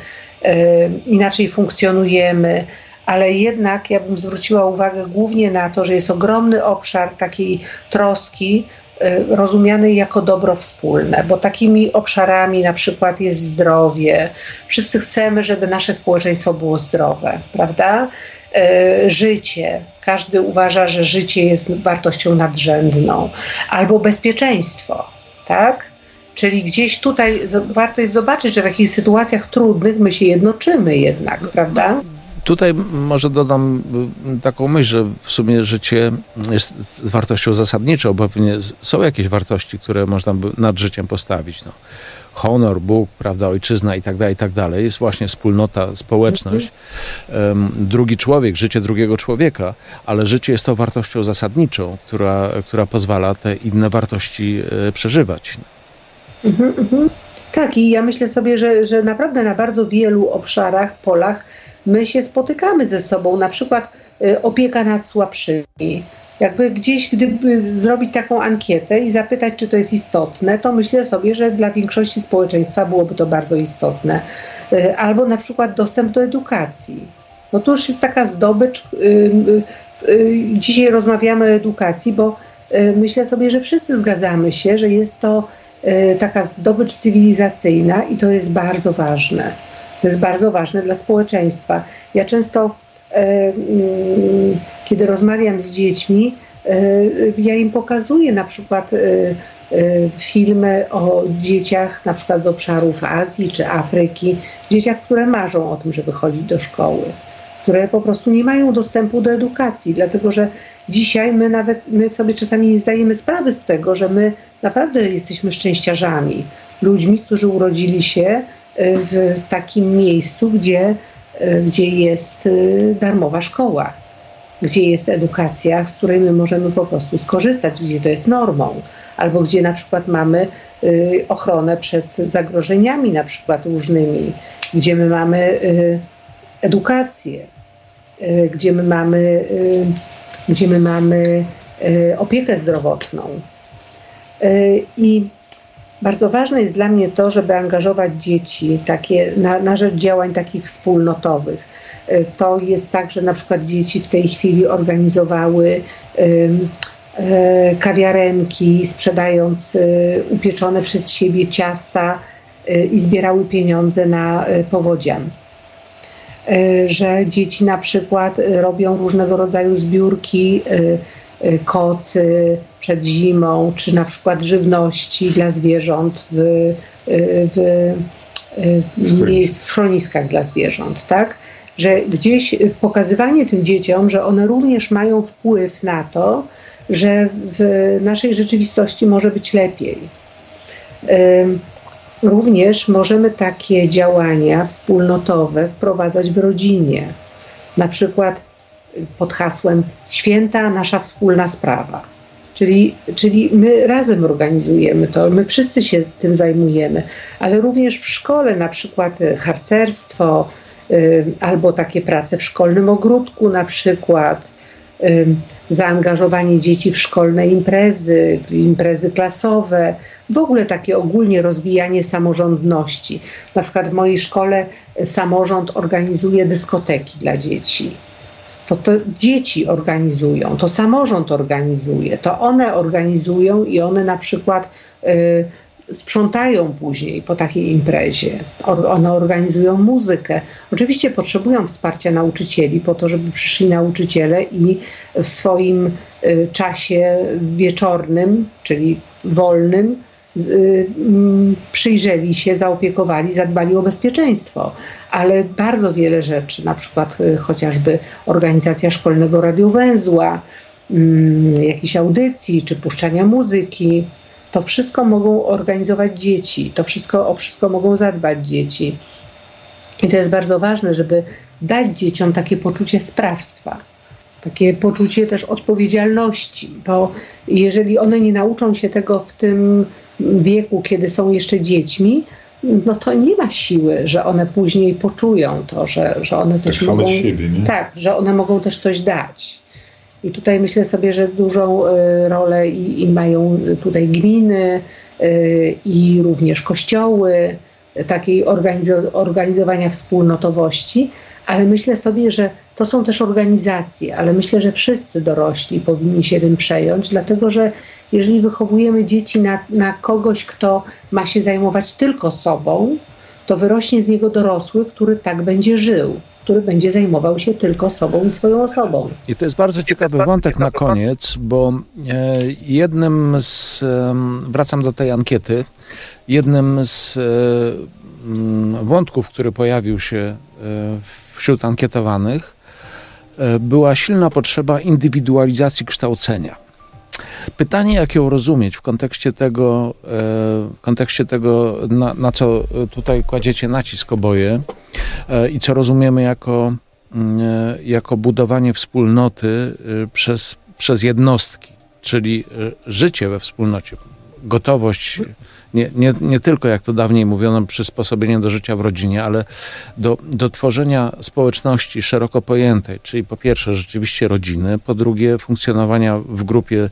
y, inaczej funkcjonujemy, ale jednak ja bym zwróciła uwagę głównie na to, że jest ogromny obszar takiej troski y, rozumianej jako dobro wspólne, bo takimi obszarami na przykład jest zdrowie. Wszyscy chcemy, żeby nasze społeczeństwo było zdrowe, prawda? E, życie. Każdy uważa, że życie jest wartością nadrzędną, albo bezpieczeństwo, tak? Czyli gdzieś tutaj warto jest zobaczyć, że w takich sytuacjach trudnych my się jednoczymy jednak, prawda? Tutaj może dodam y, taką myśl, że w sumie życie jest wartością zasadniczą, bo pewnie są jakieś wartości, które można by nad życiem postawić. No honor, Bóg, prawda, ojczyzna i tak dalej, i tak dalej. Jest właśnie wspólnota, społeczność. Um, drugi człowiek, życie drugiego człowieka, ale życie jest to wartością zasadniczą, która, która pozwala te inne wartości e, przeżywać. Mhm, mhm. Tak, i ja myślę sobie, że, że naprawdę na bardzo wielu obszarach, polach my się spotykamy ze sobą. Na przykład y, opieka nad słabszymi, jakby gdzieś, gdyby zrobić taką ankietę i zapytać, czy to jest istotne, to myślę sobie, że dla większości społeczeństwa byłoby to bardzo istotne. Y, albo na przykład dostęp do edukacji. No to już jest taka zdobycz. Y, dzisiaj rozmawiamy o edukacji, bo myślę sobie, że wszyscy zgadzamy się, że jest to taka zdobycz cywilizacyjna i to jest bardzo ważne. To jest bardzo ważne dla społeczeństwa. Ja często E, mm, kiedy rozmawiam z dziećmi, e, ja im pokazuję na przykład e, filmy o dzieciach na przykład z obszarów Azji czy Afryki, dzieciach, które marzą o tym, żeby chodzić do szkoły, które po prostu nie mają dostępu do edukacji, dlatego że dzisiaj my nawet my sobie czasami nie zdajemy sprawy z tego, że my naprawdę jesteśmy szczęściarzami, ludźmi, którzy urodzili się w takim miejscu, gdzie, gdzie jest darmowa szkoła, gdzie jest edukacja, z której my możemy po prostu skorzystać, gdzie to jest normą, albo gdzie na przykład mamy ochronę przed zagrożeniami, na przykład różnymi, gdzie my mamy edukację, gdzie my mamy, gdzie my mamy opiekę zdrowotną. I bardzo ważne jest dla mnie to, żeby angażować dzieci takie, na, na rzecz działań takich wspólnotowych. E, to jest tak, że na przykład dzieci w tej chwili organizowały e, kawiarenki, sprzedając e, upieczone przez siebie ciasta i zbierały pieniądze na powodzian. Że dzieci na przykład robią różnego rodzaju zbiórki Y, kocy przed zimą, czy na przykład żywności dla zwierząt w, y, w, w, y, w schroniskach dla zwierząt, tak? Że gdzieś pokazywanie tym dzieciom, że one również mają wpływ na to, że w naszej rzeczywistości może być lepiej. Również możemy takie działania wspólnotowe wprowadzać w rodzinie. Na przykład pod hasłem Święta nasza wspólna sprawa. Czyli, czyli my razem organizujemy to, my wszyscy się tym zajmujemy, ale również w szkole, na przykład harcerstwo, y, albo takie prace w szkolnym ogródku, na przykład y, zaangażowanie dzieci w szkolne imprezy, imprezy klasowe, w ogóle takie ogólnie rozwijanie samorządności. Na przykład w mojej szkole samorząd organizuje dyskoteki dla dzieci to dzieci organizują, to samorząd organizuje, to one organizują i one na przykład y, sprzątają później po takiej imprezie. one organizują muzykę. Oczywiście potrzebują wsparcia nauczycieli po to, żeby przyszli nauczyciele i w swoim y, czasie wieczornym, czyli wolnym, przyjrzeli się, zaopiekowali, zadbali o bezpieczeństwo. Ale bardzo wiele rzeczy, na przykład y, chociażby organizacja szkolnego radiowęzła, mm, jakiejś audycji czy puszczania muzyki, to wszystko mogą organizować dzieci, to wszystko, o wszystko mogą zadbać dzieci. I to jest bardzo ważne, żeby dać dzieciom takie poczucie sprawstwa takie poczucie też odpowiedzialności, bo jeżeli one nie nauczą się tego w tym wieku, kiedy są jeszcze dziećmi, no to nie ma siły, że one później poczują to, że, że one coś tak mogą. Siebie? Tak, że one mogą też coś dać. I tutaj myślę sobie, że dużą y, rolę i, i mają tutaj gminy y, i również kościoły, takiej organizowania wspólnotowości, ale myślę sobie, że to są też organizacje, ale myślę, że wszyscy dorośli powinni się tym przejąć, dlatego że jeżeli wychowujemy dzieci na, na kogoś, kto ma się zajmować tylko sobą, to wyrośnie z niego dorosły, który tak będzie żył który będzie zajmował się tylko sobą i swoją osobą. I to jest bardzo ciekawy wątek na koniec, bo e, jednym z, wracam do tej ankiety, jednym z e, wątków, który pojawił się e, wśród ankietowanych, była silna potrzeba indywidualizacji kształcenia. Pytanie, jak ją rozumieć w kontekście tego, e, w kontekście tego na, na co tutaj kładziecie nacisk oboje e, i co rozumiemy jako, mm, e, jako budowanie wspólnoty przez, przez jednostki, czyli życie we wspólnocie, gotowość nie, nie, nie tylko, jak to dawniej mówiono, przysposobienie do życia w rodzinie, ale do, do tworzenia społeczności szeroko pojętej, czyli po pierwsze rzeczywiście rodziny, po drugie funkcjonowania w grupie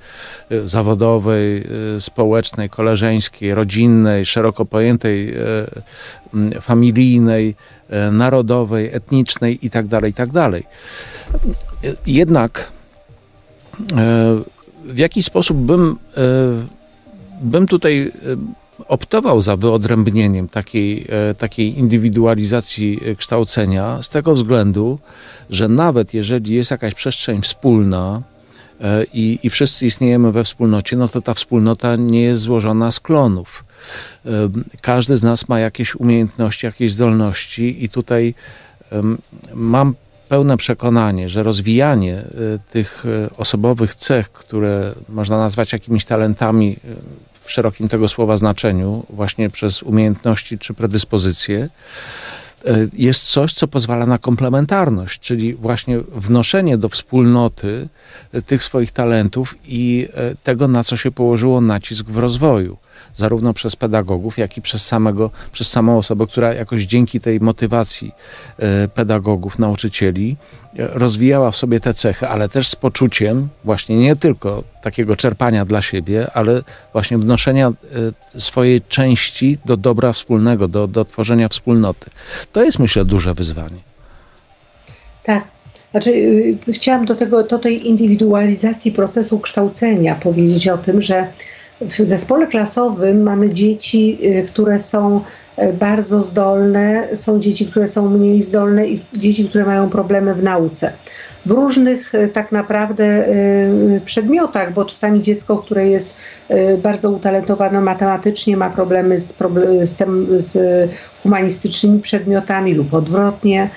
e, zawodowej, e, społecznej, koleżeńskiej, rodzinnej, szeroko pojętej, e, familijnej, narodowej, etnicznej itd., tak itd. Tak Jednak w jaki sposób bym bym tutaj optował za wyodrębnieniem takiej, e, takiej indywidualizacji e, kształcenia z tego względu, że nawet jeżeli jest jakaś przestrzeń wspólna, e, i, i wszyscy istniejemy we wspólnocie, no to ta wspólnota nie jest złożona z klonów. Każdy z nas ma jakieś umiejętności, jakieś zdolności, i tutaj mam pełne przekonanie, że rozwijanie tych osobowych cech, które można nazwać jakimiś talentami w szerokim tego słowa znaczeniu, właśnie przez umiejętności czy predyspozycje, E, jest coś, co pozwala na komplementarność, czyli właśnie wnoszenie do wspólnoty e, tych swoich talentów i e, tego, na co się położyło nacisk w rozwoju, zarówno przez pedagogów, jak i przez, samego, przez samą osobę, która jakoś dzięki tej motywacji pedagogów, nauczycieli rozwijała w sobie te cechy, ale też z poczuciem właśnie nie tylko takiego czerpania dla siebie, ale właśnie wnoszenia e, swojej części do dobra wspólnego, do, do tworzenia wspólnoty. To jest myślę duże wyzwanie. Tak. Znaczy, y, chciałam do, tego, do tej indywidualizacji procesu kształcenia powiedzieć o tym, że w zespole klasowym mamy dzieci, y, które są E, bardzo zdolne, są dzieci, które są mniej zdolne i dzieci, które mają problemy w nauce. W różnych e, tak naprawdę przedmiotach, bo czasami dziecko, które jest bardzo utalentowane matematycznie, ma problemy z, z, tym, z humanistycznymi przedmiotami lub odwrotnie.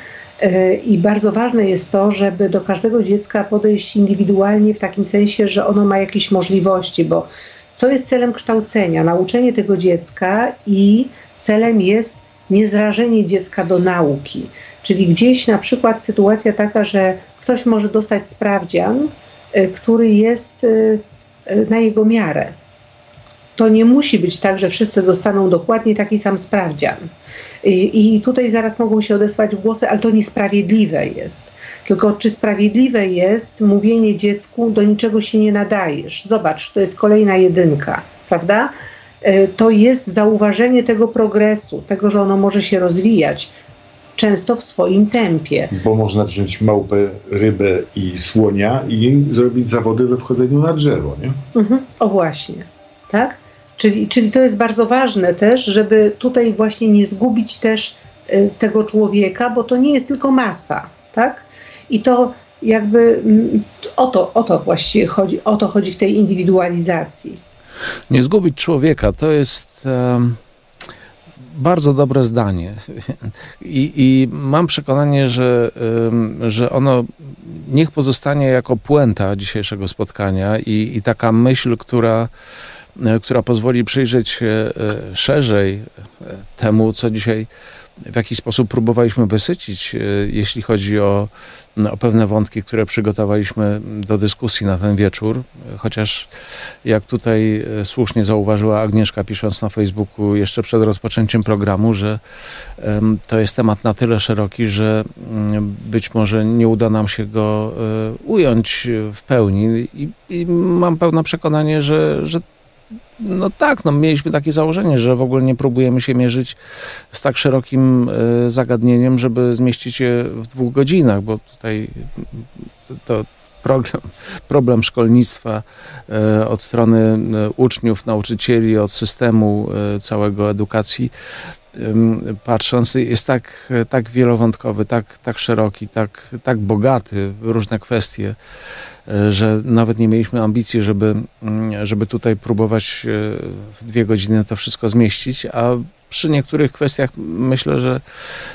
I bardzo ważne jest to, żeby do każdego dziecka podejść indywidualnie w takim sensie, że ono ma jakieś możliwości, bo co jest celem kształcenia? Nauczenie tego dziecka i celem jest niezrażenie dziecka do nauki. Czyli gdzieś na przykład sytuacja taka, że ktoś może dostać sprawdzian, y, który jest y, y, na jego miarę. To nie musi być tak, że wszyscy dostaną dokładnie taki sam sprawdzian. I, I, tutaj zaraz mogą się odesłać głosy, ale to niesprawiedliwe jest. Tylko czy sprawiedliwe jest mówienie dziecku, do niczego się nie nadajesz? Zobacz, to jest kolejna jedynka, prawda? E, to jest zauważenie tego progresu, tego, że ono może się rozwijać, często w swoim tempie. Bo można wziąć małpę, rybę i słonia i zrobić zawody we wchodzeniu na drzewo, nie? Mhm, o właśnie, tak? Czyli, czyli to jest bardzo ważne też, żeby tutaj właśnie nie zgubić też y, tego człowieka, bo to nie jest tylko masa, tak? I to jakby mm, o to, o to właściwie chodzi, o to chodzi w tej indywidualizacji. Nie zgubić człowieka to jest um, bardzo dobre zdanie. I, I, mam przekonanie, że, że ono niech pozostanie jako puenta dzisiejszego spotkania i, i taka myśl, która która pozwoli przyjrzeć się e, szerzej e, temu, co dzisiaj w jakiś sposób próbowaliśmy wysycić, jeśli chodzi o o pewne wątki, które przygotowaliśmy do dyskusji na ten wieczór. Chociaż, jak tutaj e, słusznie zauważyła Agnieszka, pisząc na Facebooku jeszcze przed rozpoczęciem programu, że to jest temat na tyle szeroki, że być może nie uda nam się go e, ująć w pełni. I, i mam pełne przekonanie, że, że no tak, no mieliśmy takie założenie, że w ogóle nie próbujemy się mierzyć z tak szerokim e, zagadnieniem, żeby zmieścić je w dwóch godzinach, bo tutaj to problem, problem szkolnictwa e, od strony e, uczniów, nauczycieli, od systemu całego edukacji patrząc, jest tak, tak wielowątkowy, tak, tak szeroki, tak, tak bogaty w różne kwestie, że nawet nie mieliśmy ambicji, żeby, mm, żeby tutaj próbować e, w dwie godziny to wszystko zmieścić, a przy niektórych kwestiach myślę, że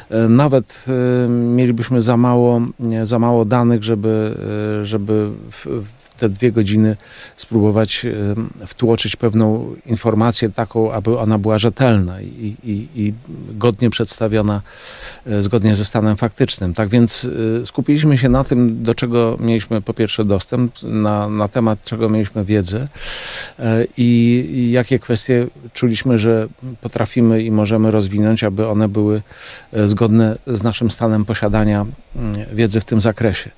e, nawet mielibyśmy za mało, za mało danych, żeby, żeby w, te dwie godziny spróbować wtłoczyć pewną informację taką, aby ona była rzetelna i, i, i godnie przedstawiona e, zgodnie ze stanem faktycznym. Tak więc e, skupiliśmy się na tym, do czego mieliśmy po pierwsze dostęp, na, na temat czego mieliśmy wiedzę e, i, i jakie kwestie czuliśmy, że potrafimy i możemy rozwinąć, aby one były zgodne z naszym stanem posiadania mm, wiedzy w tym zakresie.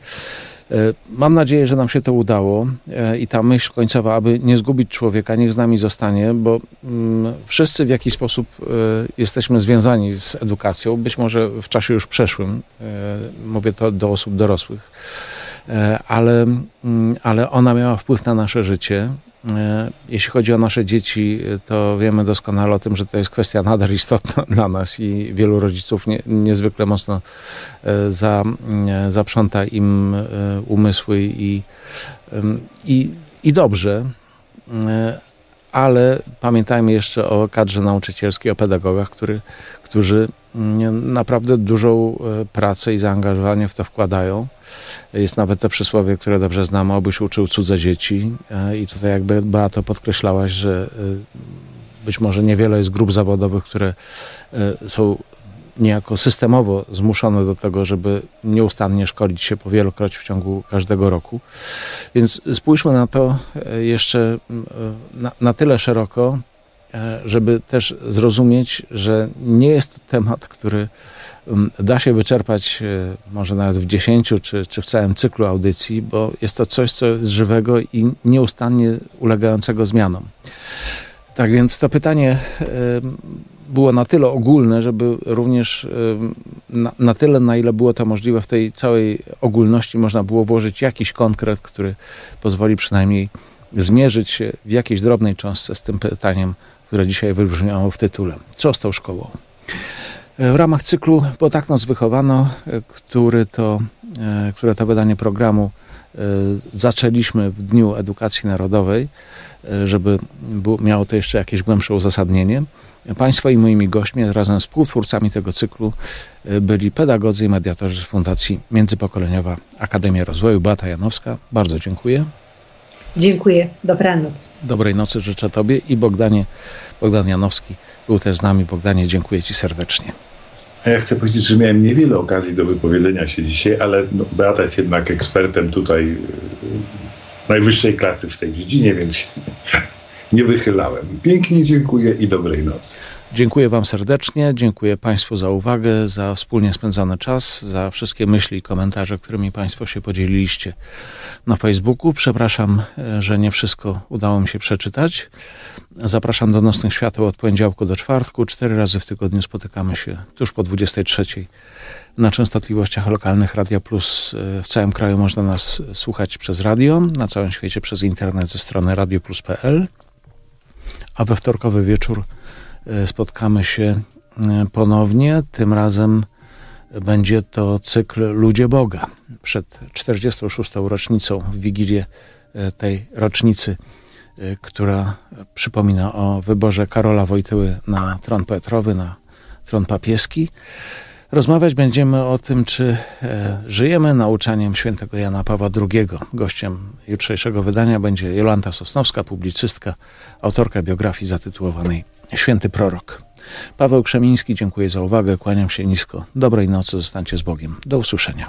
E, mam nadzieję, że nam się to udało e, i ta myśl końcowa, aby nie zgubić człowieka, niech z nami zostanie, bo mm, wszyscy w jakiś sposób e, jesteśmy związani z edukacją, być może w czasie już przeszłym, mówię to do osób dorosłych, ale, mm, ale ona miała wpływ na nasze życie jeśli chodzi o nasze dzieci, to wiemy doskonale o tym, że to jest kwestia nader istotna dla nas i wielu rodziców nie, niezwykle mocno e, za, e, zaprząta im umysły i, i, i dobrze. Ale pamiętajmy jeszcze o kadrze nauczycielskiej, o pedagogach, który, którzy mm, naprawdę dużą e, pracę i zaangażowanie w to wkładają. Jest nawet to przysłowie, które dobrze znamy, obyś uczył cudze dzieci e, i tutaj jakby Beato podkreślałaś, że być może niewiele jest grup zawodowych, które są niejako systemowo zmuszone do tego, żeby nieustannie szkolić się po wielokroć w ciągu każdego roku. Więc spójrzmy na to e, jeszcze e, na, na tyle szeroko, e, żeby też zrozumieć, że nie jest to temat, który da się wyczerpać może nawet w dziesięciu czy, czy w całym cyklu audycji, bo jest to coś, co jest żywego i nieustannie ulegającego zmianom. Tak więc to pytanie było na tyle ogólne, żeby również na, na, tyle, na ile było to możliwe w tej całej ogólności, można było włożyć jakiś konkret, który pozwoli przynajmniej zmierzyć się w jakiejś drobnej cząstce z tym pytaniem, które dzisiaj wybrzmiało w tytule. Co z tą szkołą? W ramach cyklu Bo tak nas wychowano, który to, e, które to wydanie programu e, zaczęliśmy w Dniu Edukacji Narodowej, e, żeby miało to jeszcze jakieś głębsze uzasadnienie. Państwa i moimi gośćmi razem z współtwórcami tego cyklu y, byli pedagodzy i mediatorzy z Fundacji Międzypokoleniowa Akademia Rozwoju. Bata Janowska, bardzo dziękuję. Dziękuję. Dobranoc. Dobrej nocy życzę Tobie i Bogdanie. Bogdan Janowski był też z nami. Bogdanie, dziękuję Ci serdecznie. A ja chcę powiedzieć, że miałem niewiele okazji do wypowiedzenia się dzisiaj, ale no, Beata jest jednak ekspertem tutaj y, najwyższej klasy w tej dziedzinie, więc nie wychylałem. Pięknie dziękuję i dobrej nocy. Dziękuję Wam serdecznie, dziękuję Państwu za uwagę, za wspólnie spędzony czas, za wszystkie myśli i komentarze, którymi Państwo się podzieliliście na Facebooku. Przepraszam, e, że nie wszystko udało mi się przeczytać. Zapraszam do Nocnych Świateł od poniedziałku do czwartku. Cztery razy w tygodniu spotykamy się tuż po 23 na częstotliwościach lokalnych Radia Plus. E, w całym kraju można nas słuchać przez radio, na całym świecie przez internet ze strony radioplus.pl a we wtorkowy wieczór e, spotkamy się e, ponownie. Tym razem będzie to cykl Ludzie Boga. Przed 46. rocznicą, w Wigilię e, tej rocznicy, która przypomina o wyborze Karola Wojtyły na tron Petrowy, na tron papieski. Rozmawiać będziemy o tym, czy e, żyjemy nauczaniem świętego Jana Pawła II. Gościem jutrzejszego wydania będzie Jolanta Sosnowska, publicystka, autorka biografii zatytułowanej Święty Prorok. Paweł Krzemiński, dziękuję za uwagę, kłaniam się nisko. Dobrej nocy, zostańcie z Bogiem. Do usłyszenia.